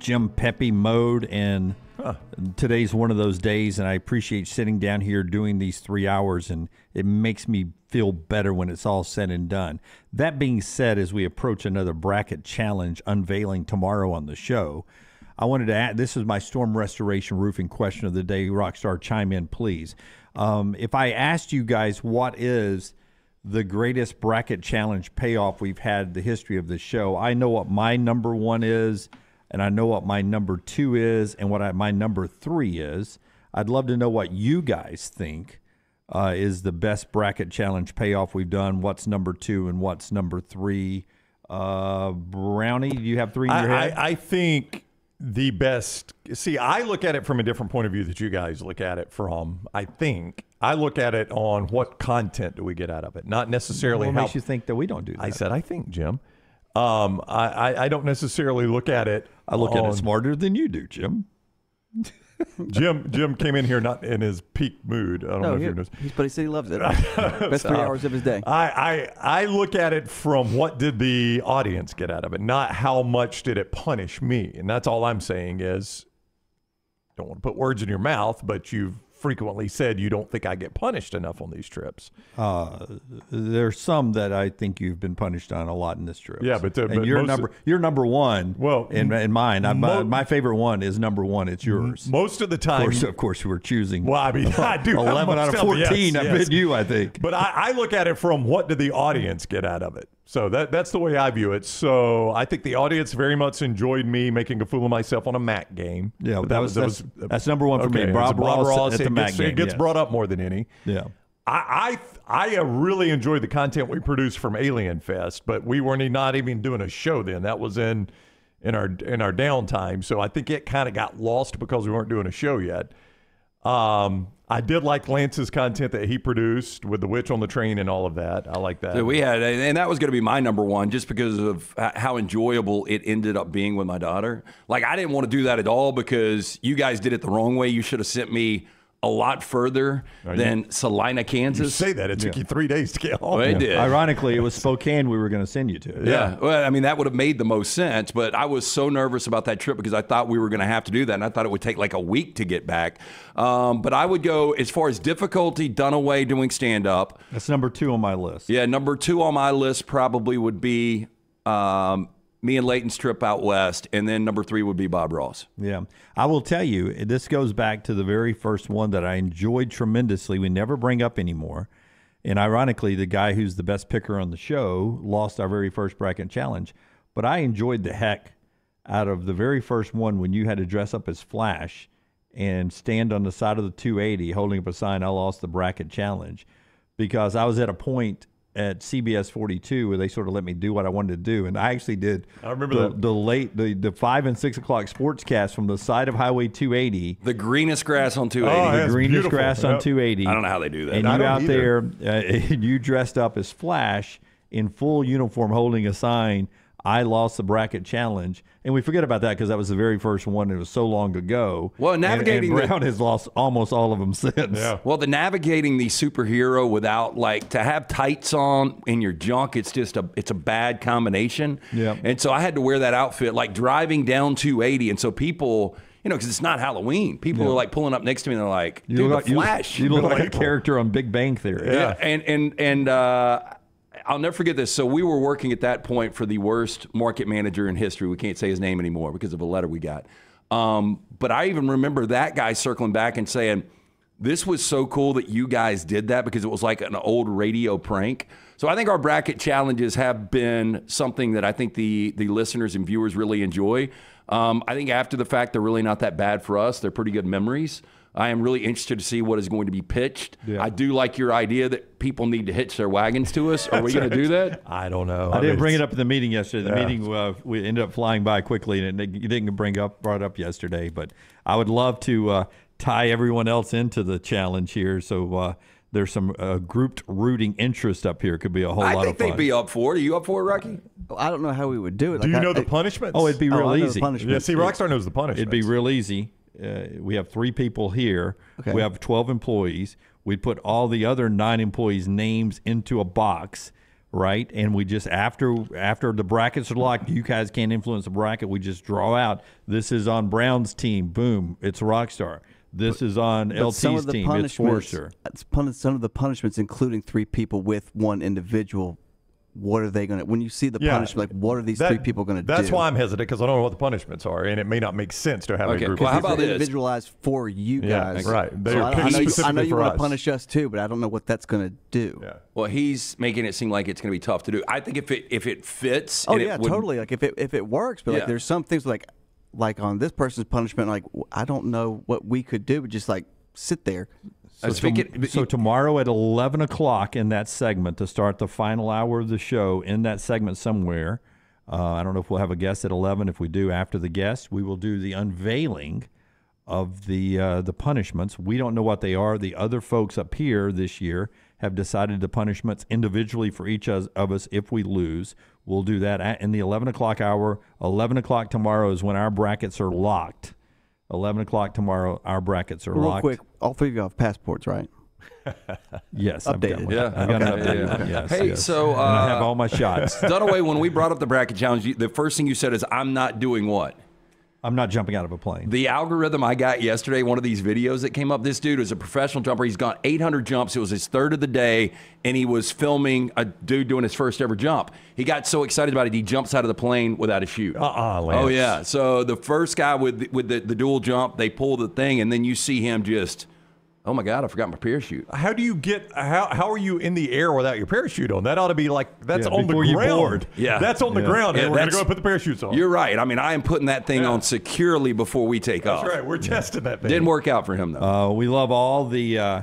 Jim Peppy mode, and huh. today's one of those days. And I appreciate sitting down here doing these three hours, and it makes me feel better when it's all said and done. That being said, as we approach another bracket challenge unveiling tomorrow on the show. I wanted to add this is my storm restoration roofing question of the day. Rockstar, chime in, please. Um, if I asked you guys what is the greatest bracket challenge payoff we've had the history of the show. I know what my number one is, and I know what my number two is, and what I, my number three is. I'd love to know what you guys think uh, is the best bracket challenge payoff we've done. What's number two and what's number three? Uh, Brownie, do you have three in your I, head? I, I think the best. See, I look at it from a different point of view that you guys look at it from. I think I look at it on what content do we get out of it, not necessarily what how. makes you think that we don't do that? I said I think, Jim. Um, I, I, I don't necessarily look at it. I look at it smarter than you do, Jim. Jim Jim came in here not in his peak mood. I don't no, know if he, you know. He's, but he said he loves it. Best three hours of his day. I, I I look at it from what did the audience get out of it, not how much did it punish me. And that's all I'm saying is don't want to put words in your mouth, but you've frequently said you don't think I get punished enough on these trips. Uh, there's some that I think you've been punished on a lot in this trip. Yeah, but, uh, but you're number you're number one. Well, in, in mine, mo- my, my, favorite one is number one. It's yours. Most of the time, of course, of course we're choosing. Well, I mean, I do eleven out of fourteen. Yes, I yes. bid you. I think. But I, I look at it from what did the audience get out of it. So that that's the way I view it. So I think the audience very much enjoyed me making a fool of myself on a MAC game. Yeah, But that, was, that that's, was that's number one for okay, me. it was Bob, Bob Ross, Ross at the it MAC gets, game. it gets yes. brought up more than any. Yeah. I, I I really enjoyed the content we produced from Alien Fest, but we weren't not even doing a show then. That was in in our in our downtime. So I think it kind of got lost because we weren't doing a show yet. Um, I did like Lance's content that he produced with the witch on the train and all of that. I like that. So we had, and that was going to be my number one, just because of how enjoyable it ended up being with my daughter. Like I didn't want to do that at all because you guys did it the wrong way. You should have sent me a lot further than Salina, Kansas. You say that it took Yeah. you three days to get home. Well, it did. Ironically, it was Spokane we were going to send you to. Yeah. Well, I mean, that would have made the most sense, but I was so nervous about that trip because I thought we were going to have to do that, and I thought it would take like a week to get back. Um, but I would go as far as difficulty, Dunaway doing stand up. That's number two on my list. Yeah, number two on my list probably would be um, me and Leighton's trip out west, and then number three would be Bob Ross. Yeah. I will tell you, this goes back to the very first one that I enjoyed tremendously. We never bring up anymore. And ironically, the guy who's the best picker on the show lost our very first bracket challenge. But I enjoyed the heck out of the very first one when you had to dress up as Flash and stand on the side of the 280 holding up a sign, I lost the bracket challenge. Because I was at a point at CBS 42 where they sort of let me do what I wanted to do. And I actually did I remember the, that. the late, the, the five and six o'clock sportscast from the side of Highway 280. The greenest grass on Oh, 280. the greenest grass on 280. I don't know how they do that. And I you don't out either. there, uh, and you dressed up as Flash in full uniform holding a sign, I lost the bracket challenge, and we forget about that because that was the very first one. It was so long ago. Well, navigating and, and Brown the, has lost almost all of them since. Yeah. Well, the navigating the superhero without like to have tights on in your junk, it's just a it's a bad combination. Yeah. And so I had to wear that outfit like driving down 280, and so people you know, because it's not Halloween. People yeah. are like pulling up next to me and they're like, "Dude, you look the like, Flash." You, you look like, like a character on Big Bang Theory. Yeah, yeah. and and and uh, I'll never forget this. So we were working at that point for the worst market manager in history. We can't say his name anymore because of a letter we got. Um, but I even remember that guy circling back and saying, "This was so cool that you guys did that because it was like an old radio prank." So I think our bracket challenges have been something that I think the the listeners and viewers really enjoy. Um, I think after the fact, they're really not that bad for us. They're pretty good memories. I am really interested to see what is going to be pitched. Yeah. I do like your idea that people need to hitch their wagons to us. Are we going to do that? I don't know. I, I didn't bring it up in the meeting yesterday. The yeah. meeting uh, we ended up flying by quickly, and it, you didn't bring up brought up yesterday. But I would love to uh, tie everyone else into the challenge here. So. Uh, there's some uh, grouped rooting interest up here. Could be a whole I lot of fun. I think they'd be up for it. Are you up for it, Rocky? I don't know how we would do it. Do like you know I, the punishments? Oh, it'd be real oh, easy. Yeah, see, Rockstar knows the punishments. It'd be real easy. Uh, we have three people here. Okay. We have 12 employees. We put all the other nine employees' names into a box, right? And we just after after the brackets are locked, you guys can't influence the bracket. We just draw out. This is on Brown's team. Boom, it's Rockstar. This is on but LT's team. It's Forester. Some of the punishments, including three people with one individual what are they going to when you see the yeah, punishment like what are these that, three people going to do? that's why i'm hesitant because i don't know what the punishments are and it may not make sense to have okay. a group well, how about individualized for you guys. yeah, right. So I, I, know you, I know you want to punish us too but i don't know what that's going to do. Yeah. well he's making it seem like it's going to be tough to do. I think if it if it fits oh yeah totally like if it if it works but yeah. like there's some things like like on this person's punishment like i don't know what we could do but just like sit there so, to, so, tomorrow at 11 o'clock in that segment to start the final hour of the show in that segment somewhere. Uh, i don't know if we'll have a guest at 11 if we do after the guest we will do the unveiling of the uh, the punishments. We don't know what they are. The other folks up here this year have decided the punishments individually for each of us if we lose. We'll do that at, in the 11 o'clock hour. 11 o'clock tomorrow is when our brackets are locked 11 o'clock tomorrow. Our brackets are Real locked. quick, all three of you have passports, right? yes, updated. I've got, yeah, I've got okay. an updated. Yeah. Yes, hey, yes. so uh, I have all my shots. Dunaway, when we brought up the bracket challenge, the first thing you said is, "I'm not doing what." I'm not jumping out of a plane. The algorithm I got yesterday, one of these videos that came up, this dude is a professional jumper. He's got 800 jumps. It was his third of the day, and he was filming a dude doing his first ever jump. He got so excited about it, he jumps out of the plane without a chute. Uh-uh, Oh, yeah. So the first guy with, with the, the dual jump, they pull the thing, and then you see him just – oh my god, I forgot my parachute. How do you get? How how are you in the air without your parachute on? That ought to be like that's yeah, on the ground. Yeah, that's on the ground. Yeah, and we're gonna go put the parachutes on. You're right. I mean, I am putting that thing on securely before we take that's off. That's right. We're testing that thing. Didn't work out for him though. Uh, we love all the. Uh,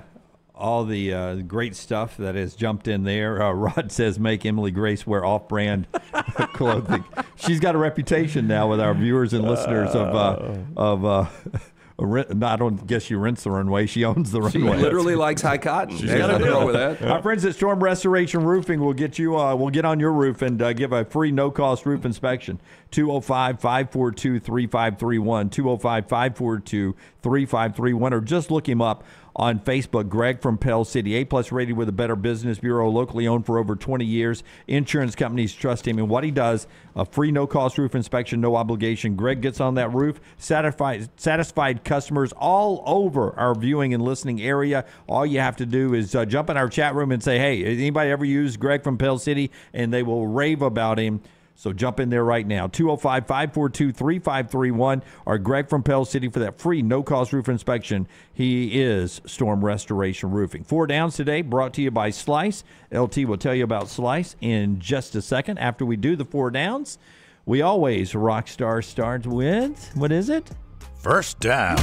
all the uh, great stuff that has jumped in there. Uh, Rod says, "Make Emily Grace wear off-brand clothing." She's got a reputation now with our viewers and listeners of uh, of uh, I don't guess she rents the runway. She owns the runway. She literally likes high cotton. She's got nothing wrong with that. Our friends at Storm Restoration Roofing will get you. Uh, will get on your roof and uh, give a free no cost roof inspection. 205 542 3531. 205 542 3531. Or just look him up on Facebook. Greg from Pell City, A plus rated with a Better Business Bureau, locally owned for over 20 years. Insurance companies trust him and what he does. A free no cost roof inspection, no obligation. Greg gets on that roof. Satisfied, satisfied customers all over our viewing and listening area. All you have to do is uh, jump in our chat room and say, "Hey, anybody ever used Greg from Pell City?" And they will rave about him. So jump in there right now. 205 542 3531 or Greg from Pell City for that free no cost roof inspection. He is Storm Restoration Roofing. Four downs today brought to you by Slice. LT will tell you about Slice in just a second after we do the four downs. We always rock star starts with what is it? First down.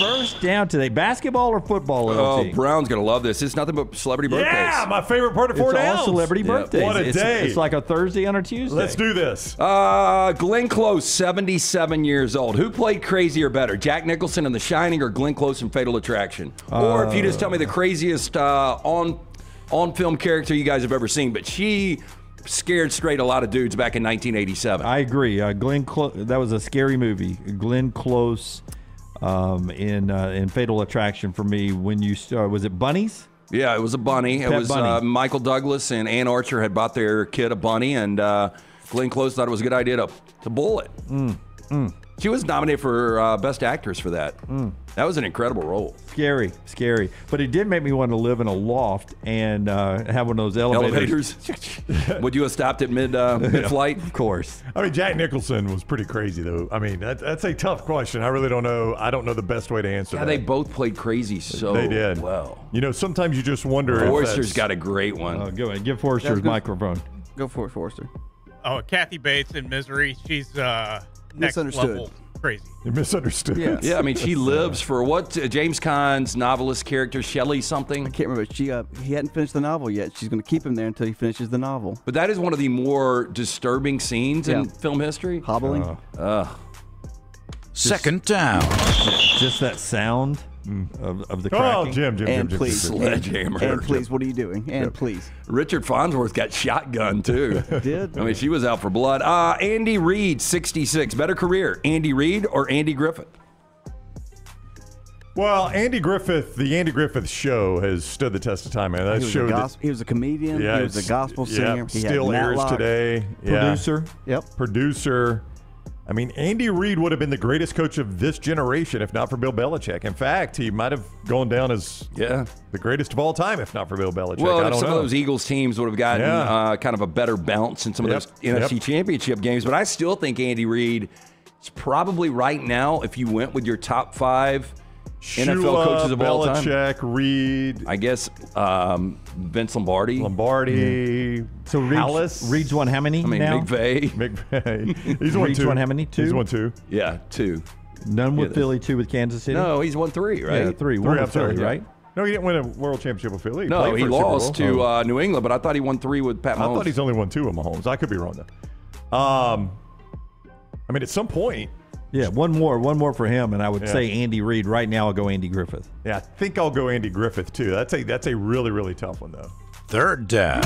First down today. Basketball or football, LT? Oh, Brown's going to love this. It's nothing but celebrity birthdays. Yeah, my favorite part of four it's downs. all celebrity birthdays. What a it's, day. It's like a Thursday on a Tuesday. Let's do this. Uh, Glenn Close, 77 years old. Who played crazier better, Jack Nicholson in The Shining or Glenn Close in Fatal Attraction? Uh, or if you just tell me the craziest uh, on on film character you guys have ever seen. But she scared straight a lot of dudes back in 1987. I agree. Uh, Glenn, Clo- that was a scary movie. Glenn Close um, in uh, in Fatal Attraction for me. When you start, was it bunnies? Yeah, it was a bunny. Pet it was bunny. Uh, Michael Douglas and Anne Archer had bought their kid a bunny, and uh, Glenn Close thought it was a good idea to to bull it. Mm, mm. She was nominated for uh, Best Actress for that. Mm. That was an incredible role. Scary, scary. But it did make me want to live in a loft and uh, have one of those elevators. elevators. Would you have stopped at mid uh, mid flight? of course. I mean, Jack Nicholson was pretty crazy, though. I mean, that, that's a tough question. I really don't know. I don't know the best way to answer yeah, that. they both played crazy so they did. well. You know, sometimes you just wonder. Forester's got a great one. Uh, go ahead. Give Forester his microphone. Go for it, Forester. Oh, Kathy Bates in Misery. She's uh, next level crazy. You misunderstood. Yeah, yeah. I mean, she lives for what? Uh, James Caan's novelist character, Shelley something. I can't remember. She uh, he hadn't finished the novel yet. She's going to keep him there until he finishes the novel. But that is one of the more disturbing scenes Yeah. in film history. Hobbling. Uh, Ugh. Second down. Just that sound of, of the Oh, cracking. Jim, Jim, and please, Sledgehammer. And, and please, what are you doing? And please. Richard Farnsworth got shotgun too. Did? I mean, she was out for blood. Uh, Andy Reid, 66. Better career, Andy Reid or Andy Griffith? Well, Andy Griffith, the Andy Griffith Show has stood the test of time, man. That He was, a show. gos- that, he was a comedian. yeah, he was a gospel yeah, singer. he had still airs Matlock. today. Yeah. Producer. Yep. Producer. I mean, Andy Reid would have been the greatest coach of this generation if not for Bill Belichick. In fact, he might have gone down as yeah the greatest of all time if not for Bill Belichick. Well, I don't some know. of those Eagles teams would have gotten Yeah. uh, kind of a better bounce in some of Yep. those NFC Yep. Championship games, but I still think Andy Reid is probably right now, if you went with your top five NFL Shula, coaches of all time. Belichick, Reid. I guess um, Vince Lombardi. Lombardi, So Reid's, Halas. Reid's won how many I mean, now? McVay. McVay. He's won Reid's two. won how many? Two? He's won two. Yeah, two. None with Yeah, Philly, two with Kansas City? No, he's won three, right? Yeah, three. Three, One with Philly, yeah. right? No, he didn't win a world championship with Philly. No, played he for lost to uh, New England, but I thought he won three with Pat Mahomes. I thought he's only won two with Mahomes. I could be wrong though. Um, I mean, at some point, Yeah, one more, one more for him, and I would Yeah. say Andy Reid. Right now, I'll go Andy Griffith. yeah, I think I'll go Andy Griffith too. That's a that's a really really tough one though. Third down.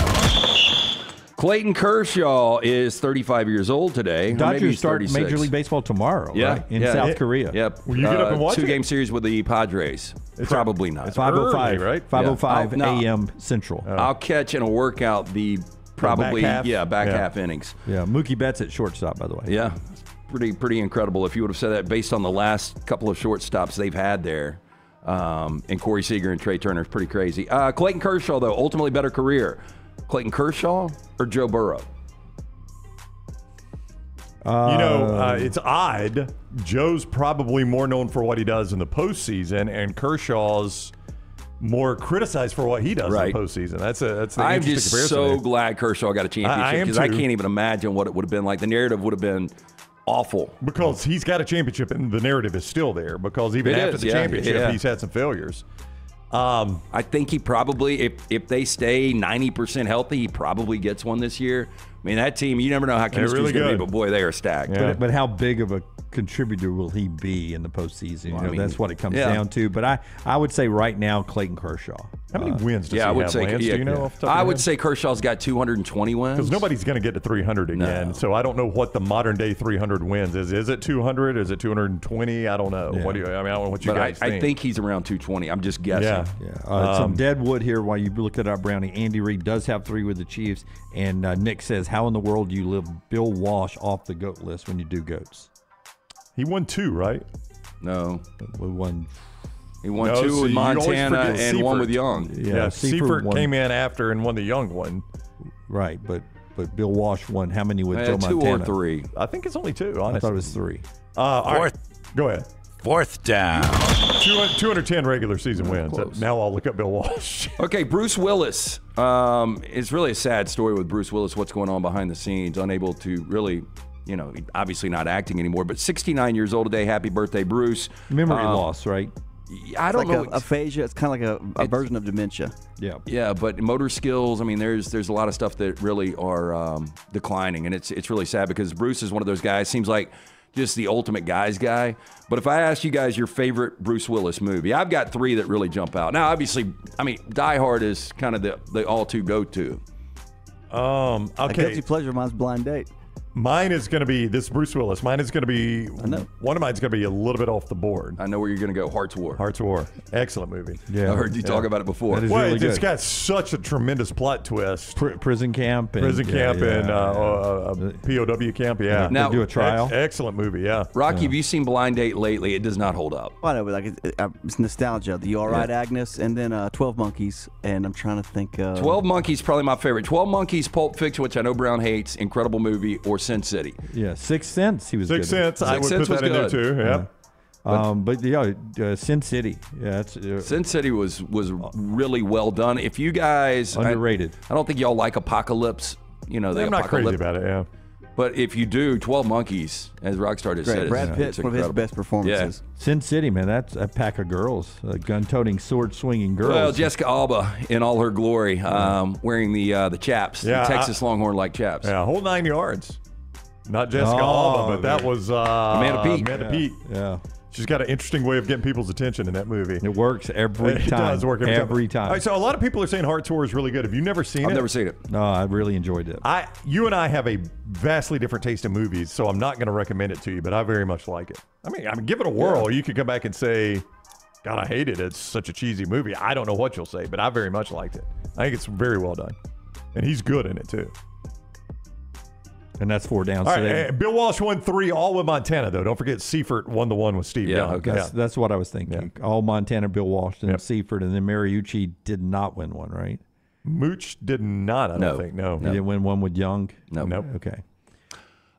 Clayton Kershaw is 35 years old today. Dodgers start Major League Baseball tomorrow, Yeah, right? In yeah. South Yeah. Korea. Yep. Will you get up and uh, watch Two it? game series with the Padres. It's Probably not. it's Five oh five, early, right? 505 Yeah. Oh, no. a.m. Central. Oh. I'll catch in a workout the probably half? yeah back Yeah. half innings. yeah, Mookie Betts at shortstop, by the way. Yeah, pretty pretty incredible. If you would have said that based on the last couple of shortstops they've had there, um, and Corey Seager and Trea Turner is pretty crazy. Uh, Clayton Kershaw though, ultimately better career. Clayton Kershaw or Joe Burrow? you know, uh, it's odd. Joe's probably more known for what he does in the postseason, and Kershaw's more criticized for what he does Right. in the postseason. That's a that's the I'm just so there. glad Kershaw got a championship I am because I, too. can't even imagine what it would have been like. The narrative would have been awful. because he's got a championship, and the narrative is still there. Because even It after is, the yeah, championship, yeah. he's had some failures. Um, I think he probably, if if they stay 90% healthy, he probably gets one this year. I mean, that team, you never know how chemistry's really going to be, but boy, they are stacked. But, but how big of a contributor will he be in the postseason? You Well, I mean, that's what it comes yeah. down to. But I, I would say right now, Clayton Kershaw. how many wins does Yeah, he I would have, say. Lance? yeah, Do you know? off the top of I would head? say Kershaw's got 220 wins. Because nobody's going to get to 300 again. No. So I don't know what the modern day 300 wins is. Is it 200? Is it 220? I don't know. Yeah. What do you? I mean, I don't know what you But guys I think. I think he's around 220. I'm just guessing. Yeah. Yeah, uh, some Um, dead wood here while you look at our Brownie. Andy Reid does have three with the Chiefs, and uh, Nick says, "How in the world do you live Bill Walsh off the goat list when you do goats?" He won two, right? No. We won. He won No, two see, with Montana forget and one with Young. Yeah, Yeah, Seifert Seifert came in after and won the young one. Right, but but Bill Walsh won how many with Uh, Joe two Montana? or three. I think it's only two, Honestly. I thought it was three. Uh, all right. Go ahead. Fourth down. 200 210 regular season wins. Now I'll look up Bill Walsh. Okay, Bruce Willis. Um, it's really a sad story with Bruce Willis. What's going on behind the scenes? Unable to really, you know, obviously not acting anymore. But 69 years old today. Happy birthday, Bruce. Memory Um, loss, right? I don't like know. A, aphasia. It's kind of like a, a version of dementia. Yeah. Yeah, but motor skills. I mean, there's there's a lot of stuff that really are um, declining, and it's it's really sad because Bruce is one of those guys. Seems like just the ultimate guys guy. But if I ask you guys your favorite Bruce Willis movie, I've got three that really jump out. Now, obviously, I mean, Die Hard is kind of the the all to go to. Um, okay. guilty pleasure. Mine's Blind Date. Mine is going to be this Bruce Willis. Mine is going to be one of mine's going to be a little bit off the board. I know where you're going to go. Hart's War. Hart's War. Excellent movie. Yeah, I heard you talk about it before. Well, really it's got such a tremendous plot twist. Pr- prison camp. And, prison camp yeah, and yeah, uh, uh, POW camp. Yeah. Now- They do a trial. Ex- excellent movie. Yeah. Rocky, have you seen Blind Date lately? It does not hold up. I know, but like it, it, it's nostalgia. The All Right Agnes, and then uh, Twelve Monkeys, and I'm trying to think. Uh, 12 Monkeys, probably my favorite. 12 Monkeys, Pulp Fiction, which I know Brown hates, incredible movie, or Sin City. Yeah, Six Sense. He was Six good. Sense. I would put that in there too. Yeah. Um, but yeah, uh, Sin City. Yeah, it's uh, Sin City was was really well done. If you guys I- Underrated. I, don't think y'all like Apocalypse. You know, the I'm not crazy Apocalypse- about it. Yeah. But if you do, Twelve Monkeys, as Rockstar just Great. said, Brad it's, Pitt's it's one of his incredible. best performances. Sin City, man. That's a pack of girls, uh, gun-toting, sword-swinging girls. Well, Jessica Alba in all her glory, um, wearing the uh, the chaps, Yeah, the Texas Longhorn like chaps. Yeah. Whole nine yards. Not Jessica Oh, Alba, but that was uh, Amanda Peet. Amanda Yeah, Peet. yeah. She's got an interesting way of getting people's attention in that movie. It works every It time. does work every, Every time. time. All right, so a lot of people are saying Hart's War is really good. Have you never seen it? I've never seen it. No, I really enjoyed it. I, you and I have a vastly different taste in movies, so I'm not going to recommend it to you, but I very much like it. I mean, I mean, give it a whirl. You could come back and say, "God, I hate it. It's such a cheesy movie." I don't know what you'll say, but I very much liked it. I think it's very well done, and he's good in it too. And that's four down. All so right, they- eh, Bill Walsh won three, all with Montana though. Don't forget Seifert won the one with Steve Yeah, Young. okay. that's, that's what I was thinking. All Montana, Bill Walsh, and Yep. Seaford, and then Mariucci did not win one, right? Mooch did not. I don't think. No. He didn't win one with Young. No. Nope. Okay.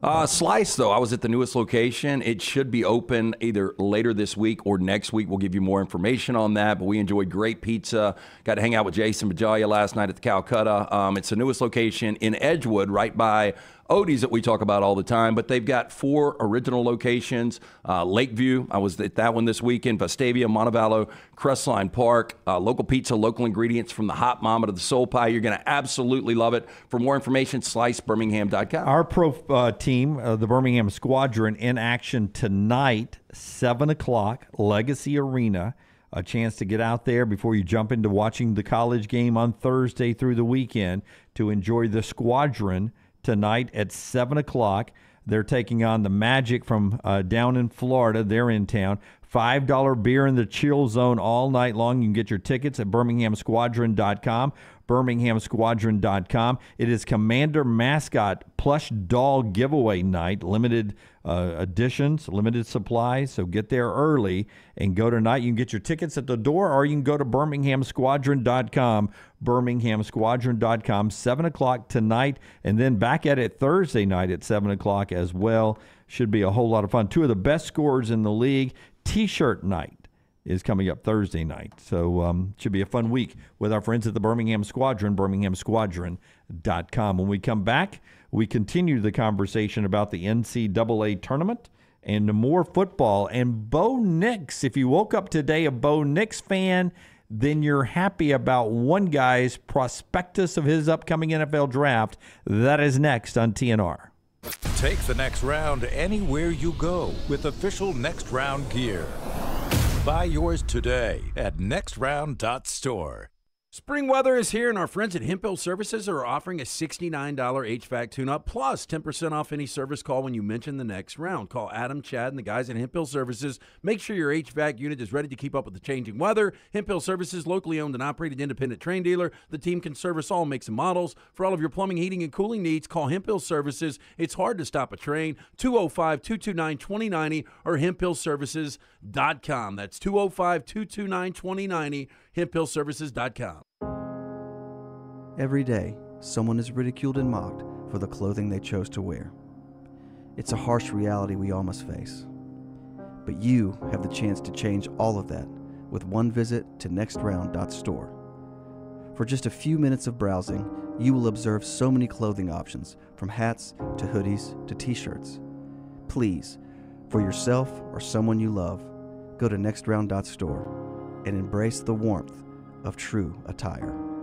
Uh, Slice, though, I was at the newest location. It should be open either later this week or next week. We'll give you more information on that. But we enjoyed great pizza. Got to hang out with Jason Bajalia last night at the Calcutta. Um, it's the newest location in Edgewood, right by Odie's that we talk about all the time. But they've got four original locations uh, Lakeview, I was at that one this weekend, Vestavia, Montevallo, Crestline Park. Uh, local pizza, local ingredients from the hot mama to the soul pie. You're going to absolutely love it. For more information, slicebirmingham.com. Our pro uh, team, uh, the Birmingham Squadron, in action tonight, 7 o'clock, Legacy Arena. A chance to get out there before you jump into watching the college game on Thursday through the weekend to enjoy the Squadron tonight at 7 o'clock. They're taking on the Magic from uh, down in Florida. They're in town. $5 beer in the chill zone all night long. You can get your tickets at birminghamsquadron.com birminghamsquadron.com. It is Commander Mascot plush doll giveaway night, limited uh, editions, limited supplies. So get there early and go tonight. You can get your tickets at the door or you can go to birminghamsquadron.com, birminghamsquadron.com, 7 o'clock tonight, and then back at it Thursday night at 7 o'clock as well. Should be a whole lot of fun. Two of the best scorers in the league. T-shirt night is coming up Thursday night. So um, should be a fun week with our friends at the Birmingham Squadron, birminghamsquadron.com. When we come back, we continue the conversation about the NCAA tournament and more football. And Bo Nix, if you woke up today a Bo Nix fan, then you're happy about one guy's prospectus of his upcoming NFL draft. That is next on TNR. Take the next round anywhere you go with official Next Round gear. Buy yours today at nextround.store. Spring weather is here, and our friends at Hemphill Services are offering a $69 HVAC tune-up plus 10% off any service call when you mention the next round. Call Adam, Chad, and the guys at Hemphill Services. Make sure your HVAC unit is ready to keep up with the changing weather. Hemphill Services, locally owned and operated independent Trane dealer. The team can service all makes and models. For all of your plumbing, heating, and cooling needs, call Hemphill Services. It's hard to stop a Trane. 205-229-2090 or hemphillservices.com. .Com that's 205-229-2090, hemphillservices.com. Every day, someone is ridiculed and mocked for the clothing they chose to wear. It's a harsh reality we all must face. But you have the chance to change all of that with one visit to nextround.store. For just a few minutes of browsing, you will observe so many clothing options, from hats to hoodies to t shirts. Please, for yourself or someone you love, go to nextround.store and embrace the warmth of true attire.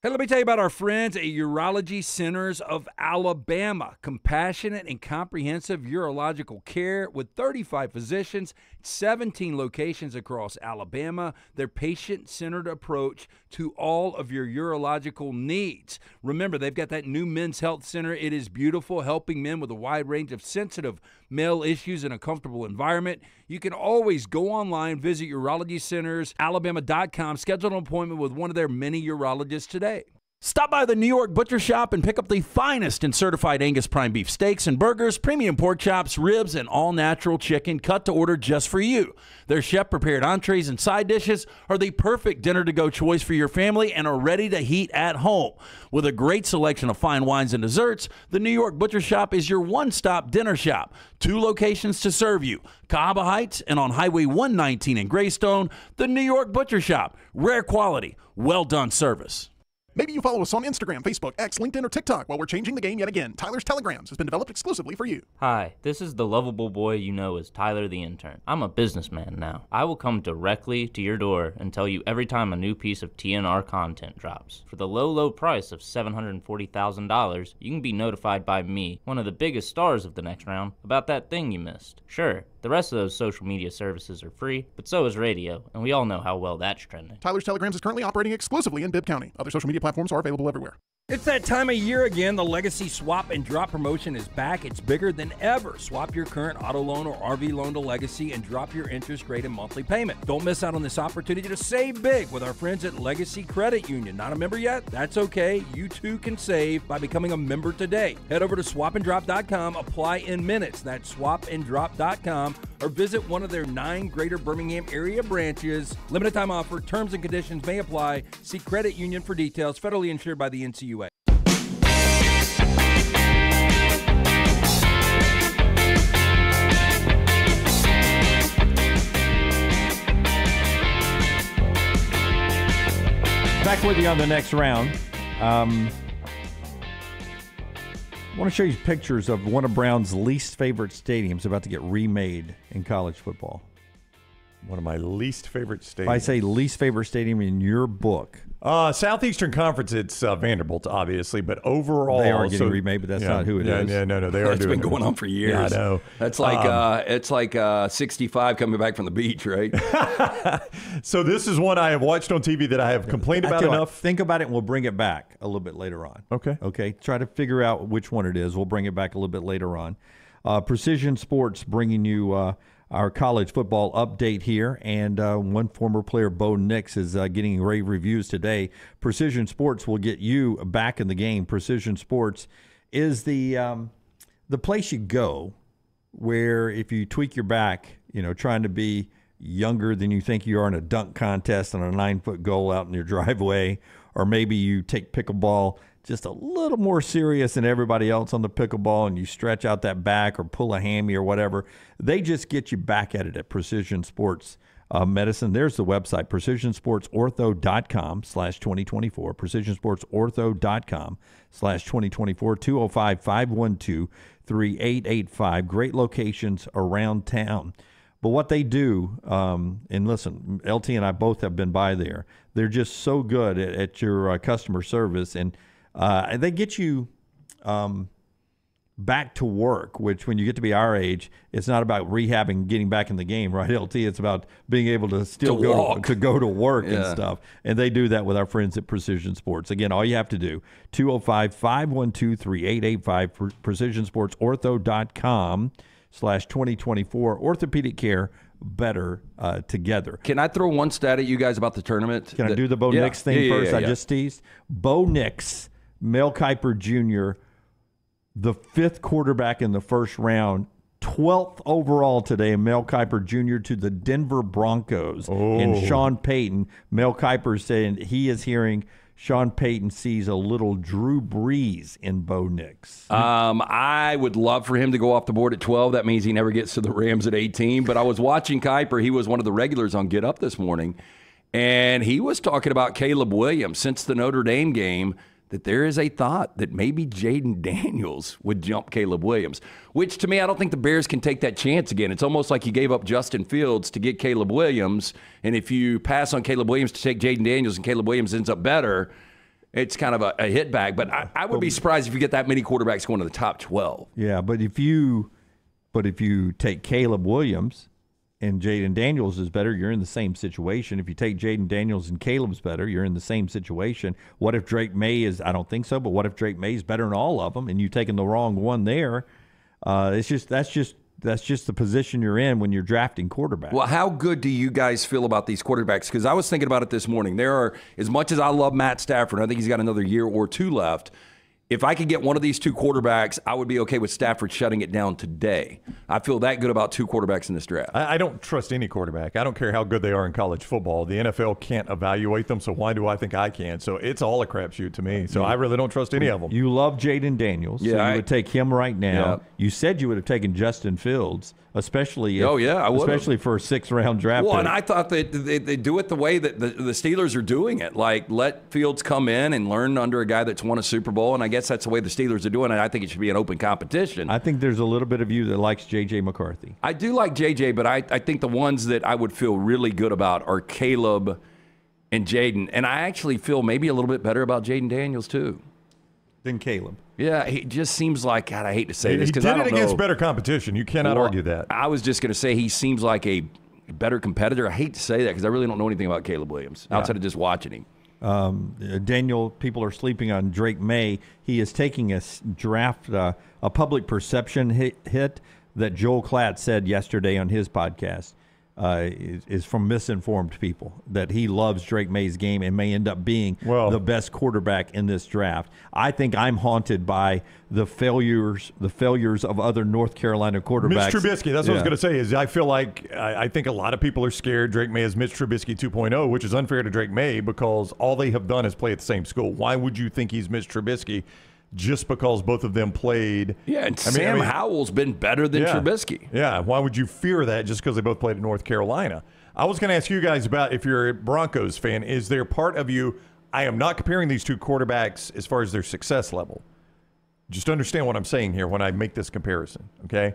Hey, let me tell you about our friends at Urology Centers of Alabama. Compassionate and comprehensive urological care with 35 physicians, 17 locations across Alabama. Their patient centered approach to all of your urological needs. Remember, they've got that new men's health center. It is beautiful, helping men with a wide range of sensitive male issues in a comfortable environment. You can always go online, visit urologycentersalabama.com, schedule an appointment with one of their many urologists today. Stop by the New York Butcher Shop and pick up the finest in certified Angus prime beef steaks and burgers, premium pork chops, ribs, and all natural chicken cut to order just for you. Their chef prepared entrees and side dishes are the perfect dinner to go choice for your family and are ready to heat at home. With a great selection of fine wines and desserts, the New York Butcher Shop is your one stop dinner shop. Two locations to serve you Cahaba Heights and on Highway 119 in Greystone, the New York Butcher Shop. Rare quality, well done service. Maybe you follow us on Instagram, Facebook, X, LinkedIn, or TikTok while we're changing the game yet again. Tyler's Telegrams has been developed exclusively for you. Hi, this is the lovable boy you know as Tyler the intern. I'm a businessman now. I will come directly to your door and tell you every time a new piece of TNR content drops. For the low, low price of $740,000, you can be notified by me, one of the biggest stars of the next round, about that thing you missed. Sure, the rest of those social media services are free, but so is radio, and we all know how well that's trending. Tyler's Telegrams is currently operating exclusively in Bibb County. Other social media platforms are available everywhere. It's that time of year again. The Legacy Swap and Drop promotion is back. It's bigger than ever. Swap your current auto loan or RV loan to Legacy and drop your interest rate and monthly payment. Don't miss out on this opportunity to save big with our friends at Legacy Credit Union. Not a member yet? That's okay. You too can save by becoming a member today. Head over to swapanddrop.com, apply in minutes. That's swapanddrop.com or visit one of their nine greater Birmingham area branches. Limited time offer, terms and conditions may apply. See Credit Union for details, federally insured by the NCUA. Back with you on the next round. Um, I want to show you pictures of one of Brown's least favorite stadiums about to get remade in college football. One of my least favorite stadiums. If I say least favorite stadium in your book, uh, Southeastern Conference, it's uh, Vanderbilt, obviously, but overall they are getting so, remade, but that's yeah, not who it yeah, is. yeah, no, no, they are. It's been going on for years. Yeah, I know. That's like um, uh, it's like uh, 65 coming back from the beach, right? so this is one I have watched on TV that I have complained about enough. What, think about it, and we'll bring it back a little bit later on. Okay. Okay. Try to figure out which one it is. We'll bring it back a little bit later on. Uh, Precision Sports bringing you uh, our college football update here. And uh, one former player, Bo Nix, is uh, getting rave reviews today. Precision Sports will get you back in the game. Precision Sports is the um, the place you go where if you tweak your back, you know, trying to be younger than you think you are in a dunk contest on a nine foot goal out in your driveway, or maybe you take pickleball just a little more serious than everybody else on the pickleball and you stretch out that back or pull a hammy or whatever, they just get you back at it at Precision Sports uh, Medicine. There's the website, precisionsportsortho.com slash 2024, precisionsportsortho.com slash 2024, 205 512 3885. Great locations around town. But what they do, um, and listen, LT and I both have been by there. They're just so good at, at your uh, customer service, and uh, they get you um, back to work, which when you get to be our age, it's not about rehabbing, getting back in the game, right? LT, it's about being able to still to go to, to, go to work yeah. and stuff. And they do that with our friends at Precision Sports. Again, all you have to do 205 512 3885 precisionsportsortho.com slash 2024 orthopedic care better uh, together. Can I throw one stat at you guys about the tournament? Can I do the Bo yeah. Nix thing yeah, first? I just teased. Bo Nix Mel Kiper Jr., the fifth quarterback in the first round, 12th overall today, Mel Kiper Jr. to the Denver Broncos. Oh. And Sean Payton, Mel Kiper saying he is hearing Sean Payton sees a little Drew Brees in Bo Nix. Um, I would love for him to go off the board at 12. That means he never gets to the Rams at 18. But I was watching Kiper. He was one of the regulars on Get Up this morning. And he was talking about Caleb Williams since the Notre Dame game that there is a thought that maybe Jayden Daniels would jump Caleb Williams, which to me, I don't think the Bears can take that chance again. It's almost like you gave up Justin Fields to get Caleb Williams. And if you pass on Caleb Williams to take Jayden Daniels and Caleb Williams ends up better, it's kind of a, a hit bag. But I, I would be surprised if you get that many quarterbacks going to the top 12. Yeah, but if you but if you take Caleb Williams and Jayden Daniels is better, you're in the same situation. If you take Jayden Daniels and Caleb's better, you're in the same situation. What if Drake Maye is? I don't think so, but what if Drake Maye is better than all of them, and you've taken the wrong one there? Uh, it's just that's just that's just the position you're in when you're drafting quarterbacks. Well, how good do you guys feel about these quarterbacks? Because I was thinking about it this morning. There are as much as I love Matt Stafford, I think he's got another year or two left if I could get one of these two quarterbacks, I would be okay with Stafford shutting it down today. I feel that good about two quarterbacks in this draft. I, I, don't trust any quarterback. I don't care how good they are in college football. The NFL can't evaluate them, so why do I think I can? So it's all a crapshoot to me. So I really don't trust any of them. You love Jayden Daniels. Yeah, so you I, would take him right now. Yeah. You said you would have taken Justin Fields especially if, oh yeah, I especially for a six round draft. Well, pick. and I thought that they, they do it the way that the, the Steelers are doing it. Like let Fields come in and learn under a guy that's won a Super Bowl, and I guess that's the way the Steelers are doing it. I think it should be an open competition. I think there's a little bit of you that likes JJ McCarthy. I do like JJ, but I, I think the ones that I would feel really good about are Caleb and Jayden, and I actually feel maybe a little bit better about Jayden Daniels too than Caleb. Yeah, he just seems like God. I hate to say this because I don't it against better competition. You cannot well, argue that. I was just going to say he seems like a better competitor. I hate to say that because I really don't know anything about Caleb Williams yeah. outside of just watching him. Um, Daniel, people are sleeping on Drake Maye. He is taking a draft, uh, a public perception hit, hit that Joel Klatt said yesterday on his podcast uh, is, is, from misinformed people that he loves Drake Maye's game and may end up being well, the best quarterback in this draft. I think I'm haunted by the failures the failures of other North Carolina quarterbacks. Mitch Trubisky. That's what yeah. I was going to say. Is I feel like I, I, think a lot of people are scared Drake Maye is Mitch Trubisky 2.0, which is unfair to Drake Maye because all they have done is play at the same school. Why would you think he's Mitch Trubisky? Just because both of them played. Yeah, and I mean, Sam I mean, Howell's been better than yeah, Trubisky. Yeah, why would you fear that just because they both played at North Carolina? I was going to ask you guys about if you're a Broncos fan, is there part of you? I am not comparing these two quarterbacks as far as their success level. Just understand what I'm saying here when I make this comparison, okay?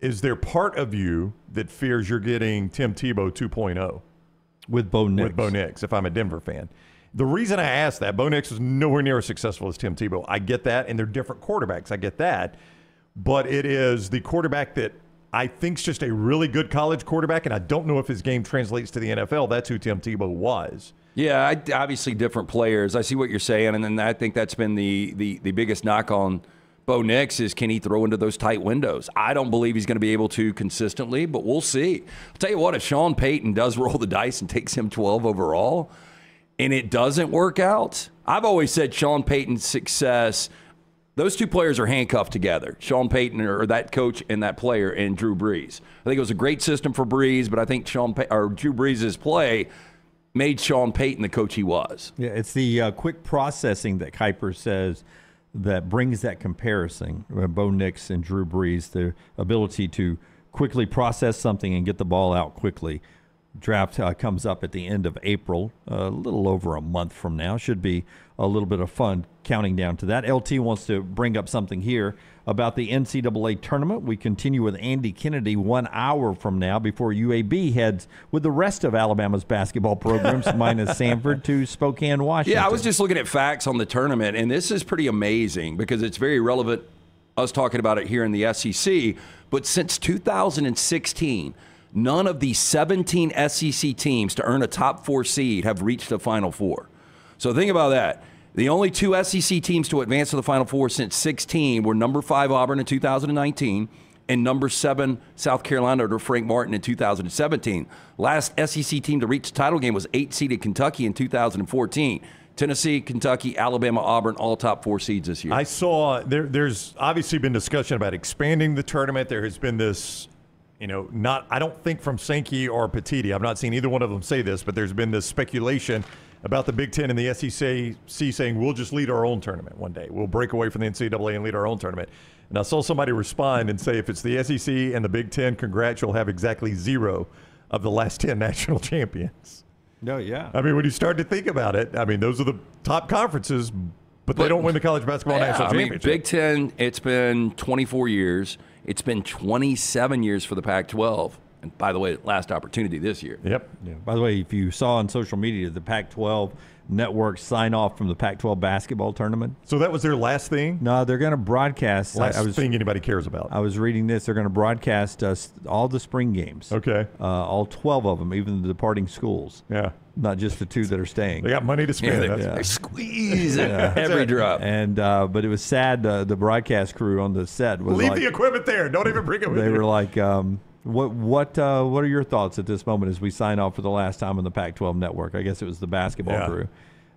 Is there part of you that fears you're getting Tim Tebow 2.0 with Bo Nix? With Bo Nix, if I'm a Denver fan. The reason I asked that, Bo Nix is nowhere near as successful as Tim Tebow. I get that, and they're different quarterbacks. I get that. But it is the quarterback that I think is just a really good college quarterback, and I don't know if his game translates to the NFL. That's who Tim Tebow was. Yeah, I, obviously different players. I see what you're saying, and then I think that's been the the, the biggest knock on Bo Nix is can he throw into those tight windows? I don't believe he's going to be able to consistently, but we'll see. I'll tell you what, if Sean Payton does roll the dice and takes him 12 overall – and it doesn't work out, I've always said Sean Payton's success. Those two players are handcuffed together. Sean Payton, or that coach, and that player, and Drew Brees. I think it was a great system for Brees, but I think Sean or Drew Brees' play made Sean Payton the coach he was. Yeah, it's the uh, quick processing that Kiper says that brings that comparison. Uh, Bo Nix and Drew Brees, the ability to quickly process something and get the ball out quickly draft uh, comes up at the end of April, a little over a month from now. Should be a little bit of fun counting down to that. LT wants to bring up something here about the NCAA tournament. We continue with Andy Kennedy one hour from now before UAB heads with the rest of Alabama's basketball programs, minus Samford, to Spokane, Washington. Yeah, I was just looking at facts on the tournament, and this is pretty amazing because it's very relevant. Us talking about it here in the SEC, but since 2016 None of the 17 SEC teams to earn a top four seed have reached the Final Four. So think about that. The only two SEC teams to advance to the Final Four since 16 were number five Auburn in 2019 and number seven South Carolina under Frank Martin in 2017. Last SEC team to reach the title game was eight seeded Kentucky in 2014. Tennessee, Kentucky, Alabama, Auburn, all top four seeds this year. I saw there, there's obviously been discussion about expanding the tournament. There has been this you know, not I don't think from Sankey or Petitti. I've not seen either one of them say this, but there's been this speculation about the Big Ten and the SEC saying we'll just lead our own tournament one day. We'll break away from the NCAA and lead our own tournament. And I saw somebody respond and say, if it's the SEC and the Big Ten, congrats, you'll have exactly zero of the last ten national champions. No, yeah. I mean, when you start to think about it, I mean, those are the top conferences, but, but they don't win the college basketball yeah, national championship. I mean, Big Ten, it's been 24 years. It's been 27 years for the Pac 12. And by the way, last opportunity this year. Yep. Yeah. By the way, if you saw on social media, the Pac-12 network sign off from the Pac-12 basketball tournament. So that was their last thing. No, they're going to broadcast. Last I, I was, thing anybody cares about. I was reading this. They're going to broadcast us all the spring games. Okay. Uh, all twelve of them, even the departing schools. Yeah. Not just the two that are staying. They got money to spend. Yeah, they, yeah. squeeze yeah. every drop. And uh, but it was sad. Uh, the broadcast crew on the set was leave like, the equipment there. Don't even bring it. They were like. Um, what what uh, what are your thoughts at this moment as we sign off for the last time on the Pac-12 network? I guess it was the basketball yeah. crew,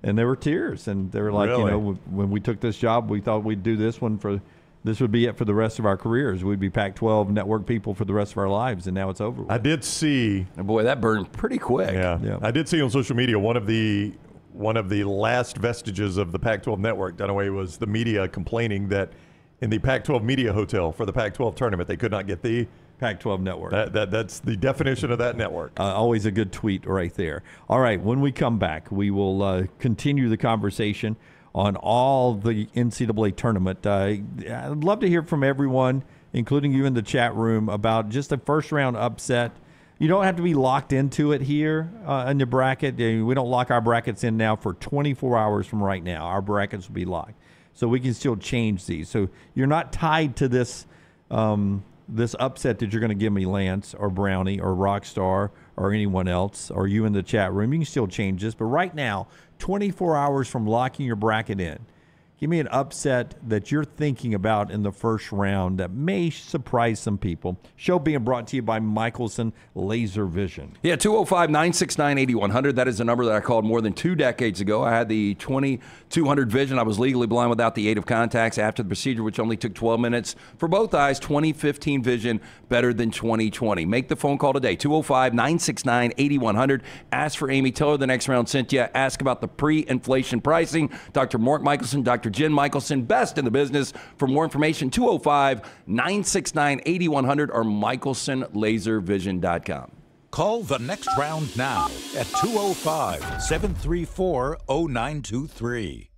and there were tears, and they were like, really? you know, when we took this job, we thought we'd do this one for this would be it for the rest of our careers. We'd be Pac-12 network people for the rest of our lives, and now it's over. With. I did see, boy, that burned pretty quick. Yeah, yeah. I did see on social media one of the one of the last vestiges of the Pac-12 network done away was the media complaining that in the Pac-12 media hotel for the Pac-12 tournament they could not get the Pac-12 network. That, that, that's the definition of that network. Uh, always a good tweet right there. All right, when we come back, we will uh, continue the conversation on all the NCAA tournament. Uh, I'd love to hear from everyone, including you in the chat room, about just a first round upset. You don't have to be locked into it here uh, in the bracket. We don't lock our brackets in now for 24 hours from right now. Our brackets will be locked, so we can still change these. So you're not tied to this. Um, this upset that you're going to give me, Lance or Brownie or Rockstar or anyone else, or you in the chat room, you can still change this. But right now, 24 hours from locking your bracket in, Give me an upset that you're thinking about in the first round that may surprise some people. Show being brought to you by Michelson Laser Vision. Yeah, 205 969 8100. That is the number that I called more than two decades ago. I had the 2200 vision. I was legally blind without the aid of contacts after the procedure, which only took 12 minutes. For both eyes, 2015 vision better than 2020. Make the phone call today 205 969 8100. Ask for Amy. Tell her the next round sent you. Ask about the pre inflation pricing. Dr. Mark Michelson, Dr. Dr. Jen Michelson, best in the business. For more information, 205 969 8100 or michelsonlaservision.com. Call the next round now at 205 734 0923.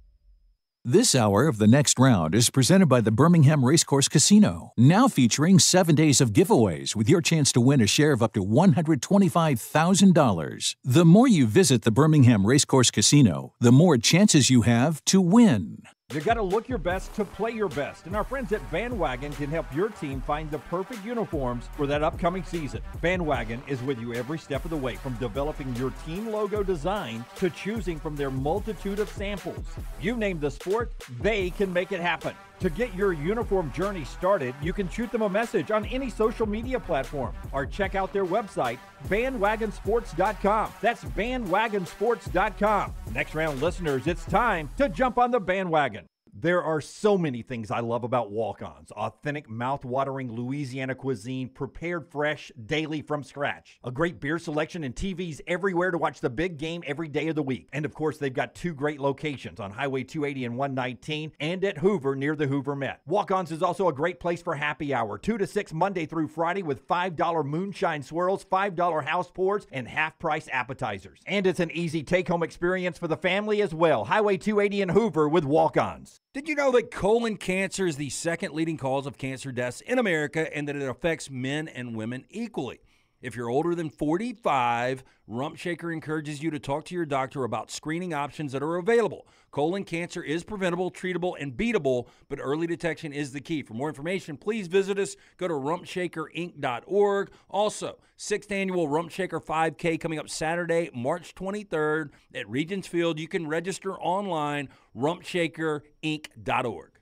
This hour of the next round is presented by the Birmingham Racecourse Casino, now featuring seven days of giveaways with your chance to win a share of up to $125,000. The more you visit the Birmingham Racecourse Casino, the more chances you have to win. You got to look your best to play your best, and our friends at Bandwagon can help your team find the perfect uniforms for that upcoming season. Bandwagon is with you every step of the way, from developing your team logo design to choosing from their multitude of samples. You name the sport, they can make it happen. To get your uniform journey started, you can shoot them a message on any social media platform or check out their website, bandwagonsports.com. That's bandwagonsports.com. Next round listeners, it's time to jump on the bandwagon. There are so many things I love about Walk-On's authentic, mouth-watering Louisiana cuisine, prepared fresh, daily from scratch. A great beer selection and TVs everywhere to watch the big game every day of the week. And of course, they've got two great locations on Highway 280 and 119 and at Hoover near the Hoover Met. Walk-On's is also a great place for happy hour, 2 to 6 Monday through Friday with $5 moonshine swirls, $5 house pours, and half price appetizers. And it's an easy take home experience for the family as well. Highway 280 and Hoover with Walk-On's. Did you know that colon cancer is the second leading cause of cancer deaths in America and that it affects men and women equally? If you're older than 45, Rump Shaker encourages you to talk to your doctor about screening options that are available. Colon cancer is preventable, treatable, and beatable, but early detection is the key. For more information, please visit us. Go to rumpshakerinc.org. Also, sixth annual Rump Shaker 5K coming up Saturday, March 23rd at Regions Field. You can register online, rumpshakerinc.org.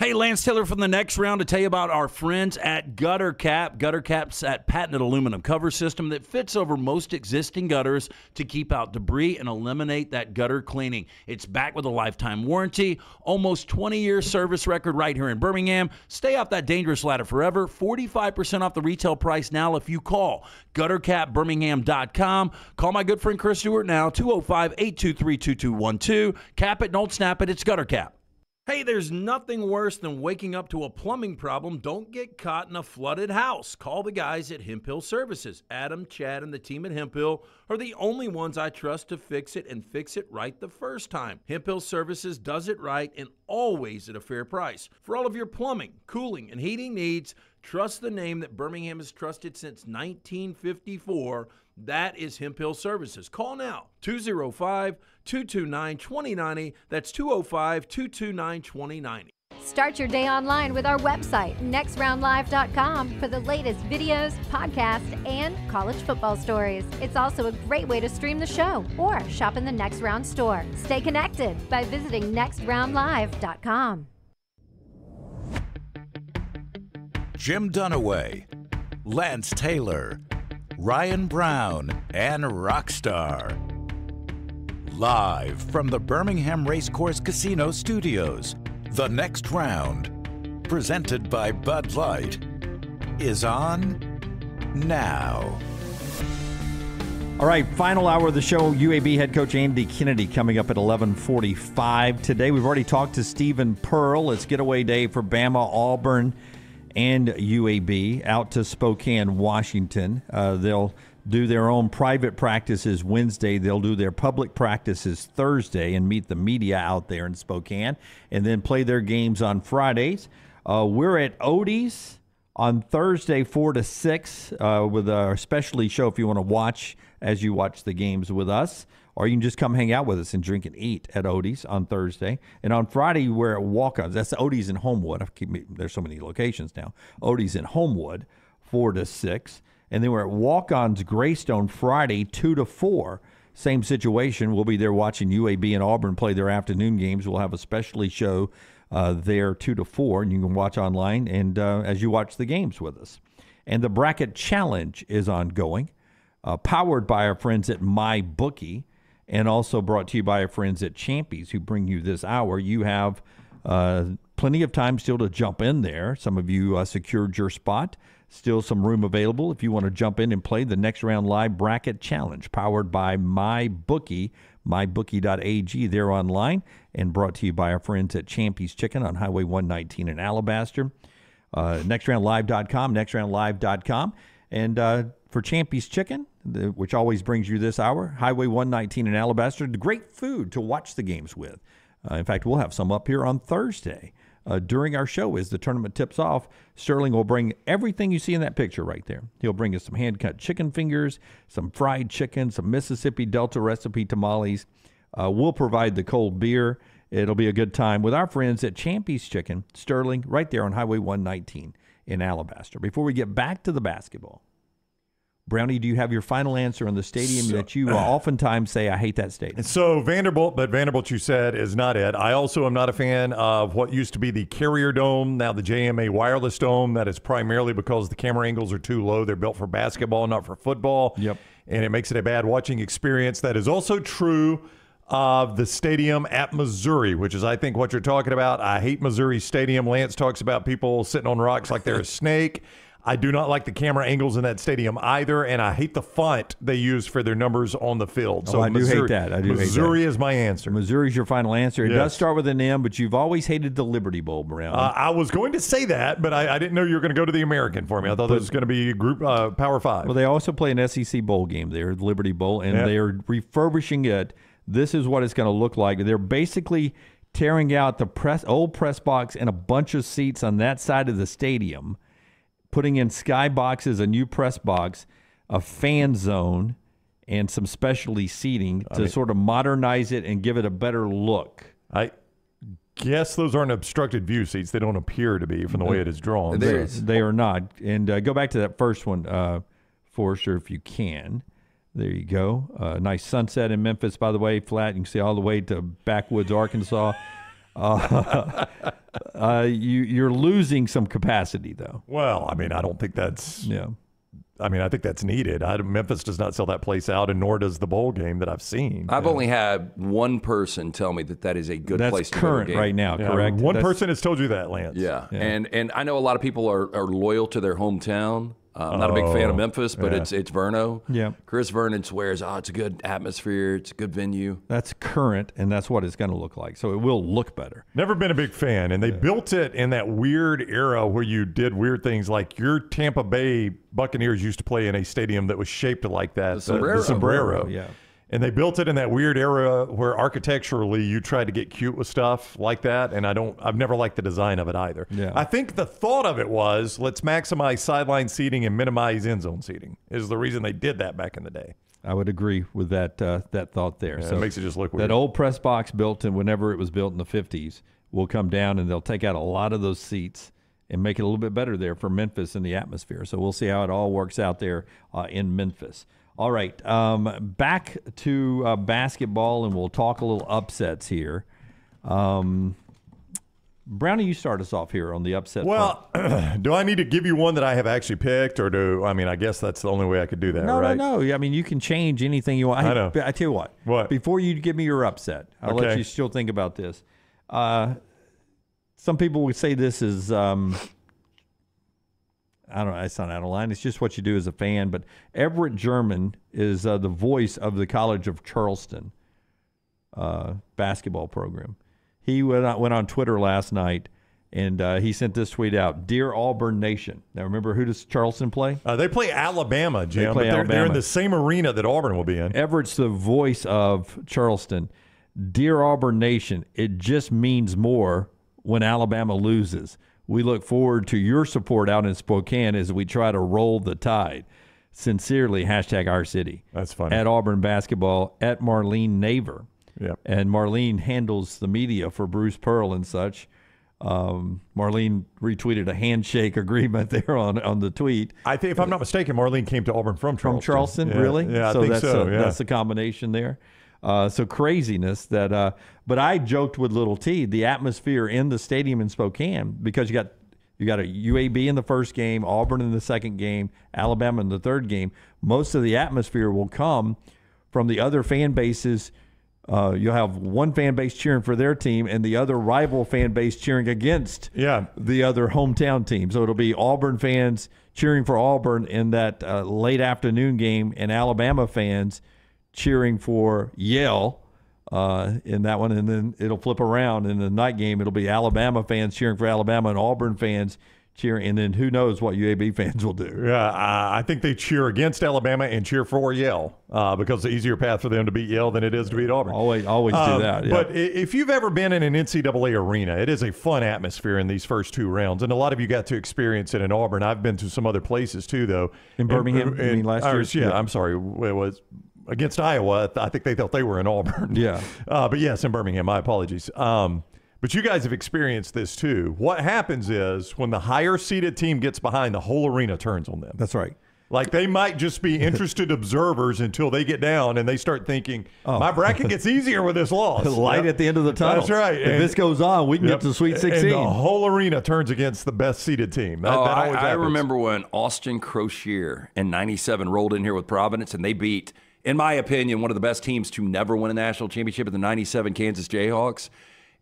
Hey, Lance Taylor from the next round to tell you about our friends at Gutter Cap. Gutter Cap's that patented aluminum cover system that fits over most existing gutters to keep out debris and eliminate that gutter cleaning. It's back with a lifetime warranty, almost 20 year service record right here in Birmingham. Stay off that dangerous ladder forever. 45% off the retail price now if you call guttercapbirmingham.com. Call my good friend Chris Stewart now, 205 823 2212. Cap it, don't snap it. It's Gutter Cap. Hey, there's nothing worse than waking up to a plumbing problem. Don't get caught in a flooded house. Call the guys at Hemphill Services. Adam, Chad, and the team at Hemphill are the only ones I trust to fix it and fix it right the first time. Hemphill Services does it right and always at a fair price. For all of your plumbing, cooling, and heating needs, Trust the name that Birmingham has trusted since 1954. That is Hemphill Services. Call now 205 229 2090. That's 205 229 2090. Start your day online with our website, nextroundlive.com, for the latest videos, podcasts, and college football stories. It's also a great way to stream the show or shop in the Next Round store. Stay connected by visiting nextroundlive.com. Jim Dunaway, Lance Taylor, Ryan Brown, and Rockstar. Live from the Birmingham Racecourse Casino Studios, the next round, presented by Bud Light, is on now. All right, final hour of the show. UAB head coach Andy Kennedy coming up at 11:45 today. We've already talked to Steven Pearl. It's getaway day for Bama, Auburn, and UAB out to Spokane, Washington. Uh, they'll do their own private practices Wednesday. They'll do their public practices Thursday and meet the media out there in Spokane, and then play their games on Fridays. Uh, we're at Odie's on Thursday, four to six, uh, with our specialty show. If you want to watch as you watch the games with us, or you can just come hang out with us and drink and eat at Odie's on Thursday. And on Friday, we're at Walk-On's. That's Odie's in Homewood. I keep, there's so many locations now. Odie's in Homewood, four to six. And then we're at Walk-On's Greystone Friday, 2 to 4. Same situation. We'll be there watching UAB and Auburn play their afternoon games. We'll have a specialty show uh, there, 2 to 4, and you can watch online and uh, as you watch the games with us. And the Bracket Challenge is ongoing, uh, powered by our friends at MyBookie and also brought to you by our friends at Champy's who bring you this hour. You have uh, plenty of time still to jump in there. Some of you uh, secured your spot. Still some room available if you want to jump in and play the next round live bracket challenge powered by MyBookie, mybookie.ag. They're online and brought to you by our friends at Champy's Chicken on Highway 119 in Alabaster. Uh, nextroundlive.com, nextroundlive.com. And uh, for Champy's Chicken, which always brings you this hour, Highway 119 in Alabaster, great food to watch the games with. Uh, in fact, we'll have some up here on Thursday uh, during our show as the tournament tips off. Sterling will bring everything you see in that picture right there. He'll bring us some hand cut chicken fingers, some fried chicken, some Mississippi Delta recipe tamales. Uh, we'll provide the cold beer. It'll be a good time with our friends at Champy's Chicken, Sterling, right there on Highway 119 in Alabaster. Before we get back to the basketball, Brownie, do you have your final answer on the stadium so, that you oftentimes say, I hate that stadium? So Vanderbilt, but Vanderbilt, you said, is not it. I also am not a fan of what used to be the Carrier Dome, now the JMA Wireless Dome. That is primarily because the camera angles are too low. They're built for basketball, not for football. Yep. And it makes it a bad watching experience. That is also true of the stadium at Missouri, which is, I think, what you're talking about. I hate Missouri Stadium. Lance talks about people sitting on rocks like they're a snake. I do not like the camera angles in that stadium either, and I hate the font they use for their numbers on the field. So oh, I Missouri, do hate that. I do Missouri that. is my answer. Missouri is your final answer. It yes. does start with an M, but you've always hated the Liberty Bowl, Brown. Uh, I was going to say that, but I, I didn't know you were going to go to the American for me. I thought but, was going to be a group uh, Power Five. Well, they also play an SEC bowl game there, the Liberty Bowl, and they are refurbishing it. This is what it's going to look like. They're basically tearing out the press old press box and a bunch of seats on that side of the stadium putting in sky boxes, a new press box, a fan zone, and some specialty seating to mean, sort of modernize it and give it a better look. I guess those aren't obstructed view seats. They don't appear to be from the way it is drawn. They, they are not. And uh, go back to that first one, uh, Forester, if you can. There you go. Uh, nice sunset in Memphis, by the way, flat. You can see all the way to backwoods, Arkansas. Uh, uh, you you're losing some capacity though. Well, I mean, I don't think that's yeah. I mean, I think that's needed. I, Memphis does not sell that place out, and nor does the bowl game that I've seen. I've yeah. only had one person tell me that that is a good that's place to current right now, yeah, correct? One that's, person has told you that, Lance. Yeah. yeah. and and I know a lot of people are, are loyal to their hometown. I'm not a big fan of oh, Memphis, but yeah. it's it's Verno. Yeah. Chris Vernon swears, oh, it's a good atmosphere. It's a good venue. That's current, and that's what it's going to look like. So it will look better. Never been a big fan, and they yeah. built it in that weird era where you did weird things, like your Tampa Bay Buccaneers used to play in a stadium that was shaped like that, the sombrero. The, the sombrero. Yeah. And they built it in that weird era where architecturally you tried to get cute with stuff like that and i don't i've never liked the design of it either yeah. i think the thought of it was let's maximize sideline seating and minimize end zone seating is the reason they did that back in the day I would agree with that uh, that thought there. Yeah, so it makes it just look weird. That old press box built in whenever it was built in the 50s will come down and they'll take out a lot of those seats and make it a little bit better there for Memphis in the atmosphere. So we'll see how it all works out there uh, in Memphis. All right, um, back to uh, basketball, and we'll talk a little upsets here. Um, Brownie, you start us off here on the upset. Well, do I need to give you one that I have actually picked, or do I mean? I guess that's the only way I could do that. No, right? no, no. I mean, you can change anything you want. I know. I tell you what. What? Before you give me your upset, I'll Okay. let you still think about this. Uh, some people would say this is. Um, I don't know. It's not out of line. It's just what you do as a fan. But Everett German is uh, the voice of the College of Charleston uh, basketball program. He went on, went on Twitter last night and uh, he sent this tweet out Dear Auburn Nation. Now, remember who does Charleston play? Uh, they play Alabama, Jim. They play but they're, they're in the same arena that Auburn will be in. Everett's the voice of Charleston. Dear Auburn Nation, it just means more when Alabama loses. We look forward to your support out in Spokane as we try to roll the tide. Sincerely, hashtag our city. That's funny. At Auburn basketball, at Marlene Naver. Yeah. And Marlene handles the media for Bruce Pearl and such. Um, Marlene retweeted a handshake agreement there on, on the tweet. I think, if I'm not mistaken, Marlene came to Auburn from Charleston. From Charleston, Yeah. really? Yeah, I so think that's so. A, yeah. That's the combination there. Uh, so craziness that. Uh, but I joked with Little T the atmosphere in the stadium in Spokane because you got you got a UAB in the first game, Auburn in the second game, Alabama in the third game. Most of the atmosphere will come from the other fan bases. Uh, you'll have one fan base cheering for their team and the other rival fan base cheering against yeah. the other hometown team. So it'll be Auburn fans cheering for Auburn in that uh, late afternoon game, and Alabama fans cheering for Yale uh, in that one. And then it'll flip around in the night game. It'll be Alabama fans cheering for Alabama and Auburn fans cheering. And then who knows what UAB fans will do. Yeah, uh, I think they cheer against Alabama and cheer for Yale uh, because the easier path for them to beat Yale than it is to beat Auburn. Always, always do Um, that. yeah. But if you've ever been in an NCAA arena, it is a fun atmosphere in these first two rounds, and a lot of you got to experience it in Auburn. I've been to some other places too, though. In Birmingham, And- you mean last year? Yeah, Yeah. I'm sorry. It was against Iowa. I think they thought they were in Auburn. Yeah. Uh, but yes, in Birmingham. My apologies. Um, but you guys have experienced this too. What happens is when the higher seeded team gets behind, the whole arena turns on them. That's right. Like they might just be interested observers until they get down and they start thinking, my bracket gets easier with this loss. Oh. Light Yep. at the end of the tunnel. That's right. If And- this goes on, we can Yep. get to the Sweet And 16. the whole arena turns against the best seeded team. That, oh, that I, always I happens. remember when Austin Croshere in '97 rolled in here with Providence, and they beat, in my opinion, one of the best teams to never win a national championship in the '97 Kansas Jayhawks.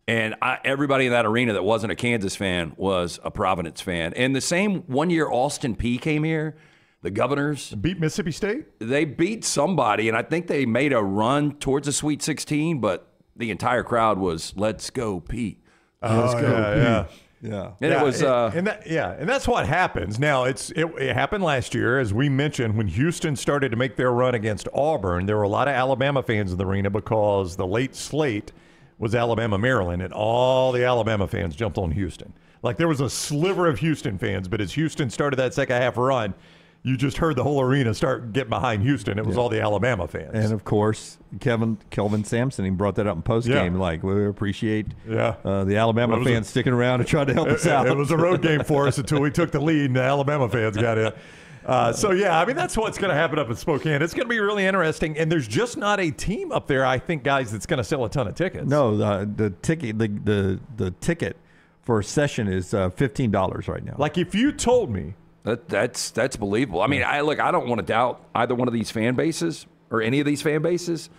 And I, everybody in that arena that wasn't a Kansas fan was a Providence fan. And the same one year Austin Peay came here, the Governors beat Mississippi State. They beat somebody, and I think they made a run towards the Sweet 16. But the entire crowd was "Let's go, Pete." Let's Oh, go, yeah, P." yeah. Yeah. And Yeah, it was, and, uh, and that, yeah, and that's what happens. Now it's it, it happened last year, as we mentioned, when Houston started to make their run against Auburn. There were a lot of Alabama fans in the arena because the late slate was Alabama Maryland, and all the Alabama fans jumped on Houston. Like there was a sliver of Houston fans, but as Houston started that second half run, you just heard the whole arena start getting behind Houston. It was all the Alabama fans. And of course, Kevin Kelvin Sampson, he brought that up in post game. Yeah. Like we appreciate Yeah. uh, the Alabama Well, it was fans a- sticking around and trying to help it, us out. It was a road game for us until we took the lead and the Alabama fans got in. Uh, so yeah, I mean that's what's going to happen up in Spokane. It's going to be really interesting, and there's just not a team up there. I think, guys, that's going to sell a ton of tickets. No, the the ticket the the, the ticket for a session is uh, fifteen dollars right now. Like if you told me That, that's that's believable. I mean, I look. I don't want to doubt either one of these fan bases or any of these fan bases.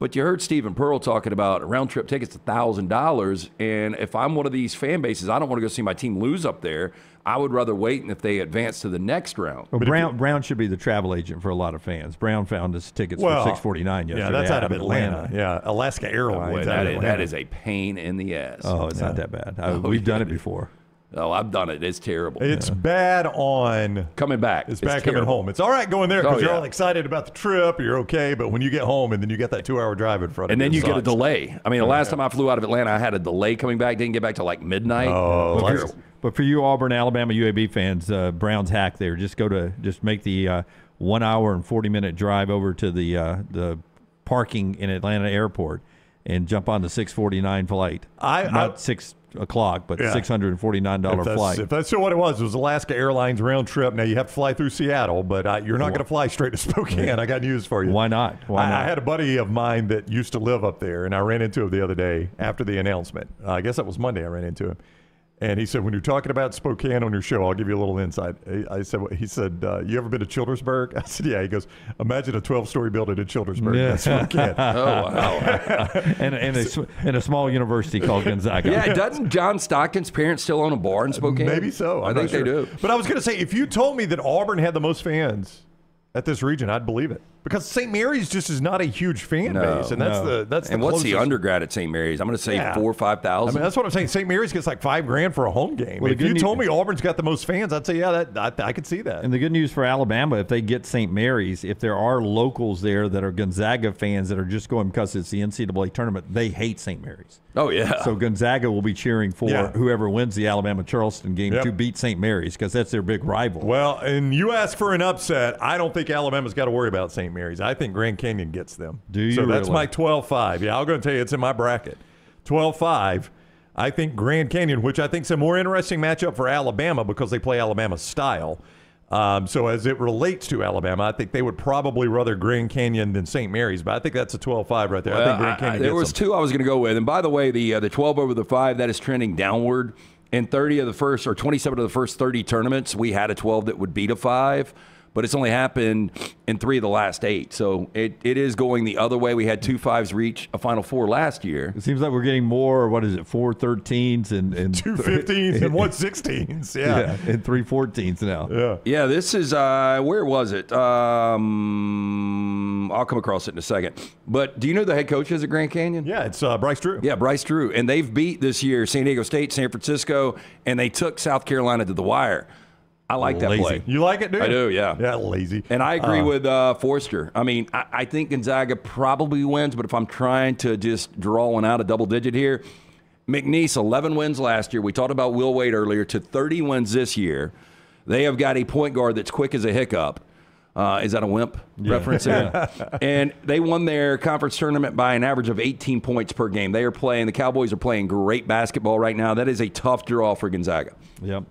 But you heard Steven Pearl talking about round trip tickets, thousand dollars. And if I'm one of these fan bases, I don't want to go see my team lose up there. I would rather wait and if they advance to the next round. Well, Brown Brown should be the travel agent for a lot of fans. Brown found us tickets Well, for six forty nine yeah, yesterday. Yeah, that's out of Atlanta. Yeah, Alaska Airlines. Boy, out that, of is, Atlanta. that is a pain in the ass. Oh, it's not that bad. I, oh, we've done it before. Oh, I've done it. It's terrible. It's yeah. bad on coming back. It's, it's bad terrible. coming home. It's all right going there because oh, you're all excited about the trip. You're okay, but when you get home and then you get that two hour drive in front and of you, and then you get a delay. I mean, the last time I flew out of Atlanta, I had a delay coming back. Didn't get back till like midnight. Oh, but for you Auburn, Alabama, UAB fans, uh, Brown's hack there. Just go to just make the uh, one hour and forty minute drive over to the uh, the parking in Atlanta Airport and jump on the 649 flight. I not I, six o'clock, but yeah. six hundred and forty nine dollar flight. If that's what it was, it was Alaska Airlines round trip. Now you have to fly through Seattle, but uh, you're not going to fly straight to Spokane. I got news for you. Why not? Why not? I, I, had a buddy of mine that used to live up there, and I ran into him the other day after the announcement. Uh, I guess that was Monday. I ran into him, and he said, when you're talking about Spokane on your show, I'll give you a little insight. I said, he said, uh, you ever been to Childersburg? I said, yeah. He goes, imagine a 12 story building in Childersburg. Yeah. That's Spokane. oh, wow. and, and, a, and a small university called Gonzaga. Yeah, doesn't John Stockton's parents still own a bar in Spokane? Maybe so. I'm i think sure. they do. But I was going to say, if you told me that Auburn had the most fans at this region, I'd believe it because St. Mary's just is not a huge fan no, base, and that's no. the that's the and what's the undergrad at St. Mary's? I'm going to say yeah. four or five thousand. I mean, that's what I'm saying. St. Mary's gets like five grand for a home game. Well, if you told me Auburn's got the most fans, I'd say yeah, that I, I could see that. And the good news for Alabama, if they get St. Mary's, if there are locals there that are Gonzaga fans that are just going because it's the NCAA tournament, they hate St. Mary's. Oh yeah. So Gonzaga will be cheering for yeah. whoever wins the Alabama Charleston game yep. to beat St. Mary's because that's their big rival. Well, and you ask for an upset, I don't think Alabama's got to worry about St. Mary's. I think Grand Canyon gets them. Do you? So that's really? my 12-5. Yeah, I'm going to tell you it's in my bracket. 12-5. I think Grand Canyon, which I think is a more interesting matchup for Alabama because they play Alabama style. Um, so as it relates to Alabama, I think they would probably rather Grand Canyon than St. Mary's, but I think that's a 12-5 right there. Well, I think Grand Canyon. I, there was them. two I was going to go with, and by the way, the uh, the 12 over the five that is trending downward. In 30 of the first or 27 of the first 30 tournaments, we had a 12 that would beat a five but it's only happened in three of the last eight. So it, it is going the other way. We had two fives reach a Final Four last year. It seems like we're getting more, what is it, four 13s and, and two 15s and one 16s. Yeah. yeah. And three 14s now. Yeah. Yeah. This is, uh, where was it? Um, I'll come across it in a second. But do you know the head coaches at Grand Canyon? Yeah, it's uh, Bryce Drew. Yeah, Bryce Drew. And they've beat this year San Diego State, San Francisco, and they took South Carolina to the wire. I like that lazy. play. You like it, dude? I do, yeah. Yeah, lazy. And I agree uh, with uh, Forester. I mean, I, I, think Gonzaga probably wins, but if I'm trying to just draw one out a double digit here, McNeese, 11 wins last year. We talked about Will Wade earlier, to 30 wins this year. They have got a point guard that's quick as a hiccup. Uh, is that a wimp yeah. reference? Yeah. and they won their conference tournament by an average of 18 points per game. They are playing, the Cowboys are playing great basketball right now. That is a tough draw for Gonzaga. Yep.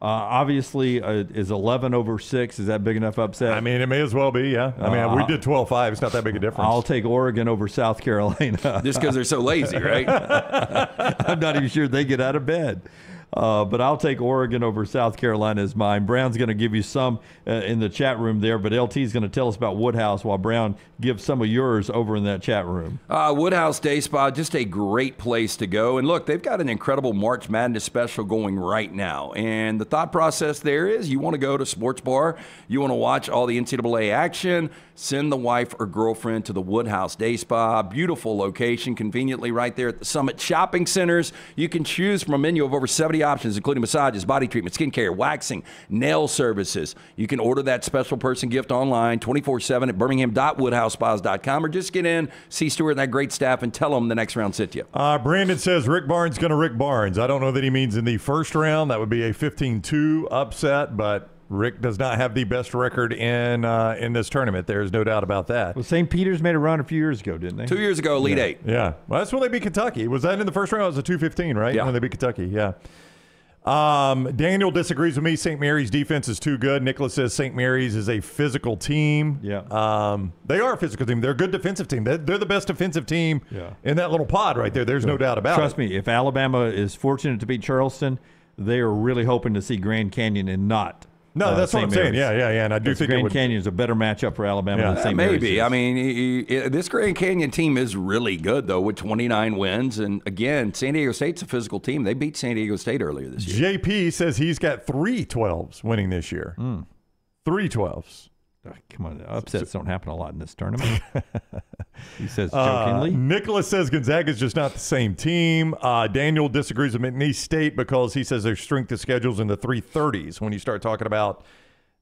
Uh, obviously, uh, is 11 over 6. Is that big enough upset? I mean, it may as well be, yeah. I mean, uh, we did 12 5. It's not that big a difference. I'll take Oregon over South Carolina. Just because they're so lazy, right? I'm not even sure they get out of bed. Uh, but I'll take Oregon over South Carolina as mine. Brown's going to give you some uh, in the chat room there, but LT is going to tell us about Woodhouse while Brown gives some of yours over in that chat room. Uh, Woodhouse Day Spa, just a great place to go. And look, they've got an incredible March Madness special going right now. And the thought process there is you want to go to sports bar, you want to watch all the NCAA action Send the wife or girlfriend to the Woodhouse Day Spa. Beautiful location, conveniently right there at the Summit Shopping Centers. You can choose from a menu of over 70 options, including massages, body treatment, skincare, waxing, nail services. You can order that special person gift online 24 7 at birmingham.woodhousespas.com or just get in, see Stuart and that great staff, and tell them the next round sit you. Uh, Brandon says Rick Barnes going to Rick Barnes. I don't know that he means in the first round. That would be a 15 2 upset, but Rick does not have the best record in uh, in this tournament. There's no doubt about that. Well, St. Peter's made a run a few years ago, didn't they? Two years ago, Elite yeah. Eight. Yeah. Well, that's when they beat Kentucky. Was that in the first round? It was a 215, right? Yeah. When they beat Kentucky. Yeah. Um, Daniel disagrees with me. St. Mary's defense is too good. Nicholas says St. Mary's is a physical team. Yeah. Um, they are a physical team. They're a good defensive team. They're, they're the best defensive team yeah. in that little pod right there. There's yeah. no doubt about Trust it. Trust me, if Alabama is fortunate to beat Charleston, they are really hoping to see Grand Canyon and not no, uh, that's what I'm saying. Yeah, yeah, yeah. And I do think Grand would, Canyon is a better matchup for Alabama yeah. than St. Maybe. I mean, he, he, this Grand Canyon team is really good though, with 29 wins. And again, San Diego State's a physical team. They beat San Diego State earlier this year. JP says he's got three 12s winning this year. Mm. Three 12s. Oh, come on, upsets don't happen a lot in this tournament. He says jokingly. Uh, Nicholas says Gonzaga is just not the same team. Uh, Daniel disagrees with McNeese State because he says their strength of schedules in the 330s when you start talking about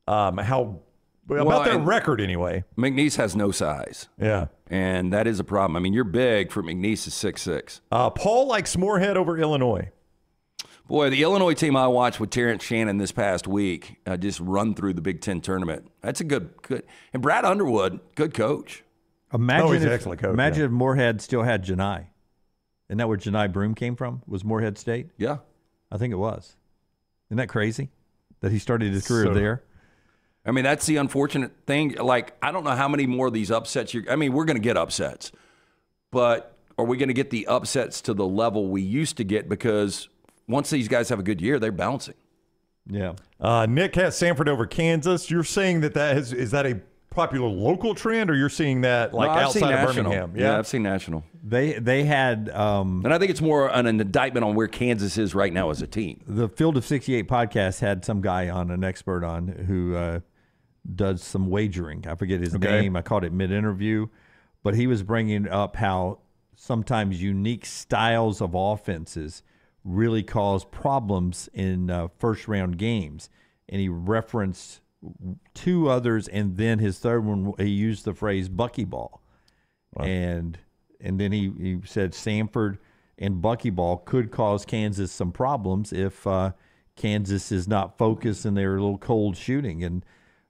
um, how about their record anyway. McNeese has no size. Yeah. And that is a problem. I mean, you're big for McNeese is six six. Uh, Paul likes Morehead over Illinois. Boy, the Illinois team I watched with Terrence Shannon this past week uh, just run through the Big Ten tournament. That's a good, good. And Brad Underwood, good coach. Imagine oh, he's if, excellent coach. Imagine yeah. if Morehead still had Johni. Isn't that where Johni Broome came from? Was Morehead State? Yeah, I think it was. Isn't that crazy that he started his career so, there? I mean, that's the unfortunate thing. Like, I don't know how many more of these upsets. you're, I mean, we're going to get upsets, but are we going to get the upsets to the level we used to get? Because once these guys have a good year, they're bouncing. Yeah. Uh, Nick has Samford over Kansas. You're saying that that is is that a popular local trend, or you're seeing that like no, outside of Birmingham? Yeah? yeah? I've seen national. They they had, um, and I think it's more an, an, indictment on where Kansas is right now as a team. The Field of 68 podcast had some guy on, an expert on, who uh, does some wagering. I forget his okay. name. I caught it mid interview, but he was bringing up how sometimes unique styles of offenses really cause problems in uh, first round games. And he referenced two others, and then his third one, he used the phrase buckyball. Wow. And and then he, he said Samford and buckyball could cause Kansas some problems if uh, Kansas is not focused and they're a little cold shooting. And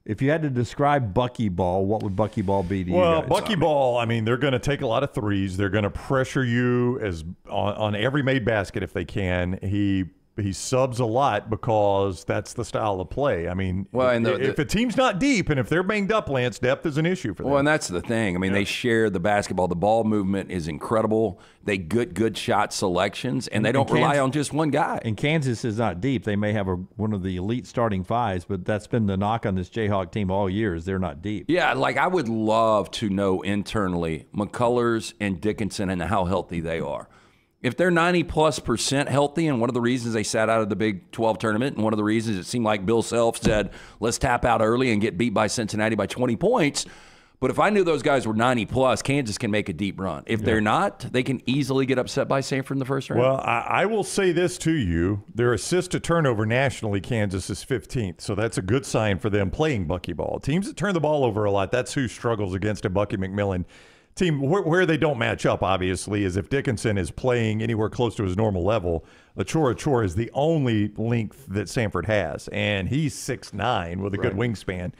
if you had to describe buckyball, what would buckyball be to well, you Well, buckyball, I mean, they're going to take a lot of threes. They're going to pressure you as on, on every made basket if they can. He he subs a lot because that's the style of play. I mean, well, and the, if the, a team's not deep and if they're banged up, Lance, depth is an issue for them. Well, and that's the thing. I mean, yeah. they share the basketball. The ball movement is incredible. They get good shot selections, and they don't Kansas, rely on just one guy. And Kansas is not deep. They may have a, one of the elite starting fives, but that's been the knock on this Jayhawk team all year is they're not deep. Yeah, like I would love to know internally McCullers and Dickinson and how healthy they are if they're 90 plus percent healthy, and one of the reasons they sat out of the Big 12 tournament, and one of the reasons it seemed like Bill Self said, let's tap out early and get beat by Cincinnati by 20 points. But if I knew those guys were 90 plus, Kansas can make a deep run. If yeah. they're not, they can easily get upset by Samford in the first round. Well, I, I, will say this to you their assist to turnover nationally, Kansas is 15th. So that's a good sign for them playing buckyball. Teams that turn the ball over a lot, that's who struggles against a Bucky McMillan team where, where, they don't match up, obviously, is if Dickinson is playing anywhere close to his normal level. Achor Achor is the only length that Samford has, and he's six nine with a right. good wingspan,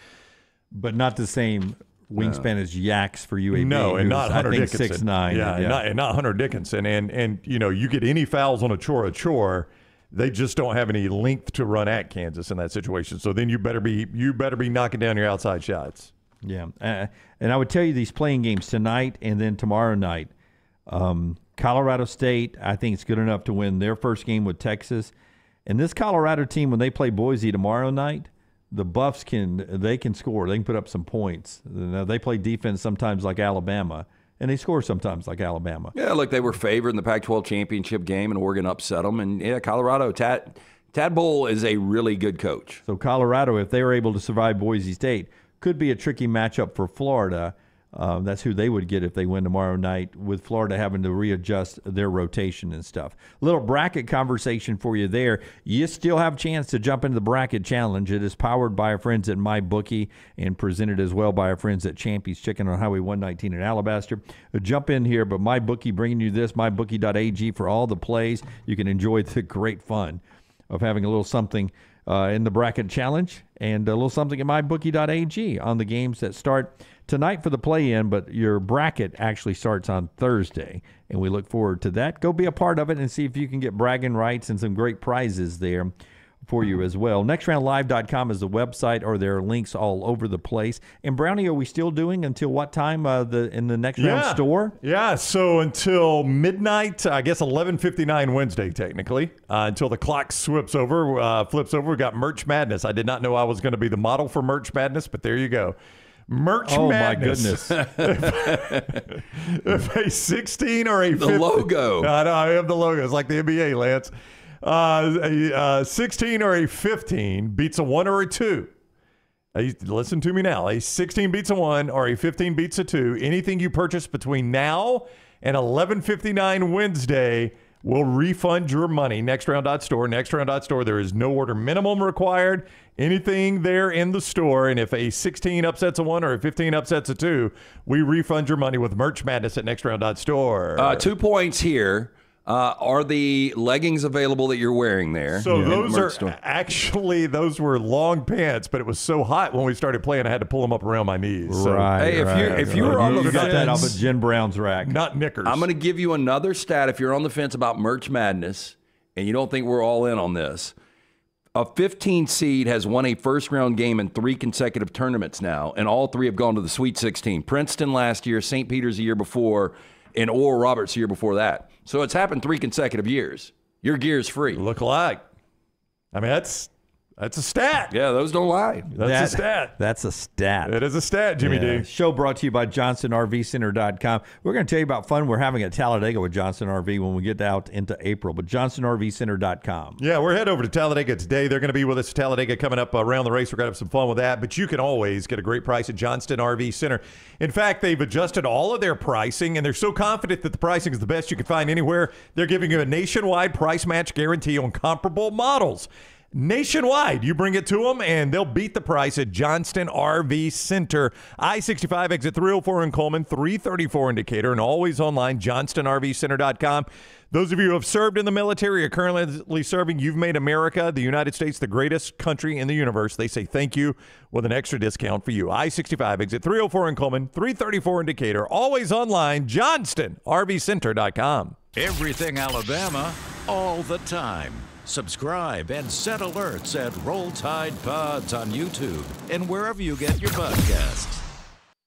but not the same wingspan no. as Yax for UAB. No, and not Hunter Dickinson. Six nine. Yeah, yeah. And, not, and, not, Hunter Dickinson. And and you know, you get any fouls on Achor Achor, they just don't have any length to run at Kansas in that situation. So then you better be you better be knocking down your outside shots. Yeah, uh, and I would tell you these playing games tonight and then tomorrow night. Um, Colorado State, I think it's good enough to win their first game with Texas, and this Colorado team when they play Boise tomorrow night, the Buffs can they can score. They can put up some points. Now, they play defense sometimes like Alabama, and they score sometimes like Alabama. Yeah, look, they were favored in the Pac-12 championship game, and Oregon upset them. And yeah, Colorado, Tad, Tad Boyle is a really good coach. So Colorado, if they are able to survive Boise State, could be a tricky matchup for Florida. Um, that's who they would get if they win tomorrow night, with Florida having to readjust their rotation and stuff. Little bracket conversation for you there. You still have a chance to jump into the bracket challenge. It is powered by our friends at MyBookie and presented as well by our friends at Champy's Chicken on Highway 119 in Alabaster. Uh, jump in here, but MyBookie bringing you this, mybookie.ag for all the plays. You can enjoy the great fun of having a little something uh, in the bracket challenge and a little something at mybookie.ag on the games that start tonight for the play in, but your bracket actually starts on Thursday. And we look forward to that. Go be a part of it and see if you can get bragging rights and some great prizes there for you as well. NextRoundLive.com is the website, or there are links all over the place. And Brownie, are we still doing until what time? Uh, the in the next yeah. round store? Yeah, so until midnight, I guess eleven fifty nine Wednesday, technically, uh, until the clock slips over, uh, flips over. We got Merch Madness. I did not know I was going to be the model for Merch Madness, but there you go. Merch oh Madness. my goodness! if a sixteen or a the logo, I know I have the logo. It's like the NBA, Lance uh, a, a 16 or a 15 beats a 1 or a 2. A, listen to me now. A 16 beats a one or a 15 beats a two. Anything you purchase between now and 11:59 Wednesday will refund your money. Nextround.store. Nextround.store. There is no order minimum required. Anything there in the store, and if a 16 upsets a one or a 15 upsets a two, we refund your money with Merch Madness at Nextround.store. Uh, two points here. Uh, are the leggings available that you're wearing there? So those are store? actually those were long pants, but it was so hot when we started playing, I had to pull them up around my knees. So. Right. Hey, if right, you if you right. were on the you got fence, that off of Jen Brown's rack, not knickers. I'm going to give you another stat. If you're on the fence about Merch Madness and you don't think we're all in on this, a 15 seed has won a first round game in three consecutive tournaments now, and all three have gone to the Sweet 16. Princeton last year, St. Peter's the year before, and Oral Roberts the year before that. So it's happened three consecutive years. Your gear's free. Look alike. I mean, that's that's a stat. Yeah, those don't lie. That's That- a stat. That's a stat. It is a stat, Jimmy Yeah. D. Show brought to you by JohnsonRVCenter.com. We're going to tell you about fun we're having at Talladega with Johnson RV when we get out into April. But JohnsonRVCenter.com. Yeah, we're head over to Talladega today. They're going to be with us at Talladega coming up around the race. We're going to have some fun with that. But you can always get a great price at Johnston RV Center. In fact, they've adjusted all of their pricing, and they're so confident that the pricing is the best you can find anywhere. They're giving you a nationwide price match guarantee on comparable models. Nationwide, you bring it to them and they'll beat the price at Johnston RV Center. I 65 exit 304 in Cullman, 334 indicator, and always online, johnstonrvcenter.com. Those of you who have served in the military or currently serving, you've made America, the United States, the greatest country in the universe. They say thank you with an extra discount for you. I 65 exit 304 in Cullman, 334 indicator, always online, johnstonrvcenter.com. Everything Alabama, all the time. Subscribe and set alerts at Roll Tide Pods on YouTube and wherever you get your podcasts.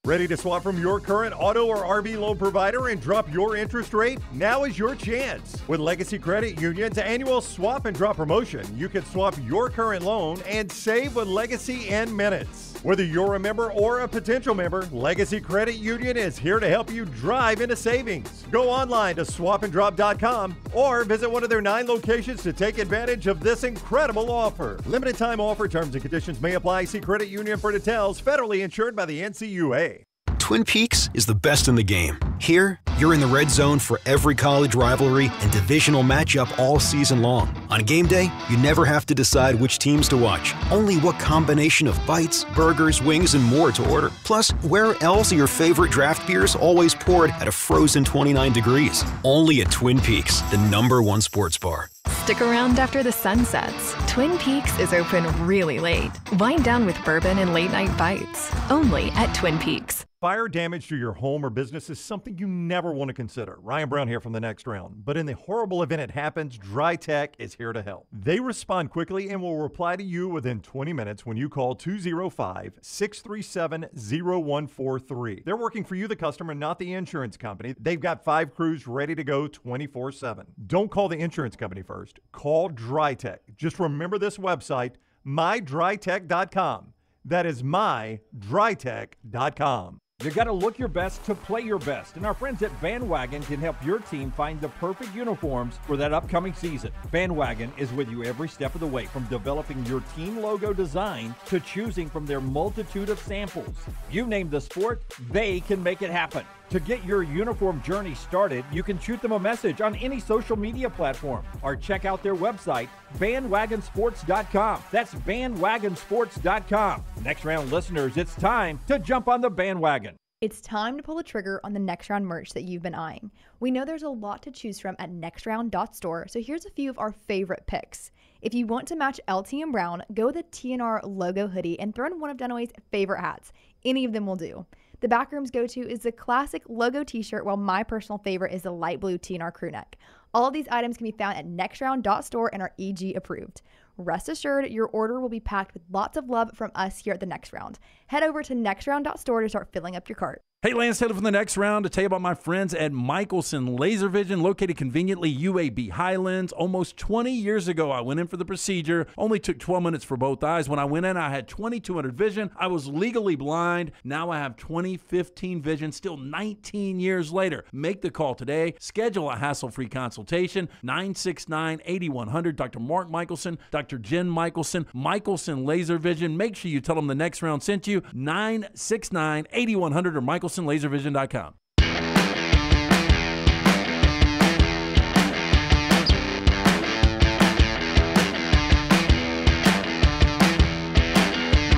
Ready to swap from your current auto or RV loan provider and drop your interest rate? Now is your chance. With Legacy Credit Union's annual swap and drop promotion, you can swap your current loan and save with Legacy in minutes. Whether you're a member or a potential member, Legacy Credit Union is here to help you drive into savings. Go online to swapanddrop.com or visit one of their nine locations to take advantage of this incredible offer. Limited time offer terms and conditions may apply. See Credit Union for details. Federally insured by the NCUA. Twin Peaks is the best in the game. Here, you're in the red zone for every college rivalry and divisional matchup all season long. On game day, you never have to decide which teams to watch, only what combination of bites, burgers, wings, and more to order. Plus, where else are your favorite draft beers always poured at a frozen 29 degrees? Only at Twin Peaks, the number one sports bar. Stick around after the sun sets. Twin Peaks is open really late. Wind down with bourbon and late night bites. Only at Twin Peaks. Fire damage to your home or business is something you never want to consider. Ryan Brown here from the next round. But in the horrible event it happens, Dry Tech is here to help. They respond quickly and will reply to you within 20 minutes when you call 205 637 0143. They're working for you, the customer, not the insurance company. They've got five crews ready to go 24 7. Don't call the insurance company first. Call Dry Tech. Just remember this website, mydrytech.com. That is mydrytech.com. You got to look your best to play your best, and our friends at Bandwagon can help your team find the perfect uniforms for that upcoming season. Bandwagon is with you every step of the way, from developing your team logo design to choosing from their multitude of samples. You name the sport, they can make it happen. To get your uniform journey started, you can shoot them a message on any social media platform or check out their website, bandwagonsports.com. That's bandwagonsports.com. Next round listeners, it's time to jump on the bandwagon. It's time to pull the trigger on the next round merch that you've been eyeing. We know there's a lot to choose from at nextround.store, so here's a few of our favorite picks. If you want to match LT and Brown, go with a TNR logo hoodie and throw in one of Dunaway's favorite hats. Any of them will do. The Backrooms go to is the classic logo t shirt, while my personal favorite is the light blue TNR crew neck. All of these items can be found at nextround.store and are EG approved. Rest assured, your order will be packed with lots of love from us here at the Next Round. Head over to nextround.store to start filling up your cart. Hey, Lance Taylor from the next round to tell you about my friends at Michelson Laser Vision, located conveniently UAB Highlands. Almost 20 years ago, I went in for the procedure. Only took 12 minutes for both eyes. When I went in, I had 2200 vision. I was legally blind. Now I have 2015 vision, still 19 years later. Make the call today. Schedule a hassle-free consultation. 969-8100. Dr. Mark Michelson, Dr. Jen Michelson, Michelson Laser Vision. Make sure you tell them the next round sent you. 969-8100 or Michael MichelsonLaserVision.com.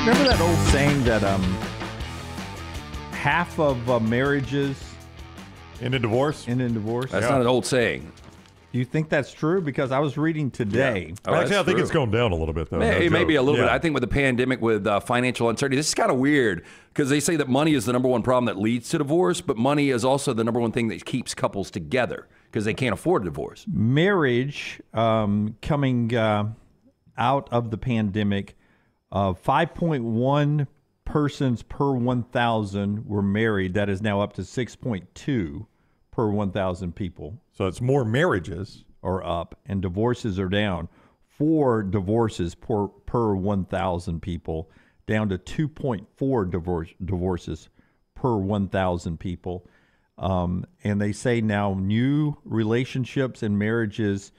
Remember that old saying that um, half of uh, marriages in a divorce end in divorce? That's yeah. not an old saying. Do you think that's true? Because I was reading today. Yeah. Oh, Actually, I think true. it's going down a little bit, though. May, no maybe a little yeah. bit. I think with the pandemic, with uh, financial uncertainty, this is kind of weird because they say that money is the number one problem that leads to divorce, but money is also the number one thing that keeps couples together because they can't afford a divorce. Marriage um, coming uh, out of the pandemic, uh, 5.1 persons per 1,000 were married. That is now up to 6.2 per 1,000 people. So it's more marriages are up and divorces are down. Four divorces per, per 1,000 people, down to 2.4 divorce, divorces per 1,000 people. Um, and they say now new relationships and marriages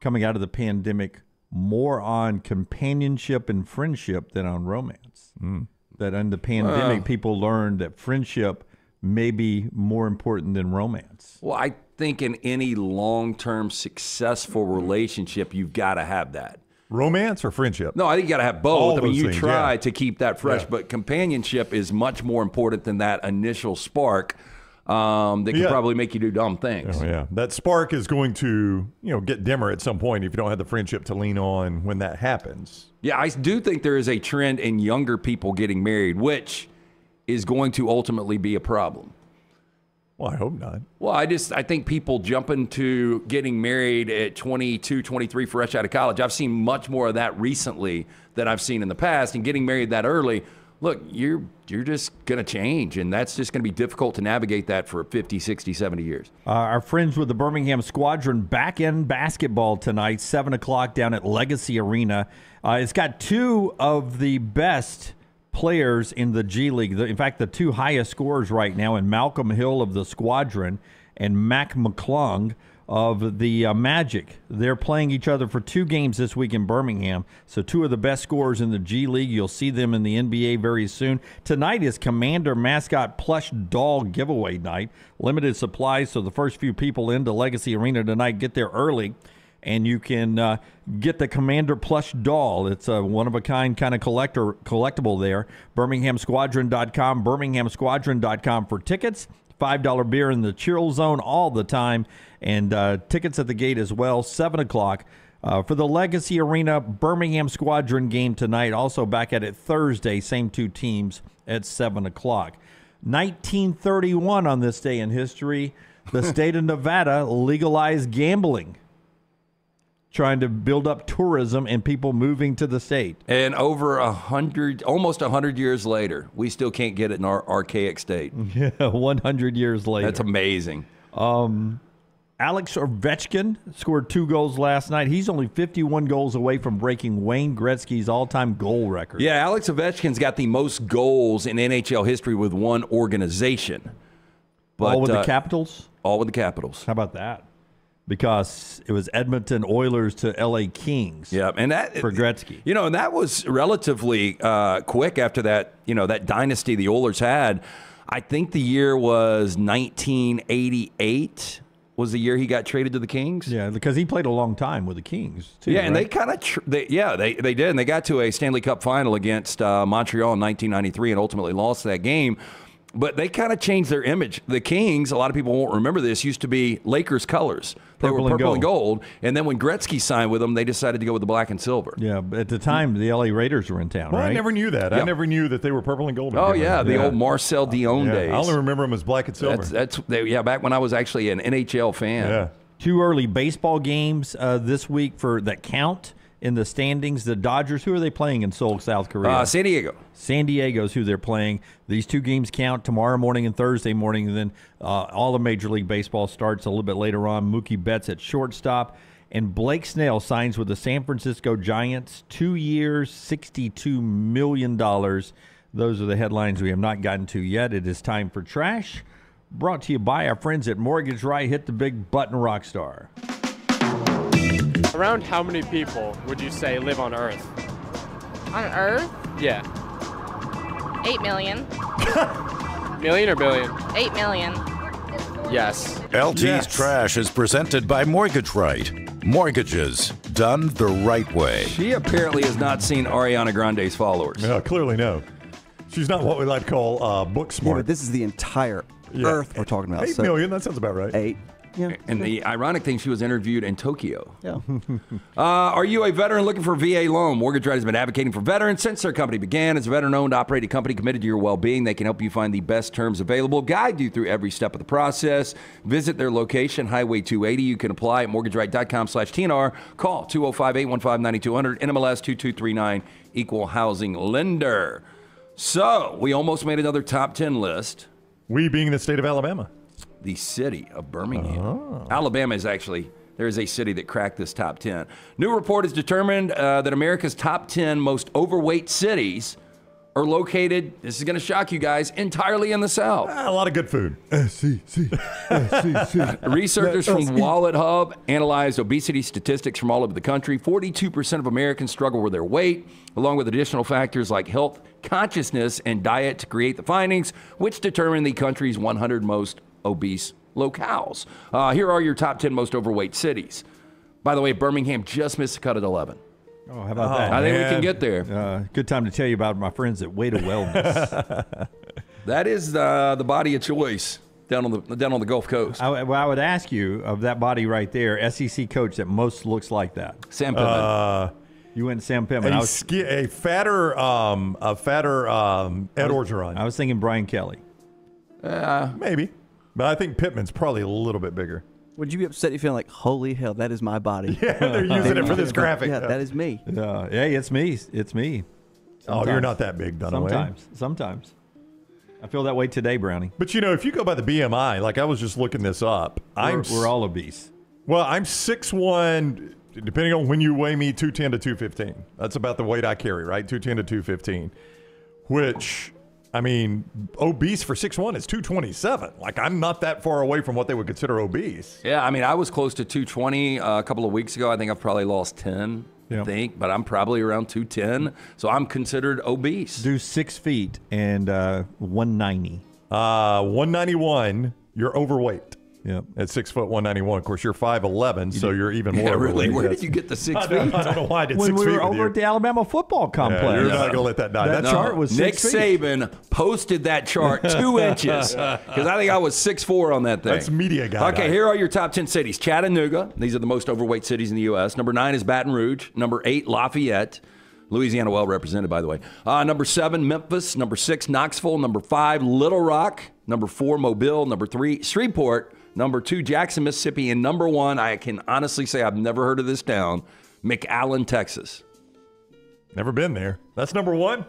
coming out of the pandemic more on companionship and friendship than on romance. Mm. That in the pandemic, wow. people learned that friendship may be more important than romance. Well, I think in any long term successful relationship, you've got to have that. Romance or friendship? No, I think you got to have both. All I mean, you things, try yeah. to keep that fresh, yeah. but companionship is much more important than that initial spark um, that can yeah. probably make you do dumb things. Oh, yeah, that spark is going to you know get dimmer at some point if you don't have the friendship to lean on when that happens. Yeah, I do think there is a trend in younger people getting married, which is going to ultimately be a problem. Well, I hope not. Well, I just I think people jump into getting married at 22, 23 fresh out of college. I've seen much more of that recently than I've seen in the past and getting married that early. Look, you're you're just going to change and that's just going to be difficult to navigate that for 50, 60, 70 years. Uh, our friends with the Birmingham Squadron back in basketball tonight, 7 o'clock down at Legacy Arena. Uh, it's got two of the best players in the G League. In fact, the two highest scorers right now, in Malcolm Hill of the Squadron and Mac McClung of the uh, Magic. They're playing each other for two games this week in Birmingham. So, two of the best scorers in the G League. You'll see them in the NBA very soon. Tonight is Commander Mascot Plush Doll giveaway night. Limited supplies, so the first few people into Legacy Arena tonight get there early and you can uh, get the Commander Plush doll. It's a one of a kind kind of collector collectible there. BirminghamSquadron.com, BirminghamSquadron.com for tickets. $5 beer in the chill zone all the time, and uh, tickets at the gate as well, 7 o'clock. Uh, for the Legacy Arena Birmingham Squadron game tonight, also back at it Thursday, same two teams at 7 o'clock. 1931 on this day in history, the state of Nevada legalized gambling trying to build up tourism and people moving to the state. And over a hundred, almost a hundred years later, we still can't get it in our archaic state. Yeah, one hundred years later. That's amazing. Um, Alex Ovechkin scored two goals last night. He's only 51 goals away from breaking Wayne Gretzky's all-time goal record. Yeah, Alex Ovechkin's got the most goals in NHL history with one organization. But, all with uh, the Capitals. All with the Capitals. How about that? Because it was Edmonton Oilers to L.A. Kings. Yeah, and that for Gretzky. You know, and that was relatively uh, quick after that. You know, that dynasty the Oilers had. I think the year was 1988 was the year he got traded to the Kings. Yeah, because he played a long time with the Kings too. Yeah, right? and they kind of tr- they, yeah they they did, and they got to a Stanley Cup final against uh, Montreal in 1993 and ultimately lost that game but they kind of changed their image. The Kings, a lot of people won't remember this, used to be Lakers colors. They purple were purple and gold. and gold. And then when Gretzky signed with them, they decided to go with the black and silver. Yeah, but at the time, the LA Raiders were in town, well, right? I never knew that. I never knew that they were purple and gold. Oh, yeah, the yeah. old Marcel Dionne yeah. days. I only remember them as black and silver. That's, that's they, yeah, back when I was actually an NHL fan. Yeah. Two early baseball games uh, this week for that count in the standings. The Dodgers, who are they playing in Seoul, South Korea? Uh, San Diego. San Diego's who they're playing. These two games count tomorrow morning and Thursday morning. And then uh, all of Major League Baseball starts a little bit later on. Mookie Betts at shortstop. And Blake Snell signs with the San Francisco Giants, two years, $62 million. Those are the headlines we have not gotten to yet. It is time for trash. Brought to you by our friends at Mortgage Right. Hit the big button, Rockstar. Around how many people would you say live on Earth? On Earth? Yeah. Eight million. Million or billion? Eight million. Yes. LT's Yes. Trash is presented by Mortgage Right. Mortgages done the right way. She apparently has not seen Ariana Grande's followers. No, clearly no. She's not what we like to call uh, book smart. Yeah, but this is the entire Yeah. Earth we're talking about. Eight so million, that sounds about right. Eight. Yeah. And the ironic thing, she was interviewed in Tokyo. Yeah. Uh, are you a veteran looking for a VA loan? Mortgage Right has been advocating for veterans since their company began. As a veteran-owned, operated company committed to your well-being, they can help you find the best terms available, guide you through every step of the process. Visit their location, Highway 280. You can apply at mortgageright.com/tnr. Call 205-815-9200. NMLS 2239. Equal housing lender. So we almost made another top 10 list. We being the state of Alabama. The city of Birmingham. Alabama is actually, there is a city that cracked this top 10. New report has determined uh, that America's top 10 most overweight cities are located, this is going to shock you guys, entirely in the South. Ah, a lot of good food. Researchers from Wallet Hub analyzed obesity statistics from all over the country. 42% of Americans struggle with their weight, along with additional factors like health, consciousness, and diet to create the findings, which determine the country's 100 most obese locales. Uh, here are your top 10 most overweight cities. By the way, Birmingham just missed the cut at 11. Oh, how about that? I think we can get there. Uh, good time to tell you about my friends at Way to Wellness. That is uh, the body of choice down on the down on the Gulf Coast. I, well, I would ask you of that body right there, SEC coach that most looks like that. Sam Pittman. Uh, you went Sam Pittman. I a, was, ski- a fatter, um, a fatter um, Ed Orgeron. I was thinking Brian Kelly. Uh, Maybe, but I think Pittman's probably a little bit bigger. Would you be upset if you're like, holy hell, that is my body? Yeah, they're using it for this graphic. Yeah, that is me. Yeah, hey, it's me. It's me. Oh, you're not that big, Dunaway. Sometimes, sometimes. I feel that way today, Brownie. But you know, if you go by the BMI, like I was just looking this up, I'm We're, we're all obese. well, I'm six one. Depending on when you weigh me, two ten to two fifteen. That's about the weight I carry, right? Two ten to two fifteen. Which, I mean, obese for six one is two twenty seven. Like I'm not that far away from what they would consider obese. Yeah, I mean, I was close to 220 uh, a couple of weeks ago. I think I've probably lost 10, I think, but I'm probably around 210. So I'm considered obese. Do six feet and uh, 190. Uh, one ninety one. You're overweight. Yep. At six foot one ninety one. Of course, you're five eleven, so you're even more. Yeah, really? Where did you get the six I don't, feet? I don't know why I did when we were over you. at the Alabama football complex. you're not gonna let that die. That That's chart was Nick feet. Saban posted that chart two inches because I think I was six four on that thing. That's media guy. Okay, here are your top 10 cities Chattanooga. These are the most overweight cities in the U.S. Number nine is Baton Rouge. Number eight, Lafayette. Louisiana, well represented, by the way. Uh, number seven, Memphis. Number six, Knoxville. Number five, Little Rock. Number four, Mobile. Number three, Shreveport. Number two, Jackson, Mississippi. And number one, I can honestly say I've never heard of this town, McAllen, Texas. Never been there. That's number one.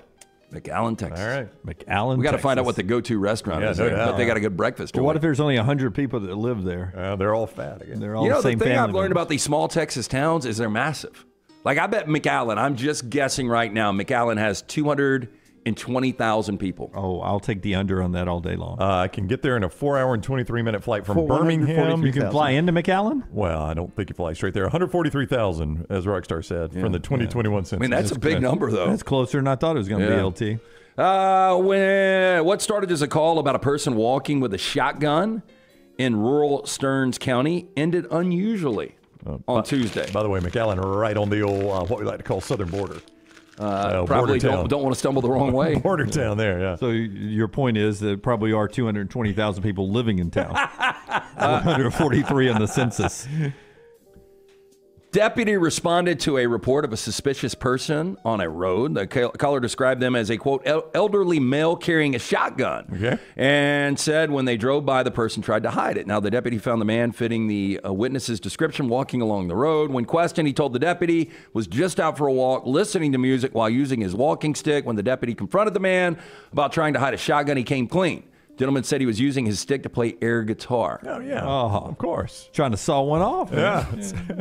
McAllen, Texas. All right. McAllen. We got to find out what the go-to restaurant Yeah, is. no there. But they got a good breakfast. Well, what if there's only 100 people that live there? Uh, they're all fat again. They're all you know, the the thing I've learned members. about these small Texas towns is they're massive. Like I bet McAllen, I'm just guessing right now, McAllen has 220,000 people. Oh, I'll take the under on that all day long. Uh, I can get there in a four hour and 23 minute flight from Birmingham. you can fly into McAllen? Well, I don't think you fly straight there. 143,000, as Rockstar said, from the 2021 census. I mean, that's a big number, though. That's closer than I thought it was going to Yeah. be, LT. Uh, when, what started as a call about a person walking with a shotgun in rural Stearns County ended unusually on Tuesday. By the way, McAllen, right on the old, uh, what we like to call southern border. Uh, probably don't, don't want to stumble the wrong way. Border town there, yeah. So your point is that probably are 220,000 people living in town. 143 on the census. Deputy responded to a report of a suspicious person on a road. The caller described them as a quote elderly male carrying a shotgun, okay. and said when they drove by, the person tried to hide it. Now the deputy found the man fitting the uh, witness's description walking along the road. When questioned, he told the deputy was just out for a walk, listening to music while using his walking stick. When the deputy confronted the man about trying to hide a shotgun, he came clean. Gentleman said he was using his stick to play air guitar. Oh yeah, oh, of course. Trying to saw one off. Yeah.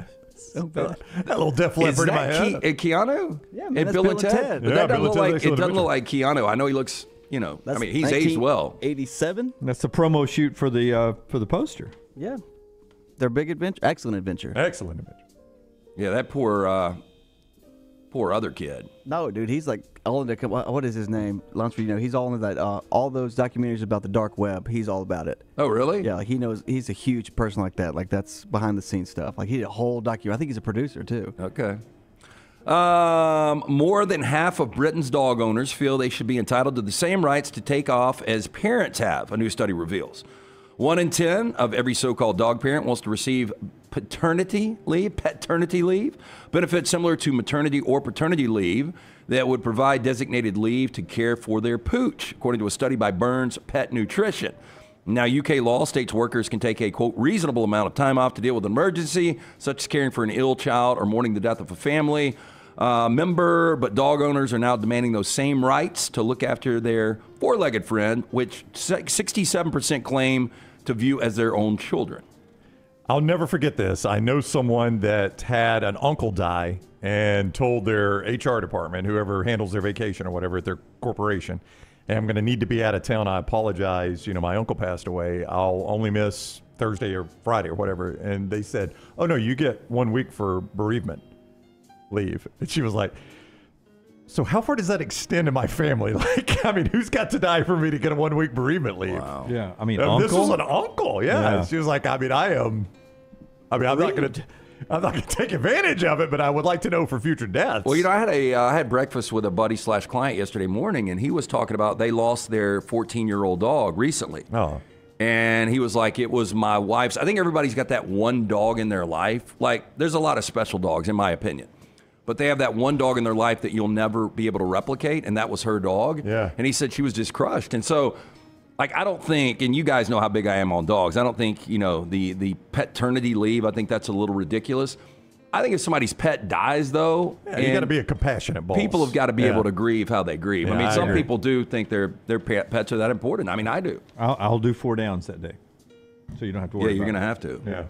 yeah. so that, that, little Def Leppard in my head. Ke- Keanu? Yeah, man, and Bill, and Ted. Ted. But yeah, that doesn't look like it doesn't look like Keanu. I know he looks. You know, that's I mean, he's aged well. Eighty-seven. That's the promo shoot for the uh, for the poster. Yeah, their big adventure, excellent adventure, excellent adventure. Yeah, that poor uh, poor other kid. No, dude, he's like all into what is his name? Lunceford, you know, he's all into that. Uh, all those documentaries about the dark web. He's all about it. Oh, really? Yeah, he knows. He's a huge person like that. Like that's behind the scenes stuff. Like he did a whole documentary. I think he's a producer too. Okay. Um, more than half of Britain's dog owners feel they should be entitled to the same rights to take off as parents have. A new study reveals. One in ten of every so-called dog parent wants to receive paternity leave, paternity leave, benefits similar to maternity or paternity leave that would provide designated leave to care for their pooch, according to a study by Burns Pet Nutrition. Now, UK law states workers can take a quote reasonable amount of time off to deal with an emergency, such as caring for an ill child or mourning the death of a family uh, member. But dog owners are now demanding those same rights to look after their four-legged friend, which 67% claim to view as their own children. I'll never forget this. I know someone that had an uncle die and told their HR department, whoever handles their vacation or whatever at their corporation, hey, I'm going to need to be out of town. I apologize. You know, my uncle passed away. I'll only miss Thursday or Friday or whatever. And they said, oh, no, you get one week for bereavement leave. And she was like, so how far does that extend in my family? Like, I mean, who's got to die for me to get a one week bereavement leave? Wow. Yeah, I mean, um, uncle? this was an uncle. Yeah. yeah. She was like, I mean, I am. I mean, I'm not going to. I'm not going to take advantage of it, but I would like to know for future deaths. Well, you know, I had a uh, I had breakfast with a buddy slash client yesterday morning, and he was talking about they lost their 14 year old dog recently. Oh. And he was like, it was my wife's. I think everybody's got that one dog in their life. Like, there's a lot of special dogs, in my opinion but they have that one dog in their life that you'll never be able to replicate, and that was her dog. Yeah. And he said she was just crushed. And so, like, I don't think, and you guys know how big I am on dogs. I don't think, you know, the the paternity leave. I think that's a little ridiculous. I think if somebody's pet dies, though, yeah, you got to be a compassionate boss. People have got to be yeah. able to grieve how they grieve. Yeah, I mean, I some agree. people do think their their pets are that important. I mean, I do. I'll, I'll do four downs that day, so you don't have to worry. Yeah, you're going to have to. Yeah.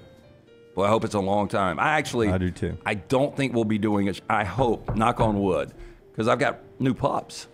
Well, I hope it's a long time. I actually, I do too. I don't think we'll be doing it. I hope, knock on wood, because I've got new pups.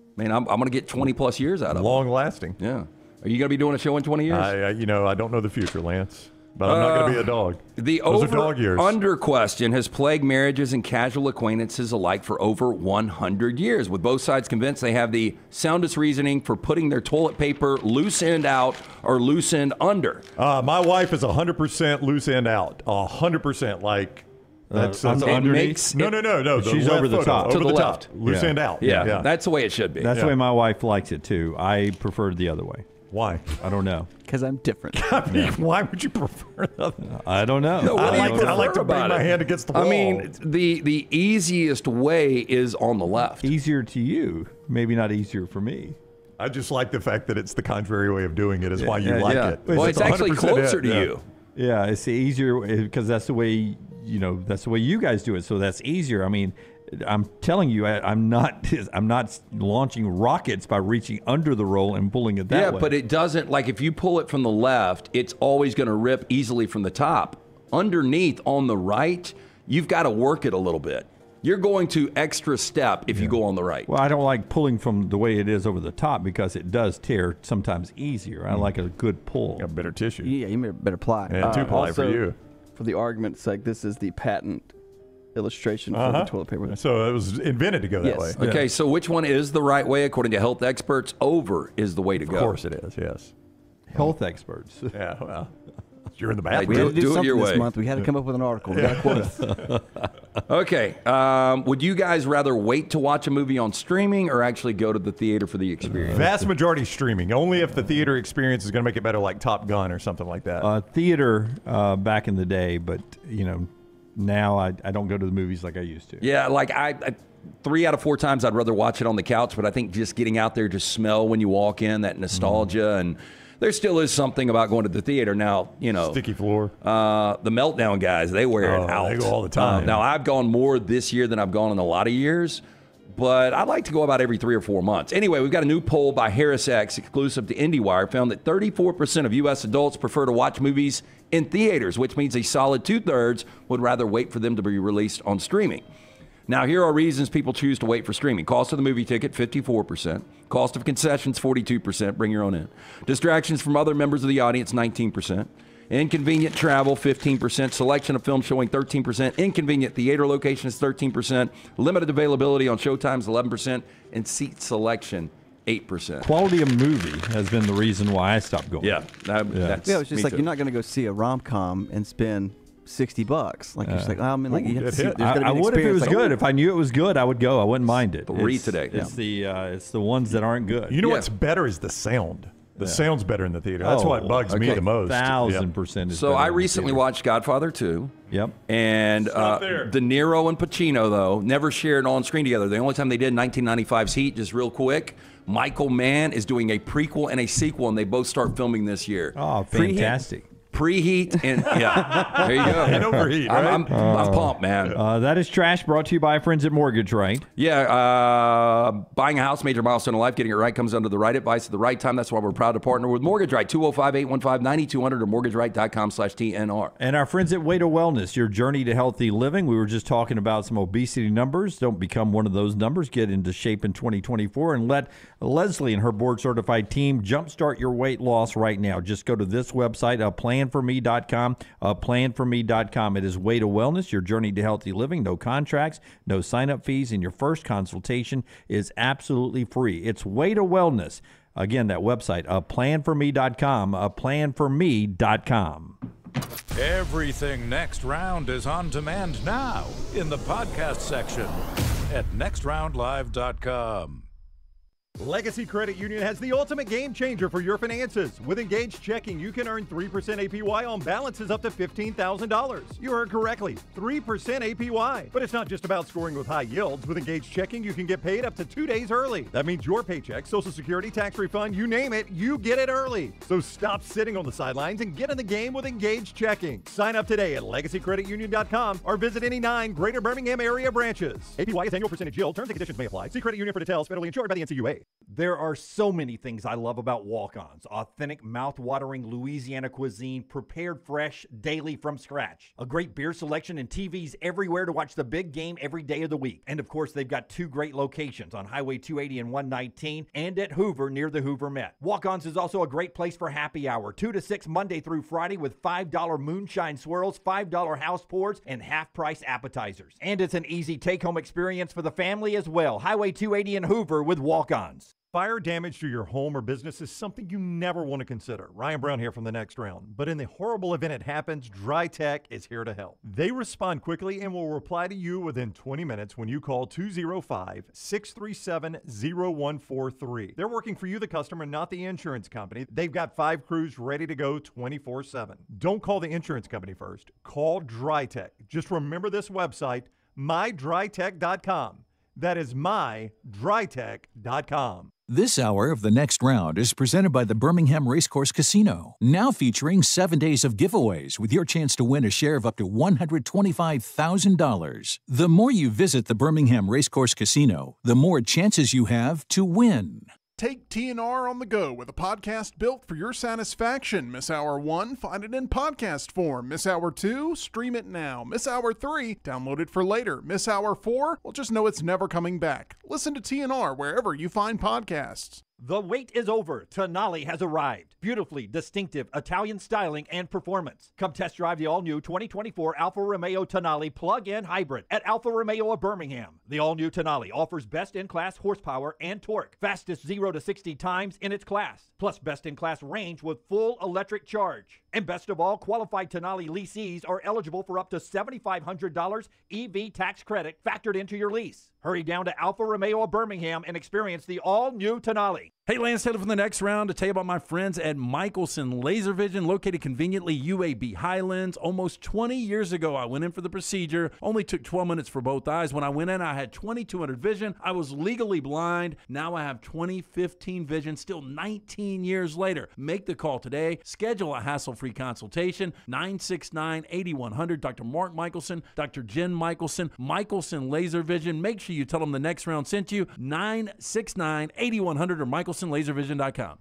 I mean, I'm, I'm going to get 20 plus years out of them. Long lasting. Yeah. Are you going to be doing a show in 20 years? I, uh, you know, I don't know the future, Lance but I'm not going to be a dog. Uh, the Those over dog years. under question has plagued marriages and casual acquaintances alike for over 100 years, with both sides convinced they have the soundest reasoning for putting their toilet paper loose end out or loose end under. Uh, my wife is 100% loose end out. 100%. Like, that's, uh, that's underneath. no, no, no, no. She's over the top. Over to the, the top. Loose yeah. end out. Yeah. yeah. that's the way it should be. That's yeah. the way my wife likes it too. I prefer the other way. Why? I don't know. Because I'm different. I mean, why would you prefer that? I don't know. No, I, do like to, I like to bang my it? hand against the wall. I mean, the the easiest way is on the left. Easier to you, maybe not easier for me. I just like the fact that it's the contrary way of doing it. Is why you Yeah, like yeah. it. Well, it's actually closer it, to yeah. you. Yeah, it's easier because that's the way you know that's the way you guys do it. So that's easier. I mean, I'm telling you, I, I'm not I'm not launching rockets by reaching under the roll and pulling it that yeah, way. Yeah, but it doesn't like if you pull it from the left, it's always going to rip easily from the top. Underneath on the right, you've got to work it a little bit. You're going to extra step if you go on the right. Well, I don't like pulling from the way it is over the top because it does tear sometimes easier. I hmm. like a good pull. Got better tissue. Yeah, you made a better ply. Yeah, two uh, ply for you. For the argument's sake, this is the patent illustration for Uh-huh. the toilet paper. So it was invented to go that Yes. way. Okay, so which one is the right way according to health experts? Over is the way to go. Of course it is. Yes. Health experts. Yeah. Well, you're in the Hey, bathroom. We had to do, Do it something your this way. month. We had to come up with an article. We got to quote. Okay, um, would you guys rather wait to watch a movie on streaming or actually go to the theater for the experience? Vast majority streaming. Only if the theater experience is going to make it better, like Top Gun or something like that. Uh, theater uh, back in the day, but you know, now I, I don't go to the movies like I used to. Yeah, like I, I three out of four times I'd rather watch it on the couch, but I think just getting out there, just smell when you walk in, that nostalgia mm. and there still is something about going to the theater now. You know, sticky floor. Uh, the meltdown guys, they wear oh, it out. They go all the time. Uh, now I've gone more this year than I've gone in a lot of years, but I like to go about every three or four months. Anyway, we've got a new poll by HarrisX, exclusive to IndieWire, found that 34% of U.S. adults prefer to watch movies in theaters, which means a solid two thirds would rather wait for them to be released on streaming. Now, here are reasons people choose to wait for streaming. Cost of the movie ticket, 54%. Cost of concessions, 42%. Bring your own in. Distractions from other members of the audience, 19%. Inconvenient travel, 15%. Selection of films showing, 13%. Inconvenient theater location is 13%. Limited availability on showtimes, 11%. And seat selection, 8%. Quality of movie has been the reason why I stopped going. Yeah. That, yeah. yeah, it's just like too. you're not going to go see a rom com and spend sixty bucks. Like you're just like, oh, I mean, like Ooh, you have to see, I, I would if it was like, good. If I knew it was good, I would go. I wouldn't mind it. Three it's, today. It's the uh, it's the ones that aren't good. You know yeah. what's better is the sound. The yeah. sound's better in the theater. That's oh, what bugs okay. me the most. Thousand yep. percent. so I recently watched Godfather 2. Yep. And uh, De Niro and Pacino though never shared on screen together. The only time they did in 1995's Heat, just real quick. Michael Mann is doing a prequel and a sequel, and they both start filming this year. Oh, fantastic! preheat and yeah. There you go. And overheat right? I'm, I'm, uh, I'm pumped man. Uh, that is trash brought to you by friends at mortgage right? Yeah uh, buying a house major milestone in life getting it right comes under the right advice at the right time. That's why we're proud to partner with mortgage right 205-815-9200 or mortgageright.com slash tnr and our friends at Weta Wellness your journey to healthy living. We were just talking about some obesity numbers. Don't become one of those numbers. Get into shape in 2024 and let leslie and her board certified team jumpstart your weight loss right now just go to this website planforme.com. Planforme.com. It is Weta Wellness, your journey to healthy living. No contracts, no sign up fees, and your first consultation is absolutely free. It's Weta Wellness. Again, that website, planforme.com, planforme.com. Everything Next Round is on demand now in the podcast section at nextroundlive.com. Legacy Credit Union has the ultimate game changer for your finances. With Engaged Checking, you can earn 3% APY on balances up to $15,000. You heard correctly, 3% APY. But it's not just about scoring with high yields. With Engaged Checking, you can get paid up to two days early. That means your paycheck, Social Security, tax refund, you name it, you get it early. So stop sitting on the sidelines and get in the game with Engaged Checking. Sign up today at legacycreditunion.com or visit any nine Greater Birmingham area branches. APY is annual percentage yield. Terms and conditions may apply. See Credit Union for details. Federally insured by the NCUA. There are so many things I love about Walk-On's authentic, mouth-watering Louisiana cuisine, prepared fresh, daily from scratch. A great beer selection and TVs everywhere to watch the big game every day of the week. And of course, they've got two great locations on Highway 280 and 119 and at Hoover near the Hoover Met. Walk-On's is also a great place for happy hour, 2 to 6 Monday through Friday with $5 moonshine swirls, $5 house pours, and half price appetizers. And it's an easy take home experience for the family as well. Highway 280 and Hoover with Walk-On's. Fire damage to your home or business is something you never want to consider. Ryan Brown here from the next round. But in the horrible event it happens, Dry Tech is here to help. They respond quickly and will reply to you within 20 minutes when you call 205 637 0143. They're working for you, the customer, not the insurance company. They've got five crews ready to go 24 7. Don't call the insurance company first. Call Dry Tech. Just remember this website, mydrytech.com. That is mydrytech.com. This hour of the next round is presented by the Birmingham Racecourse Casino, now featuring seven days of giveaways with your chance to win a share of up to $125,000. The more you visit the Birmingham Racecourse Casino, the more chances you have to win. Take TNR on the go with a podcast built for your satisfaction. Miss Hour 1, find it in podcast form. Miss Hour 2, stream it now. Miss Hour 3, download it for later. Miss Hour 4, well, just know it's never coming back. Listen to TNR wherever you find podcasts. The wait is over. Tonale has arrived. Beautifully distinctive Italian styling and performance. Come test drive the all new 2024 Alfa Romeo Tonale plug in hybrid at Alfa Romeo of Birmingham. The all new Tonale offers best in class horsepower and torque, fastest 0 to 60 times in its class, plus best in class range with full electric charge. And best of all, qualified Tonale leasees are eligible for up to $7,500 EV tax credit factored into your lease. Hurry down to Alfa Romeo Birmingham and experience the all-new Tonale. Hey, Lance Taylor from the next round to tell you about my friends at Michelson Laser Vision, located conveniently UAB Highlands. Almost 20 years ago, I went in for the procedure. Only took 12 minutes for both eyes. When I went in, I had 2200 vision. I was legally blind. Now I have 2015 vision, still 19 years later. Make the call today. Schedule a hassle-free consultation. 969-8100. Dr. Mark Michelson, Dr. Jen Michelson, Michelson Laser Vision. Make sure you tell them the next round sent you. 969-8100 or Michael MichelSonLaserVision.com.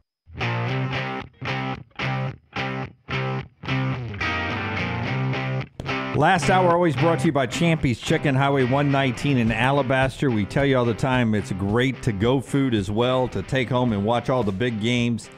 Last hour always brought to you by Champy's Chicken, Highway 119 in Alabaster. We tell you all the time it's great to go food as well to take home and watch all the big games.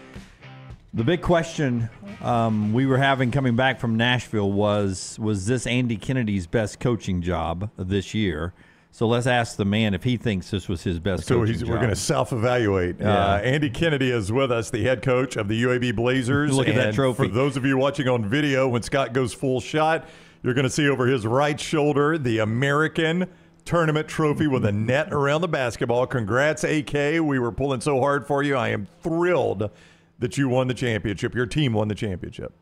The big question um, we were having coming back from Nashville was was this Andy Kennedy's best coaching job this year? So let's ask the man if he thinks this was his best. So we're going to self-evaluate. Yeah. Uh, Andy Kennedy is with us, the head coach of the UAB Blazers. Look at that trophy. For those of you watching on video, when Scott goes full shot, you're going to see over his right shoulder the American tournament trophy with a net around the basketball. Congrats, AK. We were pulling so hard for you. I am thrilled that you won the championship. Your team won the championship.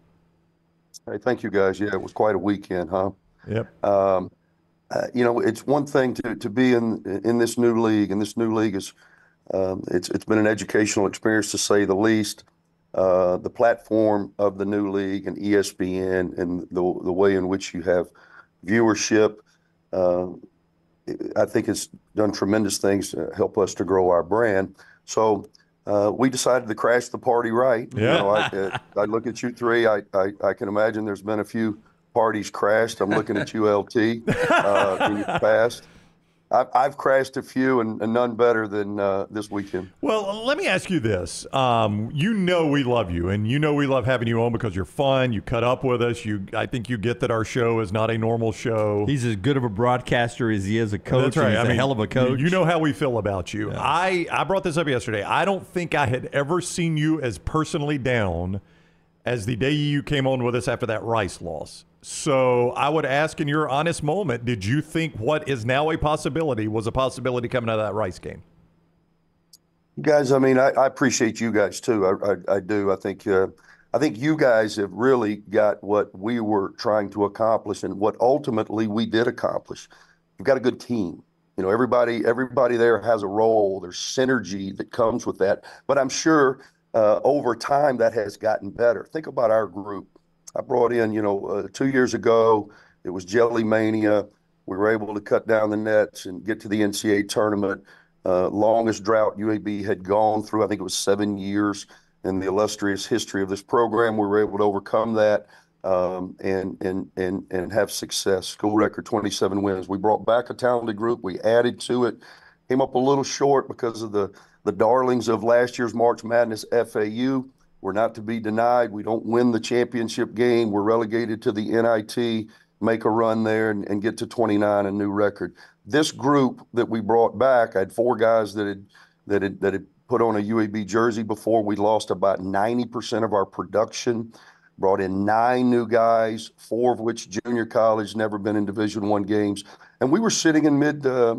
Hey, thank you guys. Yeah, it was quite a weekend, huh? Yep. Um, uh, you know, it's one thing to, to be in in this new league, and this new league is um, it's it's been an educational experience to say the least. Uh, the platform of the new league and ESPN and the the way in which you have viewership, uh, I think it's done tremendous things to help us to grow our brand. So. Uh, we decided to crash the party right. Yeah. You know, I, I, look at you three. I, I, I can imagine there's been a few parties crashed. I'm looking at you, LT, uh, in your past. I've, I've crashed a few and, and none better than uh, this weekend. Well, let me ask you this. Um, you know we love you, and you know we love having you on because you're fun. You cut up with us. You, I think you get that our show is not a normal show. He's as good of a broadcaster as he is a coach. That's right. He's I mean, a hell of a coach. You know how we feel about you. Yeah. I, I brought this up yesterday. I don't think I had ever seen you as personally down as the day you came on with us after that Rice loss. So I would ask in your honest moment, did you think what is now a possibility was a possibility coming out of that Rice game? You guys, I mean, I, I appreciate you guys too. I, I, I do. I think uh, I think you guys have really got what we were trying to accomplish and what ultimately we did accomplish. You've got a good team. You know, everybody everybody there has a role. There's synergy that comes with that. But I'm sure uh, over time that has gotten better. Think about our group I brought in, you know, uh, two years ago, it was Jelly Mania. We were able to cut down the nets and get to the NCAA tournament. Uh, longest drought UAB had gone through, I think it was seven years in the illustrious history of this program. We were able to overcome that um, and, and, and, and have success. School record 27 wins. We brought back a talented group. We added to it. Came up a little short because of the, the darlings of last year's March Madness FAU. We're not to be denied. We don't win the championship game. We're relegated to the NIT, make a run there and, and get to 29, a new record. This group that we brought back, I had four guys that had that had that had put on a UAB jersey before. We lost about 90% of our production. Brought in nine new guys, four of which junior college, never been in Division One games, and we were sitting in mid. Uh,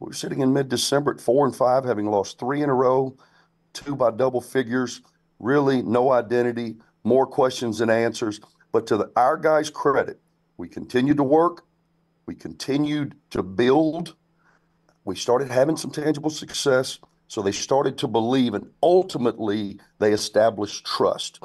we were sitting in mid-December at four and five, having lost three in a row, two by double figures really no identity, more questions than answers. But to the, our guys' credit, we continued to work, we continued to build, we started having some tangible success. So they started to believe, and ultimately they established trust.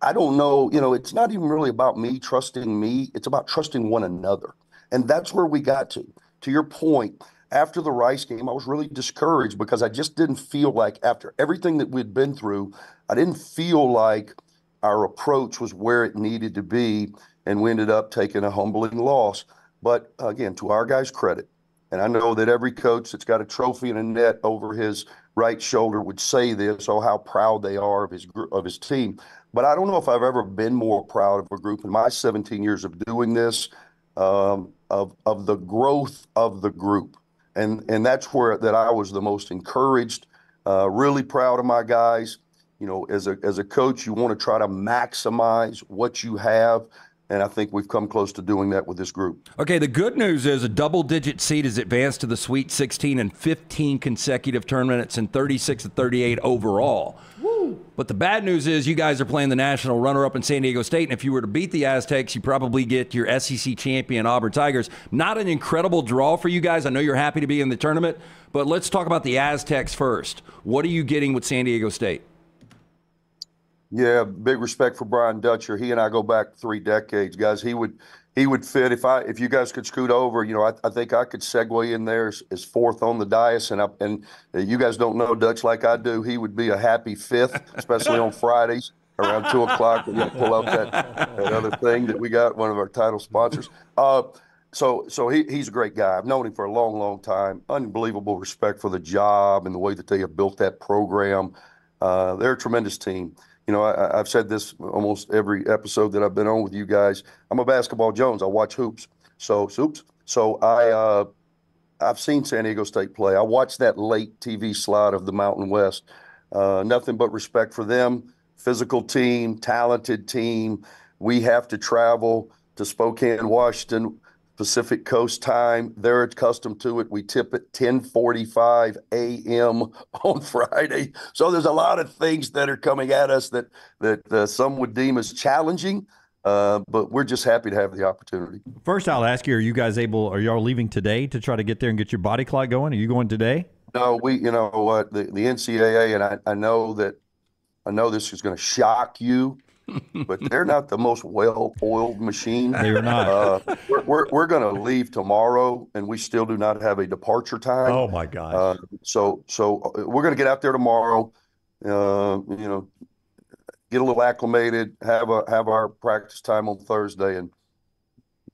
I don't know, you know, it's not even really about me trusting me, it's about trusting one another. And that's where we got to. To your point, after the Rice game, I was really discouraged because I just didn't feel like, after everything that we'd been through, I didn't feel like our approach was where it needed to be. And we ended up taking a humbling loss. But again, to our guys' credit, and I know that every coach that's got a trophy and a net over his right shoulder would say this, oh, how proud they are of his of his team. But I don't know if I've ever been more proud of a group in my 17 years of doing this, um, of of the growth of the group and and that's where that I was the most encouraged. Uh, really proud of my guys. You know, as a as a coach, you want to try to maximize what you have. And I think we've come close to doing that with this group. Okay, the good news is a double digit seed has advanced to the Sweet 16 in 15 consecutive tournaments and 36 to 38 overall. Woo. But the bad news is you guys are playing the national runner up in San Diego State. And if you were to beat the Aztecs, you probably get your SEC champion, Auburn Tigers. Not an incredible draw for you guys. I know you're happy to be in the tournament, but let's talk about the Aztecs first. What are you getting with San Diego State? Yeah, big respect for Brian Dutcher. He and I go back three decades, guys. He would he would fit if I if you guys could scoot over. You know, I, I think I could segue in there as, as fourth on the dais, and I, and you guys don't know Dutch like I do. He would be a happy fifth, especially on Fridays around two o'clock. Gonna pull up that, that other thing that we got, one of our title sponsors. Uh, so so he, he's a great guy. I've known him for a long, long time. Unbelievable respect for the job and the way that they have built that program. Uh, they're a tremendous team you know, I, have said this almost every episode that I've been on with you guys. I'm a basketball Jones. I watch hoops. So, hoops. So I, uh, I've seen San Diego State play. I watched that late TV slot of the Mountain West. Uh, nothing but respect for them. Physical team, talented team. We have to travel to Spokane, Washington Pacific Coast time. They're accustomed to it. We tip at 10:45 a.m. on Friday. So there's a lot of things that are coming at us that that uh, some would deem as challenging. Uh, but we're just happy to have the opportunity. First, I'll ask you: Are you guys able? Are y'all leaving today to try to get there and get your body clock going? Are you going today? No, we. You know what? The, the NCAA and I, I know that I know this is going to shock you but they're not the most well-oiled machine. They're not. Uh, we're we're, we're going to leave tomorrow, and we still do not have a departure time. Oh my God! Uh, so so uh, we're going to get out there tomorrow. Uh, you know, get a little acclimated, have a have our practice time on Thursday, and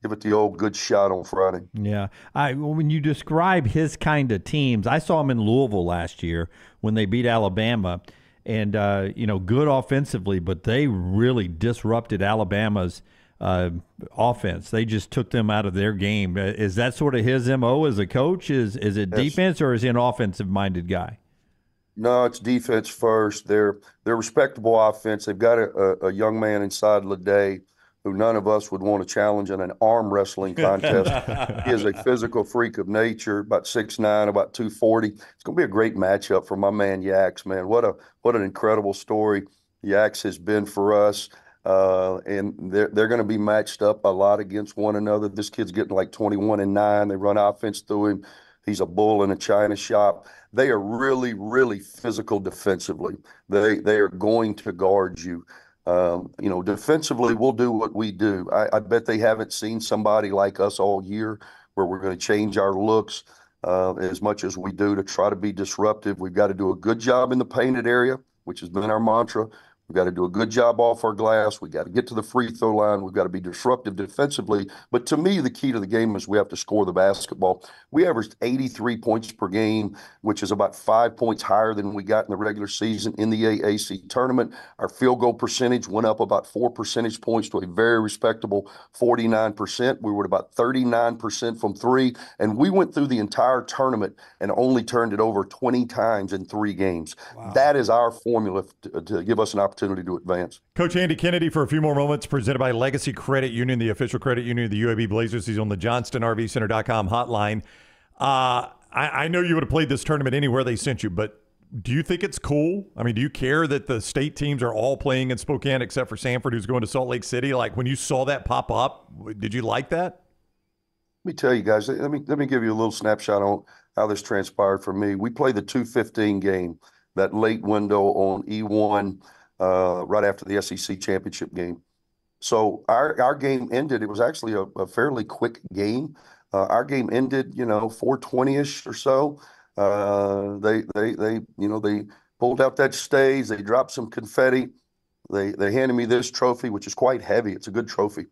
give it the old good shot on Friday. Yeah, I when you describe his kind of teams, I saw him in Louisville last year when they beat Alabama and uh, you know good offensively, but they really disrupted Alabama's uh, offense. They just took them out of their game. Uh, is that sort of his mo as a coach? Is is it yes. defense or is he an offensive minded guy? No, it's defense first. They're they're respectable offense. They've got a, a, a young man inside LeDee who none of us would want to challenge in an arm wrestling contest. he is a physical freak of nature, about six nine, about 240. It's going to be a great matchup for my man Yax, man. What a what an incredible story Yax has been for us. Uh, and they're, they're going to be matched up a lot against one another. This kid's getting like 21 and 9. They run offense through him. He's a bull in a china shop. They are really, really physical defensively. They they are going to guard you. Um, you know, defensively, we'll do what we do. I, I, bet they haven't seen somebody like us all year where we're going to change our looks uh, as much as we do to try to be disruptive. We've got to do a good job in the painted area, which has been our mantra. We've got to do a good job off our glass. We've got to get to the free throw line. We've got to be disruptive defensively. But to me, the key to the game is we have to score the basketball. We averaged 83 points per game, which is about five points higher than we got in the regular season in the AAC tournament. Our field goal percentage went up about four percentage points to a very respectable 49%. We were at about 39% from three. And we went through the entire tournament and only turned it over 20 times in three games. Wow. That is our formula to, to give us an opportunity opportunity to advance. Coach Andy Kennedy for a few more moments, presented by Legacy Credit Union, the official credit union of the UAB Blazers. He's on the JohnstonRVCenter.com hotline. Uh, I, I know you would have played this tournament anywhere they sent you, but do you think it's cool? I mean, do you care that the state teams are all playing in Spokane except for Samford, who's going to Salt Lake City? Like when you saw that pop up, did you like that? Let me tell you guys. Let me let me give you a little snapshot on how this transpired for me. We played the two fifteen game, that late window on E one uh, right after the SEC championship game. So our our game ended. It was actually a, a fairly quick game. Uh, our game ended, you know, 420ish or so. Uh, they they they you know they pulled out that stage. They dropped some confetti. They they handed me this trophy, which is quite heavy. It's a good trophy.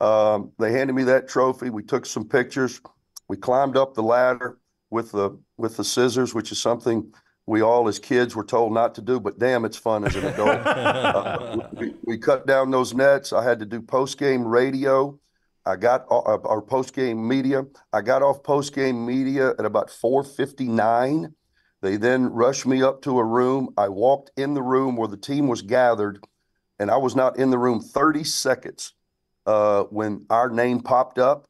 Um, they handed me that trophy. We took some pictures. We climbed up the ladder with the with the scissors, which is something we all as kids were told not to do, but damn, it's fun as an adult. uh, we, we, cut down those nets. I had to do post game radio. I got uh, our post game media. I got off post game media at about 4:59. They then rushed me up to a room. I walked in the room where the team was gathered, and I was not in the room 30 seconds uh, when our name popped up.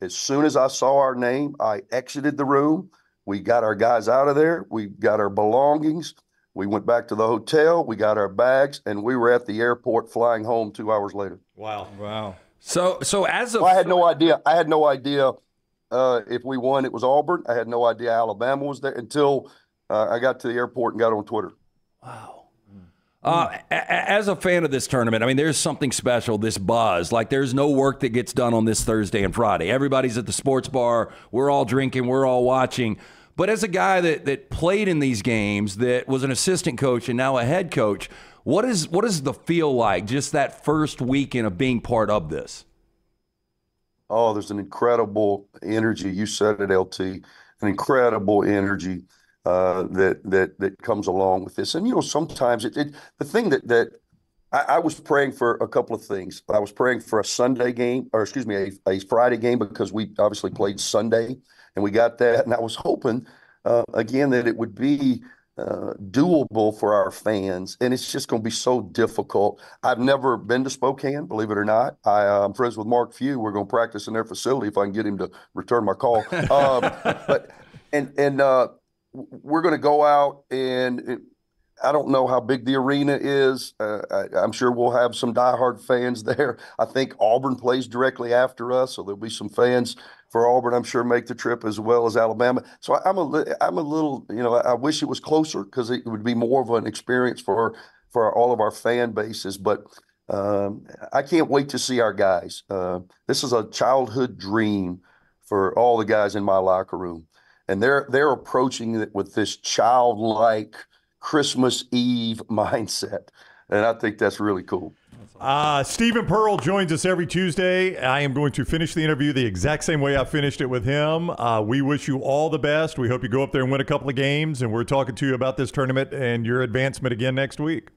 As soon as I saw our name, I exited the room. We got our guys out of there. We got our belongings. We went back to the hotel. We got our bags, and we were at the airport flying home two hours later. Wow! Wow! So, so as of well, I had no idea. I had no idea uh, if we won. It was Auburn. I had no idea Alabama was there until uh, I got to the airport and got on Twitter. Wow. Uh, as a fan of this tournament, I mean, there's something special, this buzz. Like, there's no work that gets done on this Thursday and Friday. Everybody's at the sports bar. We're all drinking. We're all watching. But as a guy that, that played in these games, that was an assistant coach and now a head coach, what is what does the feel like just that first weekend of being part of this? Oh, there's an incredible energy. You said it, LT. An incredible energy uh, that that that comes along with this. And you know, sometimes it, it the thing that that I, I, was praying for a couple of things. I was praying for a Sunday game, or excuse me, a, a Friday game because we obviously played Sunday, we got that. And I was hoping uh, again that it would be. Uh, doable for our fans, and it's just going to be so difficult. I've never been to Spokane, believe it or not. Uh, friends with Mark Few. We're going to practice in their facility if I can get him to return my call. Um, but and and uh, we're going to go out and I don't know how big the arena is. Uh, I, am sure we'll have some diehard fans there. I think Auburn plays directly after us, so there'll be some fans for Auburn. I'm sure make the trip as well as Alabama. So I, am a I'm a little you know I wish it was closer because it would be more of an experience for for all of our fan bases. But um, I can't wait to see our guys. Uh, this is a childhood dream for all the guys in my locker room and they're they're approaching it with this childlike Christmas Eve mindset, and I think that's really cool. Uh, Steven Pearl joins us every Tuesday. I am going to finish the interview the exact same way I finished it with him. Uh, we wish you all the best. We hope you go up there and win a couple of games, and we're talking to you about this tournament and your advancement again next week.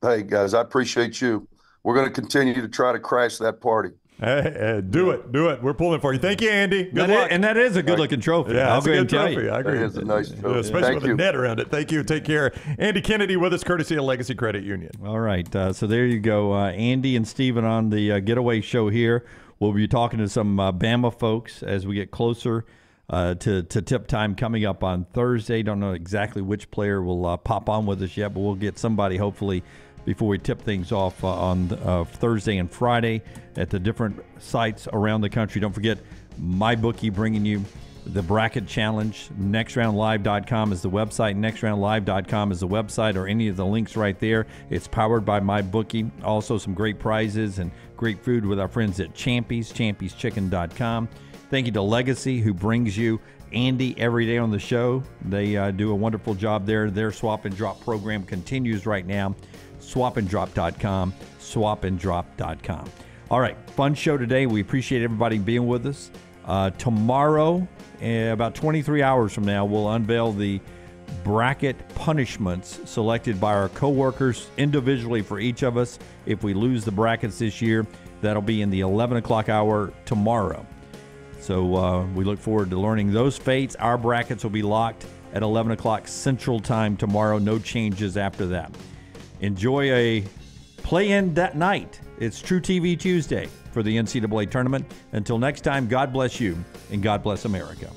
Hey, guys, I appreciate you. We're going to continue to try to crash that party. Hey, do it, do it. We're pulling for you. Thank you, Andy. Good that luck. Is, and that is a good looking trophy. Yeah, I'll go ahead trophy. You. I agree. It is a nice trophy. Especially Thank with you. a net around it. Thank you. Take care. Andy Kennedy with us, courtesy of Legacy Credit Union. All right. Uh, so there you go. Uh, Andy and Steven on the uh, Getaway Show here. We'll be talking to some uh, Bama folks as we get closer uh, to, to tip time coming up on Thursday. Don't know exactly which player will uh, pop on with us yet, but we'll get somebody hopefully – before we tip things off uh, on uh, Thursday and Friday at the different sites around the country. Don't forget, MyBookie bringing you the bracket challenge. NextRoundLive.com is the website. NextRoundLive.com is the website, or any of the links right there. It's powered by MyBookie. Also, some great prizes and great food with our friends at Champy's, ChampysChicken.com. Thank you to Legacy, who brings you Andy every day on the show. They uh, do a wonderful job there. Their swap and drop program continues right now swapanddrop.com, swapanddrop.com. All right, fun show today. We appreciate everybody being with us. Uh, tomorrow, uh, about 23 hours from now, we'll unveil the bracket punishments selected by our coworkers individually for each of us. If we lose the brackets this year, that'll be in the 11 o'clock hour tomorrow. So uh, we look forward to learning those fates. Our brackets will be locked at 11 o'clock Central Time tomorrow. No changes after that. Enjoy a play in that night. It's truTV Tuesday for the NCAA tournament. Until next time, God bless you and God bless America.